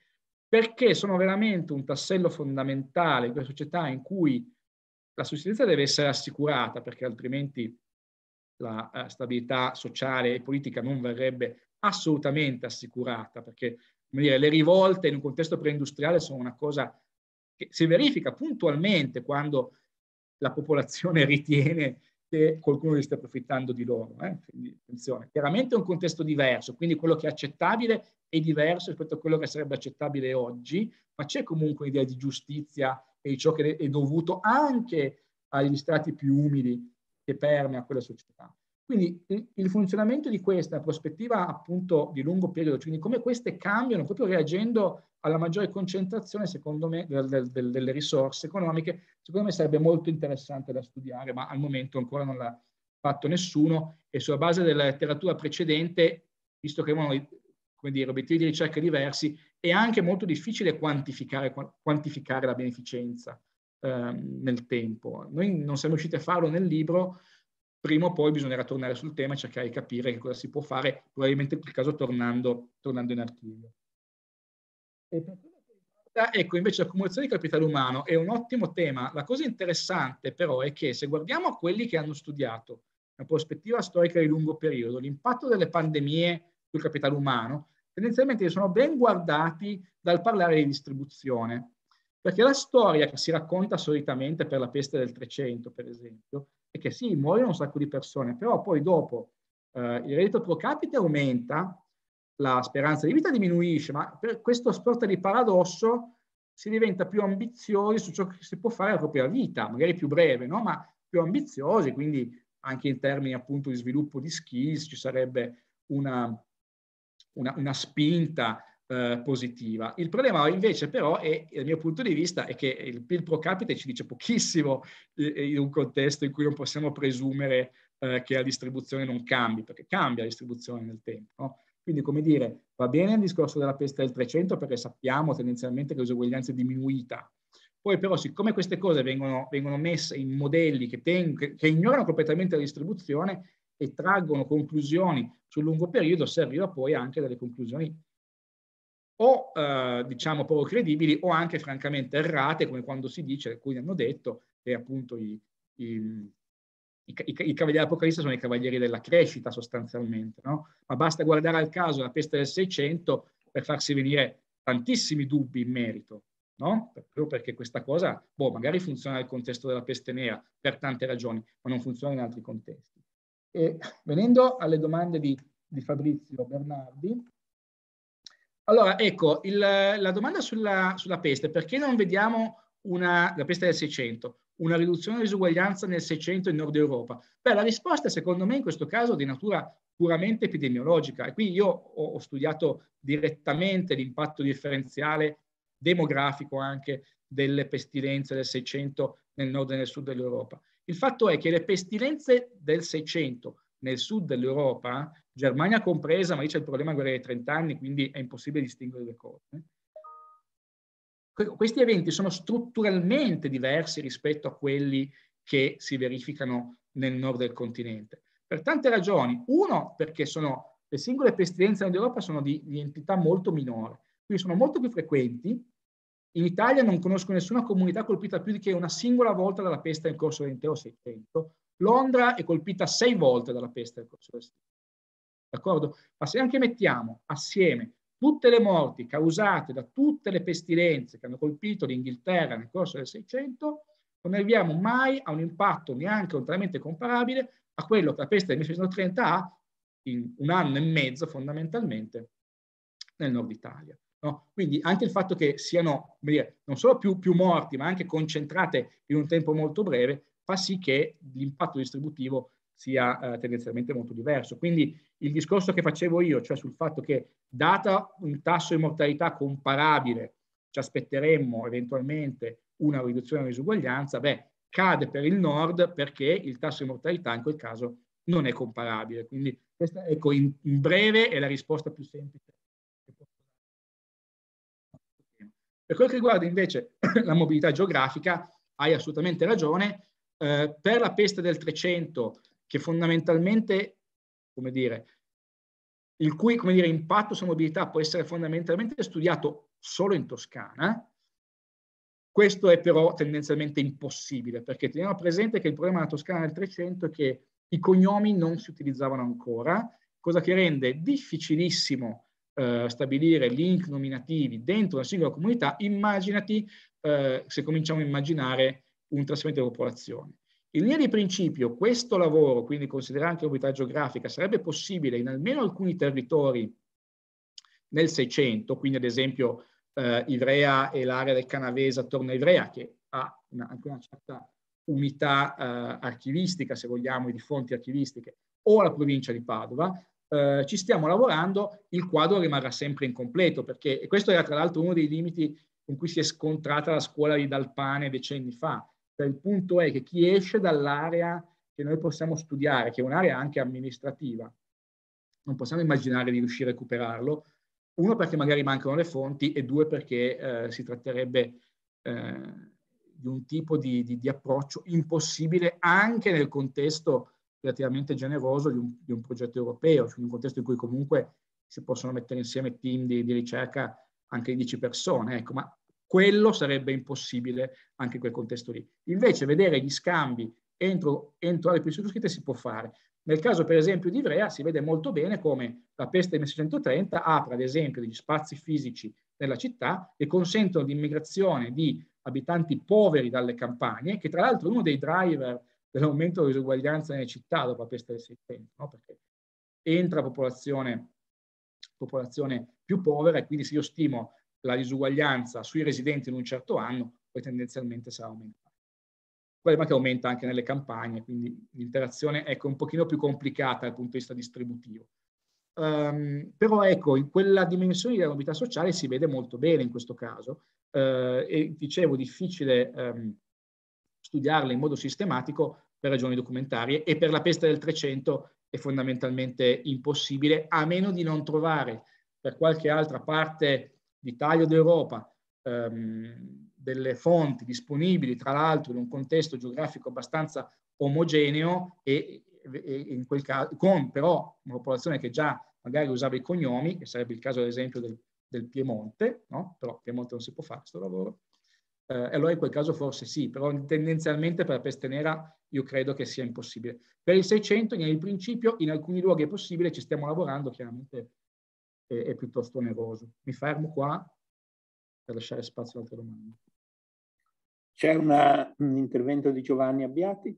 perché sono veramente un tassello fondamentale in questa società in cui la sussistenza deve essere assicurata, perché altrimenti la uh, stabilità sociale e politica non verrebbe assolutamente assicurata, perché dire, le rivolte in un contesto preindustriale sono una cosa che si verifica puntualmente quando la popolazione ritiene che qualcuno gli stia approfittando di loro. Eh? Quindi, attenzione, chiaramente è un contesto diverso, quindi quello che è accettabile è diverso rispetto a quello che sarebbe accettabile oggi, ma c'è comunque un'idea di giustizia e di ciò che è dovuto anche agli strati più umili che permea quella società. Quindi il, funzionamento di questa prospettiva appunto di lungo periodo, quindi come queste cambiano proprio reagendo alla maggiore concentrazione, secondo me, del, del, del, delle risorse economiche, secondo me sarebbe molto interessante da studiare, ma al momento ancora non l'ha fatto nessuno e sulla base della letteratura precedente, visto che avevano dire, obiettivi di ricerca diversi, è anche molto difficile quantificare, quantificare la beneficenza eh, nel tempo. Noi non siamo riusciti a farlo nel libro, prima o poi bisognerà tornare sul tema e cercare di capire che cosa si può fare, probabilmente in quel caso tornando, tornando in archivio. E per ecco, invece l'accumulazione di capitale umano è un ottimo tema. La cosa interessante però è che se guardiamo a quelli che hanno studiato una prospettiva storica di lungo periodo, l'impatto delle pandemie sul capitale umano, tendenzialmente sono ben guardati dal parlare di distribuzione. Perché la storia che si racconta solitamente per la peste del 300, per esempio, è che sì, muoiono un sacco di persone, però poi dopo eh, il reddito pro capite aumenta, la speranza di vita diminuisce, ma per questo sorta di paradosso si diventa più ambiziosi su ciò che si può fare nella propria vita, magari più breve, no? ma più ambiziosi, quindi anche in termini appunto di sviluppo di skills ci sarebbe una, una, una spinta eh, positiva. Il problema invece però è, dal mio punto di vista, è che il PIL pro capite ci dice pochissimo in un contesto in cui non possiamo presumere eh, che la distribuzione non cambi, perché cambia la distribuzione nel tempo. No? Quindi, come dire, va bene il discorso della peste del 300 perché sappiamo tendenzialmente che l'usuaglianza è diminuita. Poi però, siccome queste cose vengono, vengono messe in modelli che, ten, che, che ignorano completamente la distribuzione e traggono conclusioni sul lungo periodo, si arriva poi anche a delle conclusioni o eh, diciamo poco credibili o anche francamente errate, come quando si dice, alcuni hanno detto, che appunto i, i, i, i cavalieri dell'Apocalisse sono i cavalieri della crescita sostanzialmente, no? ma basta guardare al caso la peste del 600 per farsi venire tantissimi dubbi in merito, no? proprio perché questa cosa, boh, magari funziona nel contesto della peste nera per tante ragioni, ma non funziona in altri contesti. E venendo alle domande di, di Fabrizio Bernardi, allora, ecco, il, la domanda sulla, sulla, peste, perché non vediamo una, la peste del 600, una riduzione della disuguaglianza nel 600 in Nord Europa? Beh, la risposta secondo me in questo caso di natura puramente epidemiologica e qui io ho, ho studiato direttamente l'impatto differenziale demografico anche delle pestilenze del 600 nel nord e nel sud dell'Europa. Il fatto è che le pestilenze del 600 nel sud dell'Europa Germania compresa, ma lì c'è il problema della guerra dei 30 anni, quindi è impossibile distinguere le cose. Questi eventi sono strutturalmente diversi rispetto a quelli che si verificano nel nord del continente. Per tante ragioni. Uno, perché sono, le singole pestilenze nell'Europa sono di, di entità molto minore, quindi sono molto più frequenti. In Italia non conosco nessuna comunità colpita più di che una singola volta dalla peste nel corso dell'intero Seicento. Londra è colpita sei volte dalla peste nel corso del Seicento. D'accordo? Ma se anche mettiamo assieme tutte le morti causate da tutte le pestilenze che hanno colpito l'Inghilterra nel corso del Seicento, non arriviamo mai a un impatto neanche lontanamente comparabile a quello che la peste del 1630 ha in un anno e mezzo fondamentalmente nel nord Italia. No? Quindi anche il fatto che siano dire, non solo più, più morti, ma anche concentrate in un tempo molto breve, fa sì che l'impatto distributivo sia eh, tendenzialmente molto diverso. Quindi il discorso che facevo io, cioè sul fatto che data un tasso di mortalità comparabile, ci aspetteremmo eventualmente una riduzione della disuguaglianza, beh, cade per il nord perché il tasso di mortalità in quel caso non è comparabile. Quindi questa, ecco, in, in breve è la risposta più semplice. Per quel che riguarda invece la mobilità geografica, hai assolutamente ragione, eh, per la peste del 300 che fondamentalmente, come dire, il cui come dire, impatto sulla mobilità può essere fondamentalmente studiato solo in Toscana, questo è però tendenzialmente impossibile, perché teniamo presente che il problema della Toscana del 300 è che i cognomi non si utilizzavano ancora, cosa che rende difficilissimo eh, stabilire link nominativi dentro una singola comunità. Immaginati eh, se cominciamo a immaginare un trasferimento di popolazione. In linea di principio, questo lavoro, quindi considerare anche l'unità geografica, sarebbe possibile in almeno alcuni territori nel 600, quindi ad esempio eh, Ivrea e l'area del Canavese attorno a Ivrea, che ha una, anche una certa unità eh, archivistica, se vogliamo, di fonti archivistiche, o la provincia di Padova, eh, ci stiamo lavorando, il quadro rimarrà sempre incompleto, perché questo era tra l'altro uno dei limiti con cui si è scontrata la scuola di Dalpane decenni fa. Cioè, il punto è che chi esce dall'area che noi possiamo studiare, che è un'area anche amministrativa, non possiamo immaginare di riuscire a recuperarlo, uno perché magari mancano le fonti e due perché eh, si tratterebbe eh, di un tipo di, di, di, approccio impossibile anche nel contesto relativamente generoso di un, di un, progetto europeo, cioè in un contesto in cui comunque si possono mettere insieme team di, ricerca anche di 10 persone, ecco, ma quello sarebbe impossibile anche in quel contesto lì. Invece vedere gli scambi entro, entro le più sottoscritte si può fare. Nel caso per esempio di Ivrea si vede molto bene come la peste del 1630 apre ad esempio degli spazi fisici nella città e consentono l'immigrazione di abitanti poveri dalle campagne, che tra l'altro è uno dei driver dell'aumento della disuguaglianza nelle città dopo la peste del 600, no? perché entra popolazione, popolazione più povera e quindi se io stimo la disuguaglianza sui residenti in un certo anno, poi tendenzialmente sarà aumentata problema che aumenta anche nelle campagne, quindi l'interazione ecco, è un pochino più complicata dal punto di vista distributivo. Um, però ecco, in quella dimensione della mobilità sociale si vede molto bene in questo caso uh, e dicevo difficile um, studiarla in modo sistematico per ragioni documentarie e per la peste del 300 è fondamentalmente impossibile a meno di non trovare per qualche altra parte d'Italia o d'Europa um, delle fonti disponibili, tra l'altro in un contesto geografico abbastanza omogeneo e, e in quel caso, con però una popolazione che già magari usava i cognomi, che sarebbe il caso ad esempio del, del Piemonte, no? però Piemonte non si può fare questo lavoro, eh, allora in quel caso forse sì, però tendenzialmente per la peste nera io credo che sia impossibile. Per il 600 nel principio in alcuni luoghi è possibile, ci stiamo lavorando, chiaramente è, è piuttosto oneroso. Mi fermo qua per lasciare spazio ad altre domande. C'è una, un intervento di Giovanni Abbiati?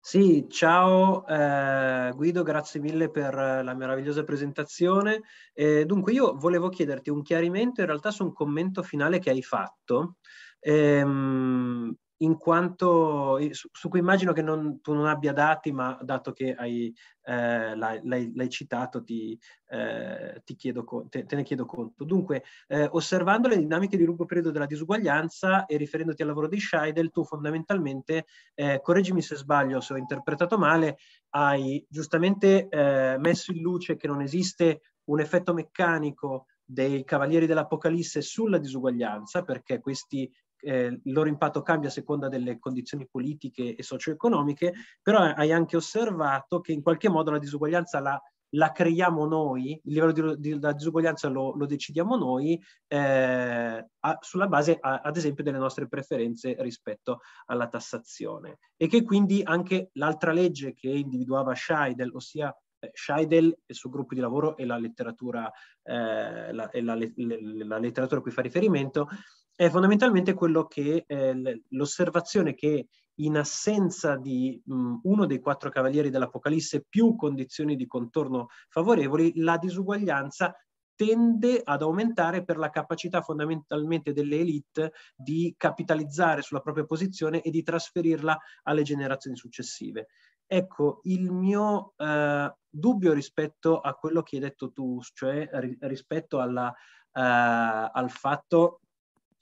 Sì, ciao eh, Guido, grazie mille per la meravigliosa presentazione. Eh, dunque io volevo chiederti un chiarimento in realtà su un commento finale che hai fatto. Ehm, in quanto su, su, cui immagino che non, tu non abbia dati, ma dato che hai, eh, l'hai, l'hai, citato, ti, eh, ti chiedo, te, te, ne chiedo conto. Dunque, eh, osservando le dinamiche di lungo periodo della disuguaglianza e riferendoti al lavoro di Scheidel, tu fondamentalmente, eh, correggimi se sbaglio, se ho interpretato male, hai giustamente eh, messo in luce che non esiste un effetto meccanico dei Cavalieri dell'Apocalisse sulla disuguaglianza, perché questi eh, il loro impatto cambia a seconda delle condizioni politiche e socio-economiche, però hai anche osservato che in qualche modo la disuguaglianza la, la creiamo noi, il livello di, di, disuguaglianza lo, lo, decidiamo noi eh, a, sulla base a, ad esempio delle nostre preferenze rispetto alla tassazione. E che quindi anche l'altra legge che individuava Scheidel, ossia eh, Scheidel e il suo gruppo di lavoro e la letteratura, eh, la, e la, le, la letteratura a cui fa riferimento, è fondamentalmente quello che eh, l'osservazione che in assenza di mh, uno dei quattro cavalieri dell'Apocalisse più condizioni di contorno favorevoli, la disuguaglianza tende ad aumentare per la capacità fondamentalmente delle elite di capitalizzare sulla propria posizione e di trasferirla alle generazioni successive. Ecco, il mio eh, dubbio rispetto a quello che hai detto tu, cioè ri rispetto alla, eh, al fatto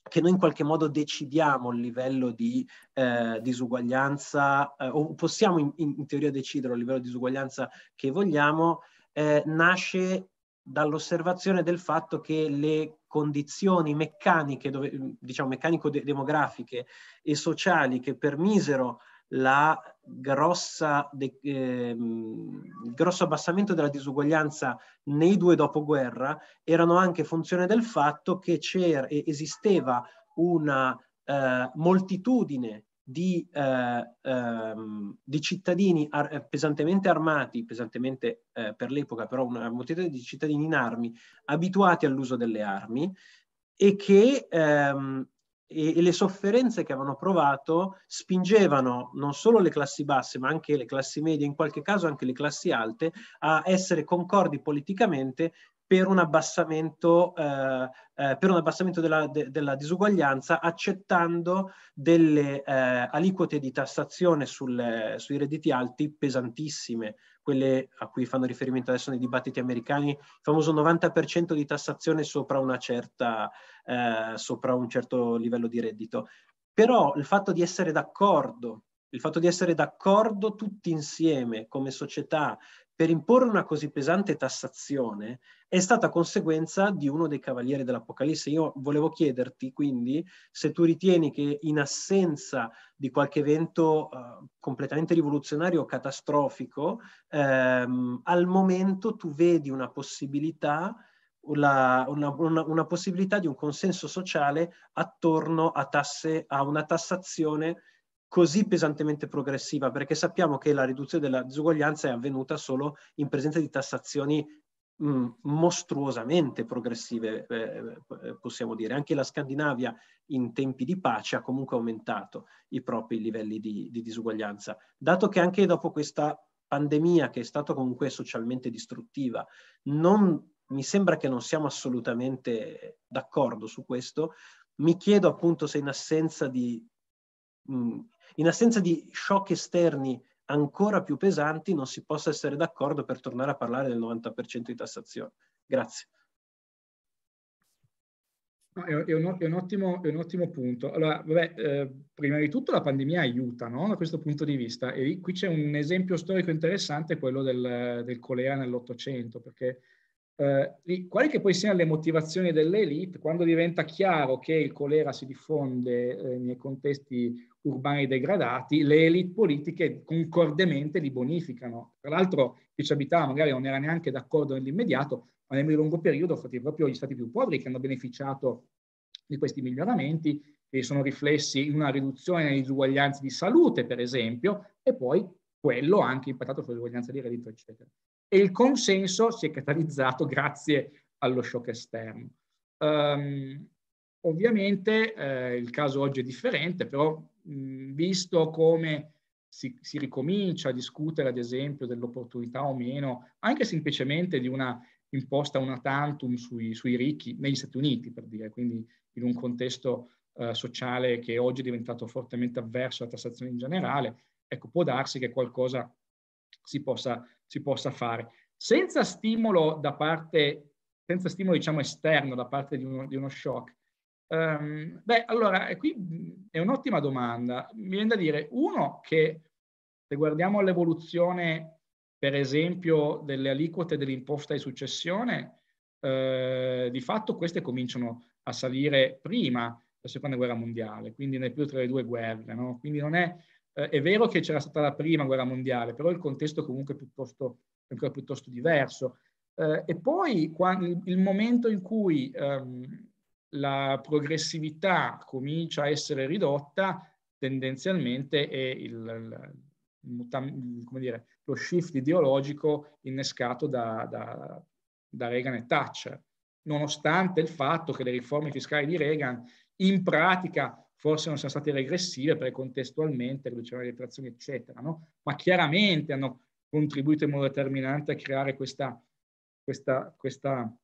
che noi in qualche modo decidiamo il livello di eh, disuguaglianza, eh, o possiamo in, in, teoria decidere il livello di disuguaglianza che vogliamo, eh, nasce dall'osservazione del fatto che le condizioni meccaniche, dove, diciamo meccanico-demografiche e sociali che permisero la grossa de, eh, il grosso abbassamento della disuguaglianza nei due dopoguerra erano anche funzione del fatto che esisteva una eh, moltitudine di, eh, ehm, di cittadini ar- pesantemente armati, pesantemente eh, per l'epoca, però una moltitudine di cittadini in armi abituati all'uso delle armi e che ehm, e, e, le sofferenze che avevano provato spingevano non solo le classi basse, ma anche le classi medie, in qualche caso anche le classi alte, a essere concordi politicamente per un abbassamento, eh, eh, per un abbassamento della, de, della, disuguaglianza, accettando delle eh, aliquote di tassazione sulle, sui redditi alti pesantissime, quelle a cui fanno riferimento adesso nei dibattiti americani, il famoso 90% di tassazione sopra, certa, eh, sopra un certo livello di reddito. Però il fatto di essere d'accordo il fatto di essere d'accordo tutti insieme come società per imporre una così pesante tassazione è stata conseguenza di uno dei cavalieri dell'Apocalisse. Io volevo chiederti quindi se tu ritieni che in assenza di qualche evento uh, completamente rivoluzionario o catastrofico, ehm, al momento tu vedi una possibilità una, una, una, possibilità di un consenso sociale attorno a, tasse, a una tassazione così pesantemente progressiva, perché sappiamo che la riduzione della disuguaglianza è avvenuta solo in presenza di tassazioni mm, mostruosamente progressive, eh, eh, possiamo dire. Anche la Scandinavia in tempi di pace ha comunque aumentato i propri livelli di, di disuguaglianza. Dato che anche dopo questa pandemia, che è stata comunque socialmente distruttiva, non, mi sembra che non siamo assolutamente d'accordo su questo, mi chiedo appunto se in assenza di mm, in assenza di shock esterni ancora più pesanti non si possa essere d'accordo per tornare a parlare del 90% di tassazione. Grazie. No, è, è, un, è, un ottimo, è, un, ottimo, punto. Allora, vabbè, eh, prima di tutto la pandemia aiuta no? da questo punto di vista e qui c'è un esempio storico interessante, quello del, del colera nell'Ottocento, perché eh, quali che poi siano le motivazioni dell'elite, quando diventa chiaro che il colera si diffonde eh, nei contesti urbani degradati, le elite politiche concordemente li bonificano. Tra l'altro chi ci abitava magari non era neanche d'accordo nell'immediato, ma nel medio lungo periodo sono proprio gli stati più poveri che hanno beneficiato di questi miglioramenti, che sono riflessi in una riduzione delle disuguaglianze di salute, per esempio, e poi quello anche impattato sulle disuguaglianze di reddito, eccetera. E il consenso si è catalizzato grazie allo shock esterno. Um, ovviamente eh, il caso oggi è differente, però visto come si, si, ricomincia a discutere, ad esempio, dell'opportunità o meno, anche semplicemente di una imposta una tantum sui, sui ricchi negli Stati Uniti, per dire, quindi in un contesto eh, sociale che oggi è diventato fortemente avverso alla tassazione in generale, ecco, può darsi che qualcosa si possa, si possa fare. Senza stimolo da parte, senza stimolo diciamo esterno da parte di uno, di uno shock, Um, beh, allora, qui è un'ottima domanda. Mi viene da dire, uno, che se guardiamo l'evoluzione, per esempio, delle aliquote dell'imposta di successione, eh, di fatto queste cominciano a salire prima della seconda guerra mondiale, quindi nel più tra le due guerre. No? Quindi non è, eh, è vero che c'era stata la prima guerra mondiale, però il contesto comunque è piuttosto, ancora piuttosto diverso. Eh, e poi quando, il, momento in cui um, la progressività comincia a essere ridotta, tendenzialmente è il, il, il dire, lo shift ideologico innescato da, da, da, Reagan e Thatcher, nonostante il fatto che le riforme fiscali di Reagan in pratica forse non siano state regressive perché contestualmente riducevano le detrazioni, eccetera, no? ma chiaramente hanno contribuito in modo determinante a creare questa, questa, questa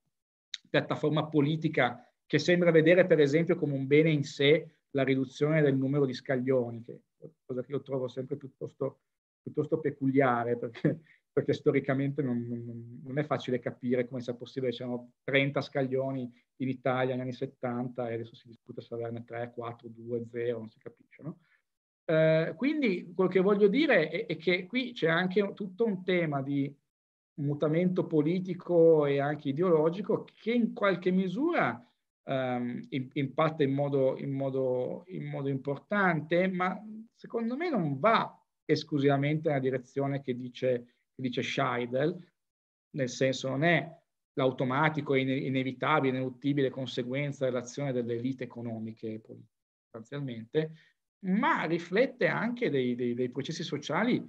piattaforma politica che sembra vedere per esempio come un bene in sé la riduzione del numero di scaglioni, che cosa che io trovo sempre piuttosto, piuttosto peculiare, perché, perché storicamente non, non, non, è facile capire come sia possibile c'erano 30 scaglioni in Italia negli anni 70 e adesso si discute se averne 3, 4, 2, 0, non si capisce. No? Eh, quindi quello che voglio dire è, è che qui c'è anche tutto un tema di mutamento politico e anche ideologico che in qualche misura um, impatta in modo, in, modo, in modo importante, ma secondo me non va esclusivamente nella direzione che dice, che dice Scheidel, nel senso non è l'automatico e inevitabile, ineluttibile conseguenza dell'azione delle elite economiche sostanzialmente, ma riflette anche dei, dei, dei processi sociali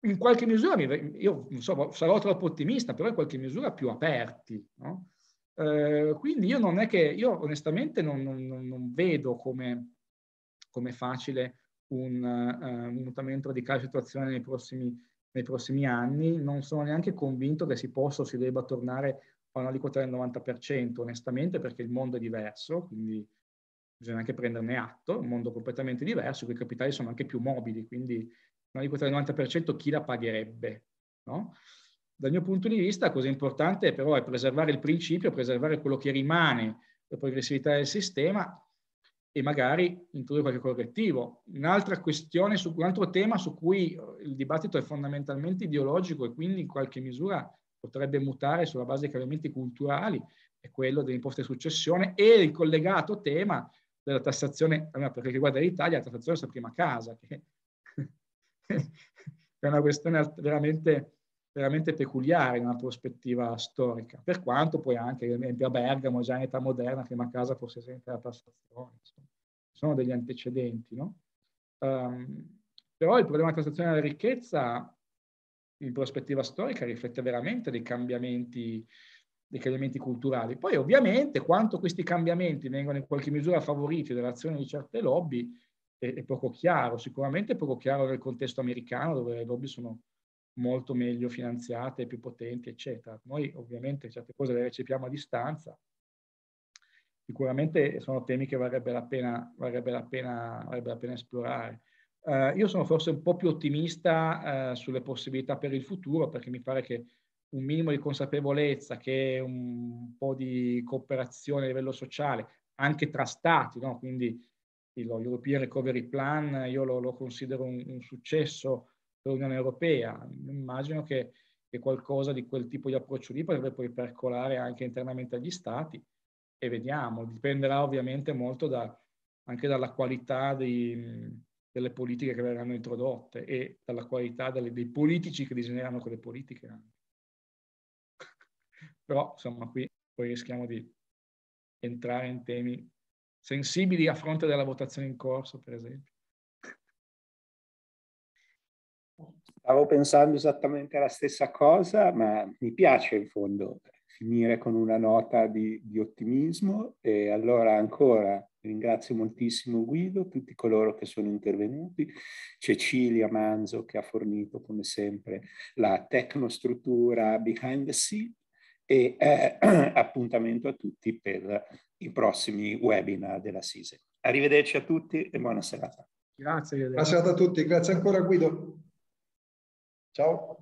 in qualche misura, io so, sarò troppo ottimista, però in qualche misura più aperti. No? Eh, quindi io non è che, io onestamente non, non, non vedo come, come, facile un, uh, un mutamento radicale di situazione nei prossimi, nei prossimi anni, non sono neanche convinto che si possa o si debba tornare a un'aliquota del 90%, onestamente, perché il mondo è diverso, quindi bisogna anche prenderne atto, è un mondo completamente diverso, i capitali sono anche più mobili, quindi un'aliquota del 90% chi la pagherebbe? No? Dal mio punto di vista, cosa importante però è preservare il principio, preservare quello che rimane la progressività del sistema e magari introdurre qualche correttivo. Un'altra questione, su, un altro tema su cui il dibattito è fondamentalmente ideologico e quindi in qualche misura potrebbe mutare sulla base di cambiamenti culturali è quello dell'imposta di successione e il collegato tema della tassazione, per quel che riguarda l'Italia, la tassazione sulla prima casa, che è una questione veramente, veramente peculiare in una prospettiva storica, per quanto poi anche, esempio, a Bergamo, già in età moderna, prima casa fosse sempre la tassazione. Insomma. Sono degli antecedenti, no? Um, però il problema della tassazione della ricchezza in prospettiva storica riflette veramente dei cambiamenti, dei cambiamenti culturali. Poi ovviamente quanto questi cambiamenti vengono in qualche misura favoriti dall'azione di certe lobby è, è, poco chiaro, sicuramente è poco chiaro nel contesto americano dove le lobby sono molto meglio finanziate, più potenti, eccetera. Noi ovviamente certe cose le recepiamo a distanza, sicuramente sono temi che varrebbe la pena, varrebbe la pena, varrebbe la pena esplorare. Uh, io sono forse un po' più ottimista uh, sulle possibilità per il futuro perché mi pare che un minimo di consapevolezza, che un po' di cooperazione a livello sociale, anche tra stati, no? quindi lo European Recovery Plan io lo, lo considero un, un, successo l'Unione Europea. Immagino che, che, qualcosa di quel tipo di approccio lì potrebbe poi percolare anche internamente agli Stati e vediamo. Dipenderà ovviamente molto da, anche dalla qualità di, delle politiche che verranno introdotte e dalla qualità delle, dei politici che disegneranno quelle politiche. Però insomma qui poi rischiamo di entrare in temi sensibili a fronte della votazione in corso, per esempio. Stavo pensando esattamente la stessa cosa, ma mi piace in fondo finire con una nota di, di ottimismo e allora ancora ringrazio moltissimo Guido, tutti coloro che sono intervenuti, Cecilia Manzo che ha fornito come sempre la tecnostruttura behind the scene e eh, appuntamento a tutti per i prossimi webinar della SISE. Arrivederci a tutti e buona serata. Grazie. Buona serata a tutti, grazie ancora Guido. Ciao.